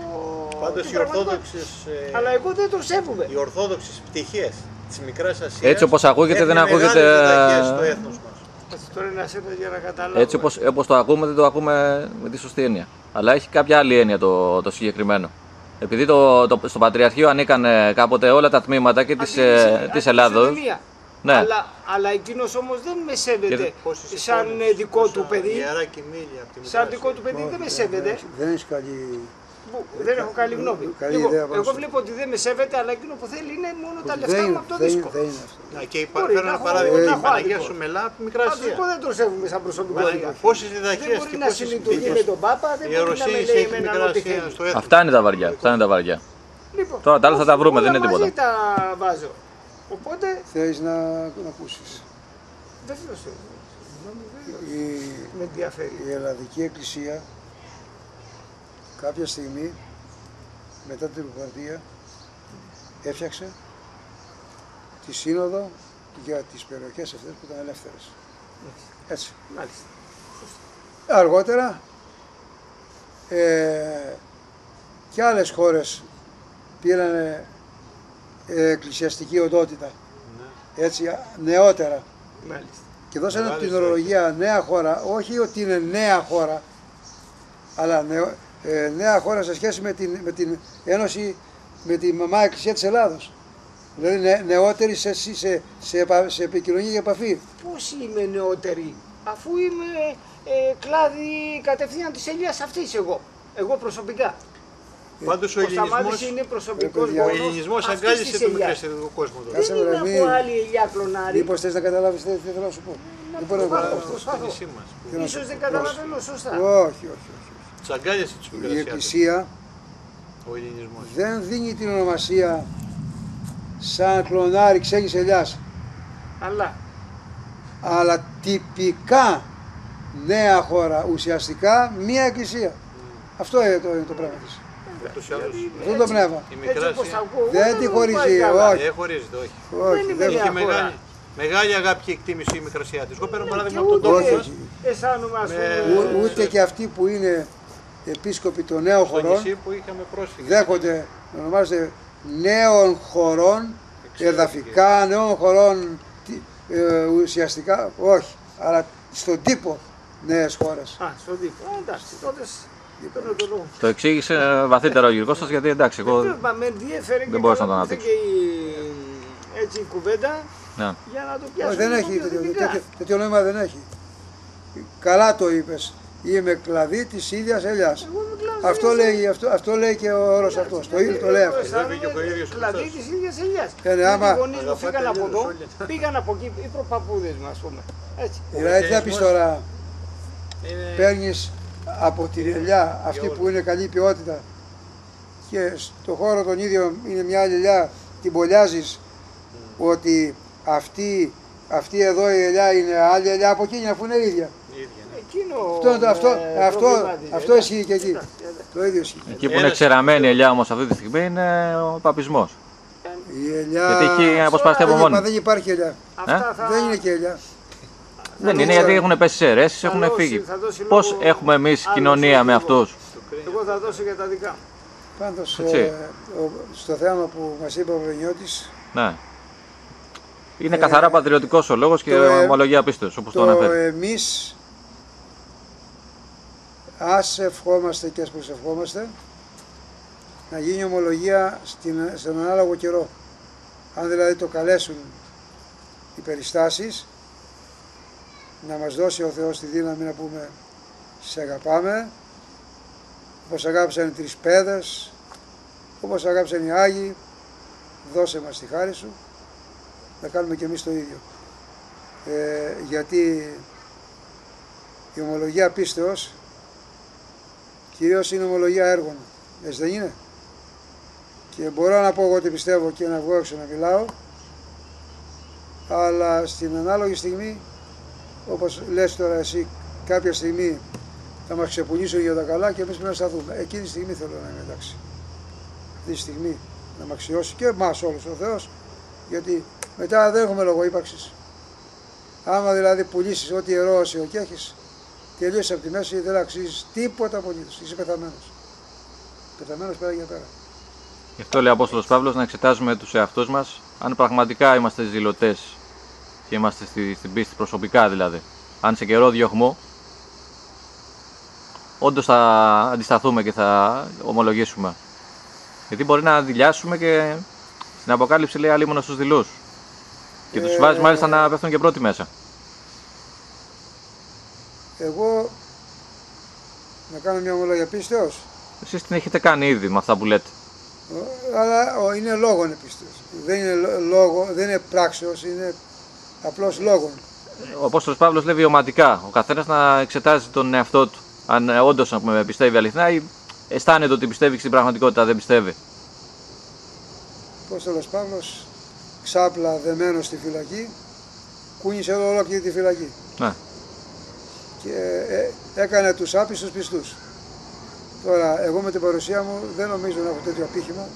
Πάντως την οι πραγματικότητα. ορθόδοξες, ε, Αλλά εγώ δεν τον σέβομαι. οι ορθόδοξες πτυχές της Μικράς Ασίας Έτσι όπως ακούγεται, δεν έχουν ακούγεται, μεγάλες διδαχές ε, στο έθνος μας. Κάτσε τώρα ένα σένα για να καταλάβω. Έτσι όπως, όπως το ακούμε δεν το ακούμε με τη σωστή έννοια. Αλλά έχει κάποια άλλη έννοια το, το συγκεκριμένο. Επειδή το, το, στο Πατριαρχείο ανήκαν ε, κάποτε όλα τα τμήματα και της, Αντί ε, της- της αντί Ελλάδος. Ερμηνεία. Ναι. Αλλά, αλλά εκείνος όμως δεν με σέβεται Και- Πόσες σαν εικόνες, ε, δικό πόσα του παιδί. Ιερά κοιμήλια από τη Μικρά Σαν Ασία. δικό του παιδί δεν με σέβεται. Δεν έχεις καλή. Που Δεν έχω καλή γνώμη. Καλή Λοιπόν, ιδέα πάνω εγώ στο- βλέπω ότι δεν με σέβεται, αλλά εκείνο που θέλει είναι μόνο τα Δεν λεφτά μου είναι, από το δεν, δίσκο. είναι- δεν είναι αυτό. Να, και υπά- Μπορεί φέρω να ένα έχω- παράδειγμα, να η έχω Παναγία άδικο. σου μελά από τη Μικρά Πάντως Ασία. εγώ δεν τον σέβομαι σαν προσωπικότητα. Παναγία, Πόσες Δεν διδαχές μπορεί και να πόσες συλλειτουργεί πτυχές. με τον Πάπα, δεν Η μπορεί να με ιεροσύνη λέει έχει εμένα Μικρά ό,τι Ασία θέλει. στο έθνος. Αυτά είναι τα βαριά. Αυτά είναι τα βαριά. Λοιπόν, Τώρα τα άλλα θα τα βρούμε, όλα δεν είναι τίποτα. μαζί τα βάζω. Οπότε, Θέλεις να, να ακούσεις. βεβαίως, ε, Η, με ενδιαφέρει. η Ελλαδική Εκκλησία κάποια στιγμή μετά την Επικρατεία έφτιαξε τη σύνοδο για τις περιοχές αυτές που ήταν ελεύθερες. Έτσι. Μάλιστα. Αργότερα ε, και άλλες χώρες πήραν ε, εκκλησιαστική οντότητα, Ναι. έτσι νεότερα. Μάλιστα. Και δώσανε Μεγάλη την ορολογία νέα χώρα, όχι ότι είναι νέα χώρα, αλλά νεο- ε, νέα χώρα σε σχέση με την, με την ένωση με τη μαμά εκκλησία της Ελλάδος. Δηλαδή νε, νεότερη σε, σε, σε, σε, επα- σε επικοινωνία και επαφή. Πώς είμαι νεότερη, αφού είμαι ε, κλάδι κατευθείαν της Ελίας αυτής εγώ. Εγώ προσωπικά. Πάντως ο Ο Σταμάτης ελληνισμός, είναι προσωπικός παιδιά, ο γονός ελληνισμός αυτής αγκάλισε της τον Ελιάς. μικρασιατικό κόσμο τώρα. Κάτσε, Δεν βρε, είμαι μη- από άλλη ελιά κλονάρι. Μήπως θες να καταλάβεις τι τι θέλω να σου πω. Δεν μπορώ να προσπαθώ. καταλάβω. Στο νησί μας. Τι να σου Ίσως πω. δεν καταλαβαίνω σωστά. Όχι, όχι, όχι. Τους αγκάλιασε τους Η μικρασιάτες. Εκκλησία Ο ελληνισμός. δεν δίνει την ονομασία σαν κλονάρι ξένης ελιάς, Αλλά αλλά τυπικά νέα χώρα, ουσιαστικά μία εκκλησία. Αυτό είναι το, είναι το πράγμα της. Ούτως ή άλλως Αυτό είναι το πνεύμα. η έτσι όπως μικράσια τα ακούω, Δεν εγώ τη μου χωρίζει, πάει καλά. όχι. δεν χωρίζεται, όχι. Όχι, είναι δεν μια Είχε χώρα. μεγάλη, μεγάλη αγάπη και εκτίμηση η μικρασιάτης. Εγώ παίρνω Ναι, παράδειγμα και από τον τόπο ούτε Όχι, μας, Αισθάνομαι ας Με- πούμε... Ού- ούτε και αυτοί που είναι επίσκοποι των νέων στο χωρών νησί που είχαμε πρόσφυγες. δέχονται, ονομάζονται νέων χωρών, Εξαιρετική. εδαφικά, νέων χωρών τι- ε, ουσιαστικά, όχι, αλλά στον τύπο νέες χώρες. Α, στον τύπο. Α, εντάξει, τότε σ- παίρνω το λόγο. Το εξήγησε ε, βαθύτερα ο Γιώργος σας γιατί εντάξει, εγώ. Δεν είπα, με ενδιέφερε δεν και μπορούσα να καλά το που ήρθε και η, έτσι η κουβέντα Ναι. για να το Όχι, πιάσουμε δεν λίγο έχει, πιο τέτοιο, θετικά. τέτοιο, τέτοιο νόημα δεν έχει. Καλά το είπες. Είμαι κλαδί της ίδιας ελιάς. Εγώ είμαι κλαδί Αυτό της λέει, αυτό, αυτό λέει και ο όρος αυτός. Το ίδιο το λέει αυτό. αισθάνομαι Βέβαια και ο ίδιος ο κλαδί Χριστός. της ίδιας ελιάς. Ε, ναι, Γιατί άμα- Οι γονείς μου Αγαπάτε φύγαν από Ελλήνες εδώ, όλοι. πήγαν από εκεί, οι προπαπούδες μου ας πούμε. Έτσι. Δηλαδή τι θα πεις τώρα, Είναι- παίρνεις από την ελιά αυτή που είναι καλή ποιότητα και στο χώρο τον ίδιο είναι μια άλλη ελιά, την πολιάζεις ότι αυτή, αυτή εδώ η ελιά είναι άλλη ελιά από εκείνη αφού είναι ίδια. ίδια, ναι. Εκείνο Αυτό, είναι το- αυτό, με αυτό, προβλημάτιζε. αυτό ισχύει και εκεί. Εντάξει, εντάξει. Το ίδιο ισχύει. Εκεί που είναι Ένας- ξεραμένη η ελιά όμως αυτή τη στιγμή είναι ο παπισμός. Η ελιά... Γιατί έχει αποσπαστεί από δεν, μόνη. υπά- δεν υπάρχει ελιά. Αυτά θα... Δεν είναι και ελιά. Δεν είναι γιατί έχουν πέσει σε αιρέσεις, έχουν δώσει- φύγει. θα δώσει Πώς λόγο έχουμε εμείς άλλος κοινωνία με λόγο. αυτούς; Εγώ θα δώσω για τα δικά μου. Πάντως Έτσι. ε, ο- στο θέμα που μας είπε ο Βενιώτης, Ναι. Είναι καθαρά πατριωτικός ο λόγος και το, ε, ομολογία πίστεως, όπως το το αναφέρει. εμείς ας ευχόμαστε και ας προσευχόμαστε να γίνει ομολογία στην, στον ανάλογο καιρό. Αν δηλαδή το καλέσουν οι περιστάσεις, να μας δώσει ο Θεός τη δύναμη να πούμε σε αγαπάμε, όπως αγάπησαν οι τρεις παιδες, όπως αγάπησαν οι Άγιοι, δώσε μας τη χάρη σου, να κάνουμε και εμείς το ίδιο. Ε, γιατί η ομολογία πίστεως κυρίως είναι ομολογία έργων, έτσι δεν είναι; Και μπορώ να πω εγώ ότι πιστεύω και να βγω έξω να μιλάω, αλλά στην ανάλογη στιγμή, όπως λες τώρα εσύ, κάποια στιγμή θα μας ξεπουλήσουν για τα καλά και εμείς πρέπει να σταθούμε. Εκείνη τη στιγμή θέλω να είμαι εντάξει. Αυτή τη στιγμή να με αξιώσει και εμάς όλους ο Θεός, γιατί μετά δεν έχουμε λόγο ύπαρξης. Άμα δηλαδή πουλήσεις ό,τι ιερό και έχεις, τελείωσες από τη μέση, δεν αξίζεις τίποτα απολύτως. Είσαι πεθαμένος. Πεθαμένος πέρα για πέρα. Γι' αυτό λέει ο Απόστολος Παύλος να εξετάζουμε τους εαυτούς μας αν πραγματικά είμαστε ζηλωτές και είμαστε στη, στην πίστη προσωπικά δηλαδή. Αν σε καιρό διωγμού όντως θα αντισταθούμε και θα ομολογήσουμε. Γιατί μπορεί να δηλιάσουμε και στην Αποκάλυψη λέει αλίμονος στους δειλούς. Και τους Ε, βάζει μάλιστα να πέφτουν και πρώτοι μέσα. Εγώ να κάνω μια ομολογία πίστεως, Εσείς την έχετε κάνει ήδη με αυτά που λέτε. ε, αλλά ο, είναι λόγον πίστεως. Δεν είναι λό- λόγο, δεν είναι πράξεως, είναι απλώς λόγον. Ο Απόστολος Παύλος λέει βιωματικά. Ο καθένας να εξετάζει τον εαυτό του. Αν ε, όντως να πούμε, πιστεύει αληθινά ή αισθάνεται ότι πιστεύει και στην πραγματικότητα δεν πιστεύει. Απόστολος Παύλος, ξάπλα δεμένος στη φυλακή, κούνησε ολόκληρη τη φυλακή Ναι. και ε, έκανε τους άπιστους πιστούς. Τώρα, εγώ με την παρουσία μου δεν νομίζω να έχω τέτοιο απήχημα,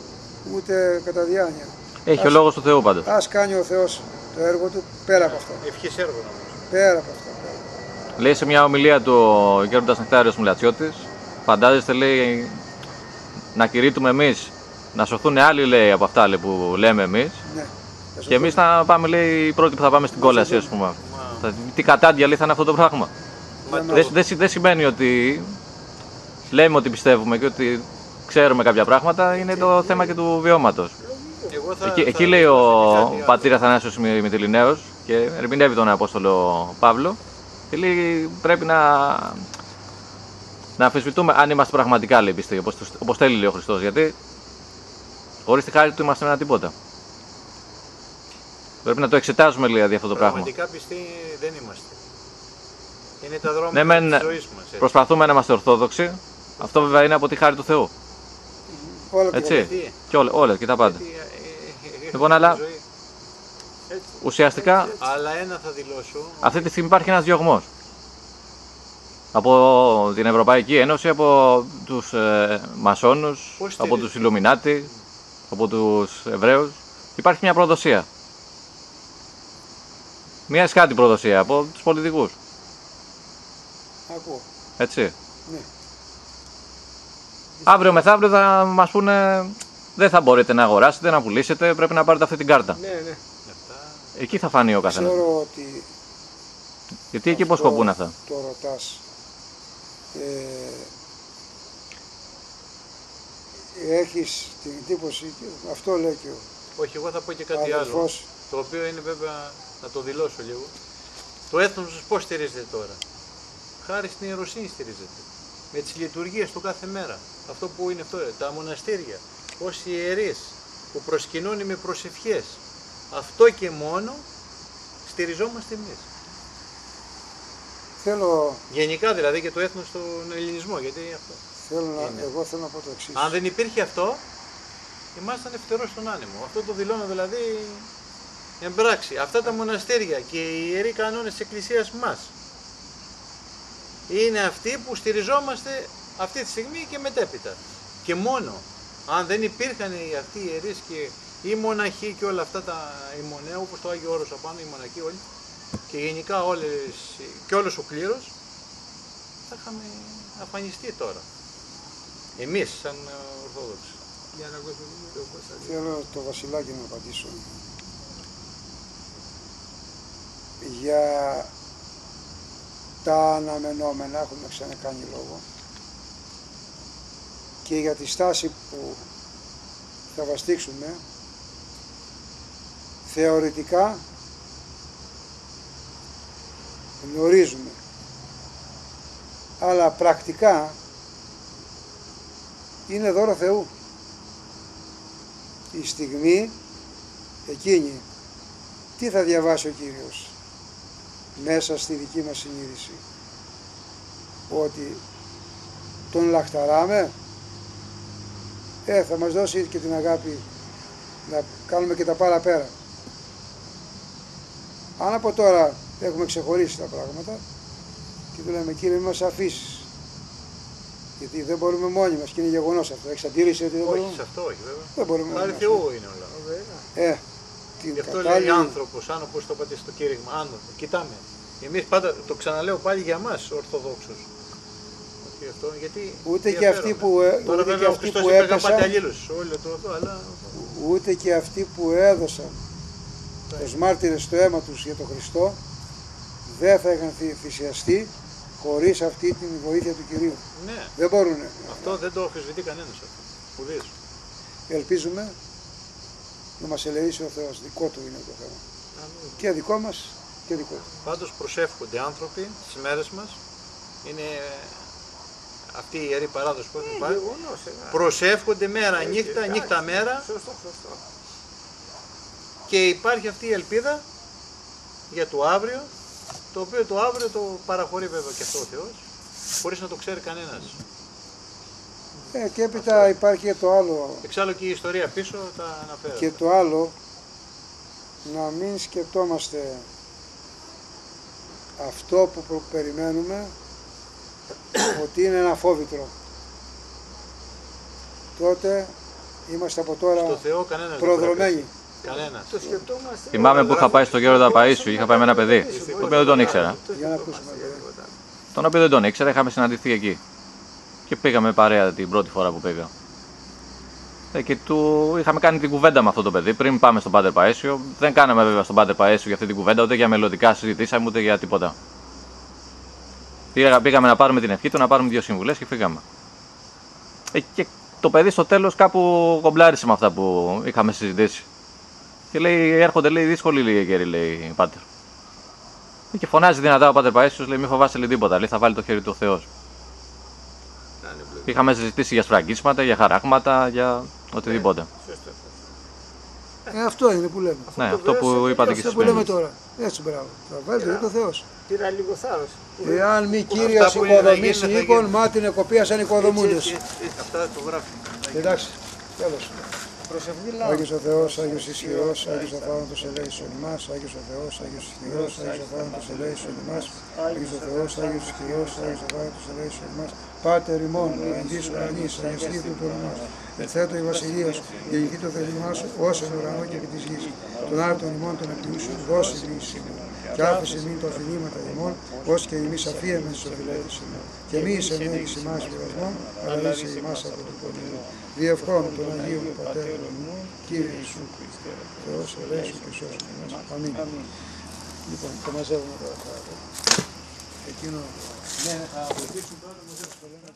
ούτε κατά διάνοια. Έχει ο λόγος του Θεού πάντως. Ας κάνει ο Θεός το έργο του πέρα από αυτό. Ευχής έργο όμως. Πέρα από αυτό. Λέει σε μια ομιλία του ο Γέροντας Νεκτάριος Μουλατσιώτης, φαντάζεστε λέει να κηρύττουμε εμείς, να σωθούν άλλοι λέει από αυτά λέει, που λέμε εμείς Ναι. και εμείς να πάμε λέει οι πρώτοι που θα πάμε στην κόλαση ας πούμε. Θα- Τι κατάντια λέει θα είναι αυτό το πράγμα. Δεν Δεν δεν συ- δεν σημαίνει ότι λέμε ότι πιστεύουμε και ότι ξέρουμε κάποια πράγματα, είναι το θέμα και του βιώματος. Εγώ θα, Εκεί, θα- εκεί λέει θα ο πω και κάτι άλλο. πατήρ Αθανάσιος Μη- Μητυλινέος και ερμηνεύει τον Απόστολο Παύλο και λέει πρέπει να, να αμφισβητούμε αν είμαστε πραγματικά λέει πιστοί, όπως, τους- όπως θέλει λέει ο Χριστός, γιατί χωρίς τη χάρη του είμαστε ένα τίποτα. Πρέπει να το εξετάζουμε λέει δηλαδή αυτό το πράγμα. Πραγματικά πιστοί δεν είμαστε. Είναι τα δρόμια Ναι, μεν, της ζωής μας. έτσι. Προσπαθούμε να είμαστε ορθόδοξοι, αυτό βέβαια είναι από τη χάρη του Θεού. Όλα από την Έτσι. Γιατί, Και όλα, όλα και τα πάντα. γιατί, ε, ε, ε, Λοιπόν, αλλά- ζωή. Έτσι. Ουσιαστικά Αλλά ένα θα δηλώσω. Αυτή τη στιγμή υπάρχει ένας διωγμός. Από την Ευρωπαϊκή Ένωση, από τους ε, μασόνους, Πώς από στηρίζεται; τους Ιλουμινάτι, από τους Εβραίους. Υπάρχει μια προδοσία. Μια σκάτη προδοσία από τους πολιτικούς. Ακούω. Έτσι. Ναι. Αύριο μεθαύριο θα μας πούνε δεν θα μπορείτε να αγοράσετε, να πουλήσετε, πρέπει να πάρετε αυτή την κάρτα. Ναι, ναι. Αυτά. Εκεί θα φανεί ο καθένας. Ξέρω ότι Γιατί εκεί πώς αυτό σκοπούν αυτά; Το ρωτάς. Ε, έχεις την εντύπωση, αυτό λέει και ο Όχι, εγώ θα πω και κάτι άλλο. αδελφός, Το οποίο είναι βέβαια, να το δηλώσω λίγο. Το έθνος σας πώς στηρίζεται τώρα; Χάρη στην ιεροσύνη στηρίζεται. Με τις λειτουργίες του κάθε μέρα. Αυτό που είναι αυτό, τα μοναστήρια. Όσοι ιερείς που προσκυνούν με προσευχές. Αυτό και μόνο στηριζόμαστε εμείς. θέλω, Γενικά δηλαδή και το έθνος στον ελληνισμό. Γιατί αυτό. θέλω να, Είναι. εγώ θέλω να πω το εξής. Αν δεν υπήρχε αυτό, ήμασταν ευθερός στον άνεμο. Αυτό το δηλώνω δηλαδή εν πράξη. Αυτά τα μοναστήρια και οι ιεροί κανόνες της Εκκλησίας μας είναι αυτοί που στηριζόμαστε αυτή τη στιγμή και μετέπειτα. Και μόνο αν δεν υπήρχαν οι αυτοί οι ιερείς και οι μοναχοί και όλα αυτά τα οι μονέα, όπως το Άγιο Όρος απάνω, οι μοναχοί όλοι και γενικά όλες, και όλος ο κλήρος θα είχαμε αφανιστεί τώρα. Εμείς σαν ε, Ορθόδοξοι. Για να ακούσουμε το Κωνσταντίνος. Θέλω το Βασιλάκι να απαντήσω. Για τα αναμενόμενα έχουμε ξανακάνει λόγο και για τη στάση που θα βαστίξουμε θεωρητικά γνωρίζουμε. Αλλά πρακτικά είναι δώρο Θεού. Η στιγμή εκείνη τι θα διαβάσει ο Κύριος μέσα στη δική μας συνείδηση; Ότι τον λαχταράμε; Ε, θα μας δώσει και την αγάπη να κάνουμε και τα παραπέρα αν από τώρα έχουμε ξεχωρίσει τα πράγματα και του λέμε Κύριε μη μας αφήσεις γιατί δεν μπορούμε μόνοι μας και είναι γεγονός αυτό έχεις αντίρρηση ότι δεν Όχι, μπορούμε; σε αυτό όχι βέβαια. δεν μπορούμε Χάρη μόνοι μας. Θεού είναι όλα. Ε, την Γι' αυτό κατάλληλη... λέει άνθρωπος, αν όπω το είπατε στο κήρυγμα, άνθρωπο. Κοιτάμε. Εμείς πάντα το ξαναλέω πάλι για εμά Ορθοδόξους. Όχι αυτό, γιατί. Ούτε και ενδιαφέρομαι. αυτοί που, ε, Τώρα ούτε και βέβαια ο αυτοί Χριστός που είπε έπεσαν, αγαπάτε αλλήλους, όλο το αυτό, αλλά. ούτε και αυτοί που έδωσαν τους μάρτυρες το αίμα τους για τον Χριστό δεν θα είχαν θυ- θυσιαστεί χωρίς αυτή την βοήθεια του Κυρίου. Ναι, Δεν μπορούν. αυτό δεν το αφισβητεί κανένας αυτό. Ουδής. Ελπίζουμε να μας ελεήσει ο Θεός. Δικό του είναι το θέμα. Και δικό μας και δικό του. Πάντως προσεύχονται άνθρωποι στις μέρες μας. Είναι αυτή η ιερή παράδοση που έχει πάει. Γεγονός, ε. Προσεύχονται μέρα νύχτα, νύχτα μέρα Σωστό, σωστό. και υπάρχει αυτή η ελπίδα για το αύριο, το οποίο το αύριο το παραχωρεί βέβαια και αυτό ο Θεός, χωρίς να το ξέρει κανένας. Ε, και έπειτα υπάρχει και το άλλο Εξάλλου και η ιστορία πίσω τα αναφέρω. και το άλλο να μην σκεπτόμαστε αυτό που προ- περιμένουμε ότι είναι ένα φόβητρο. Τότε είμαστε από Στο τώρα Θεό κανένας δεν προδρομένοι. Κανένας. Το σκεπτόμαστε. Θυμάμαι που είχα πάει στο Γέροντα Παΐσιου, είχα πάει με ένα παιδί, το οποίο δεν τον ήξερα. Για να ακούσουμε. Τον οποίο δεν τον ήξερα, είχαμε συναντηθεί εκεί. Και πήγαμε παρέα την πρώτη φορά που πήγα. Ε, και του είχαμε κάνει την κουβέντα με αυτό το παιδί πριν πάμε στον Πάτερ Παέσιο. Δεν κάναμε βέβαια στον Πάτερ Παέσιο για αυτή την κουβέντα, ούτε για μελλοντικά συζητήσαμε, ούτε για τίποτα. Πήγα, πήγαμε να πάρουμε την ευχή του, να πάρουμε δύο συμβουλές και φύγαμε. Ε, και το παιδί στο τέλος κάπου κομπλάρισε με αυτά που είχαμε συζητήσει. Και λέει: Έρχονται λέει, δύσκολοι λίγοι καιροί, λέει Πάτερ. Ε, Και φωνάζει δυνατά ο Πάτερ Παέσιο, λέει: Μην φοβάσαι λέει, τίποτα, λέει, θα βάλει το χέρι του ο Θεός. Να είναι ευλογημένο. Είχαμε συζητήσει για σφραγίσματα, για χαράγματα, για οτιδήποτε. Σωστό. Ε, αυτό είναι που λέμε. Ναι, το αυτό που βεβαίως είπατε και Αυτό εσείς που λέμε πριν. τώρα. Έτσι, μπράβο. Θα βάλετε για το Θεός. Πήρα λίγο θάρρο. Εάν μη κύριος Αυτά που είναι να οικοδομήσει γίνουν, θα οίκον, γίνουν. μάτι νεκοπίας αν οικοδομούντες. Αυτά το γράφει. Εντάξει, τέλος. Προσευχή Άγιος ο Θεός, Άγιος ισχυρός, Άγιος ο θάνατος ελέησον ημάς, Άγιος ο Θεός, Άγιος ισχυρός, Άγιος ο θάνατος ελέησον ημάς, Άγιος ο Θεός, Άγιος ισχυρός, Άγιος ο θάνατος ελέησον ημάς, Πάτερ ημών, ο εντής ουρανής, αγιαστήτου του ουρανός, εθέτω η βασιλείας σου, γεννηθεί το θέλημά σου, ως εν ουρανό και επί της γης. Τον άρτον ημών των επιούσεων, δώσει μη σήμερα. Και άφησε μην τα οφειλήματα ημών, ως και εμείς αφίεμεν στους οφειλέτες ημών. Και μη σε ενέγεις ημάς βιασμών, αλλά είσαι ημάς από το πονηρό. Διευχών των Αγίων Πατέρων ημών, Κύριε Ιησού Χριστέ, Θεός ελέησου και σώσου ημάς. Αμήν. Λοιπόν, το μαζεύουμε τώρα. Εκείνο... Ναι, θα βοηθήσουμε τώρα, μαζεύουμε.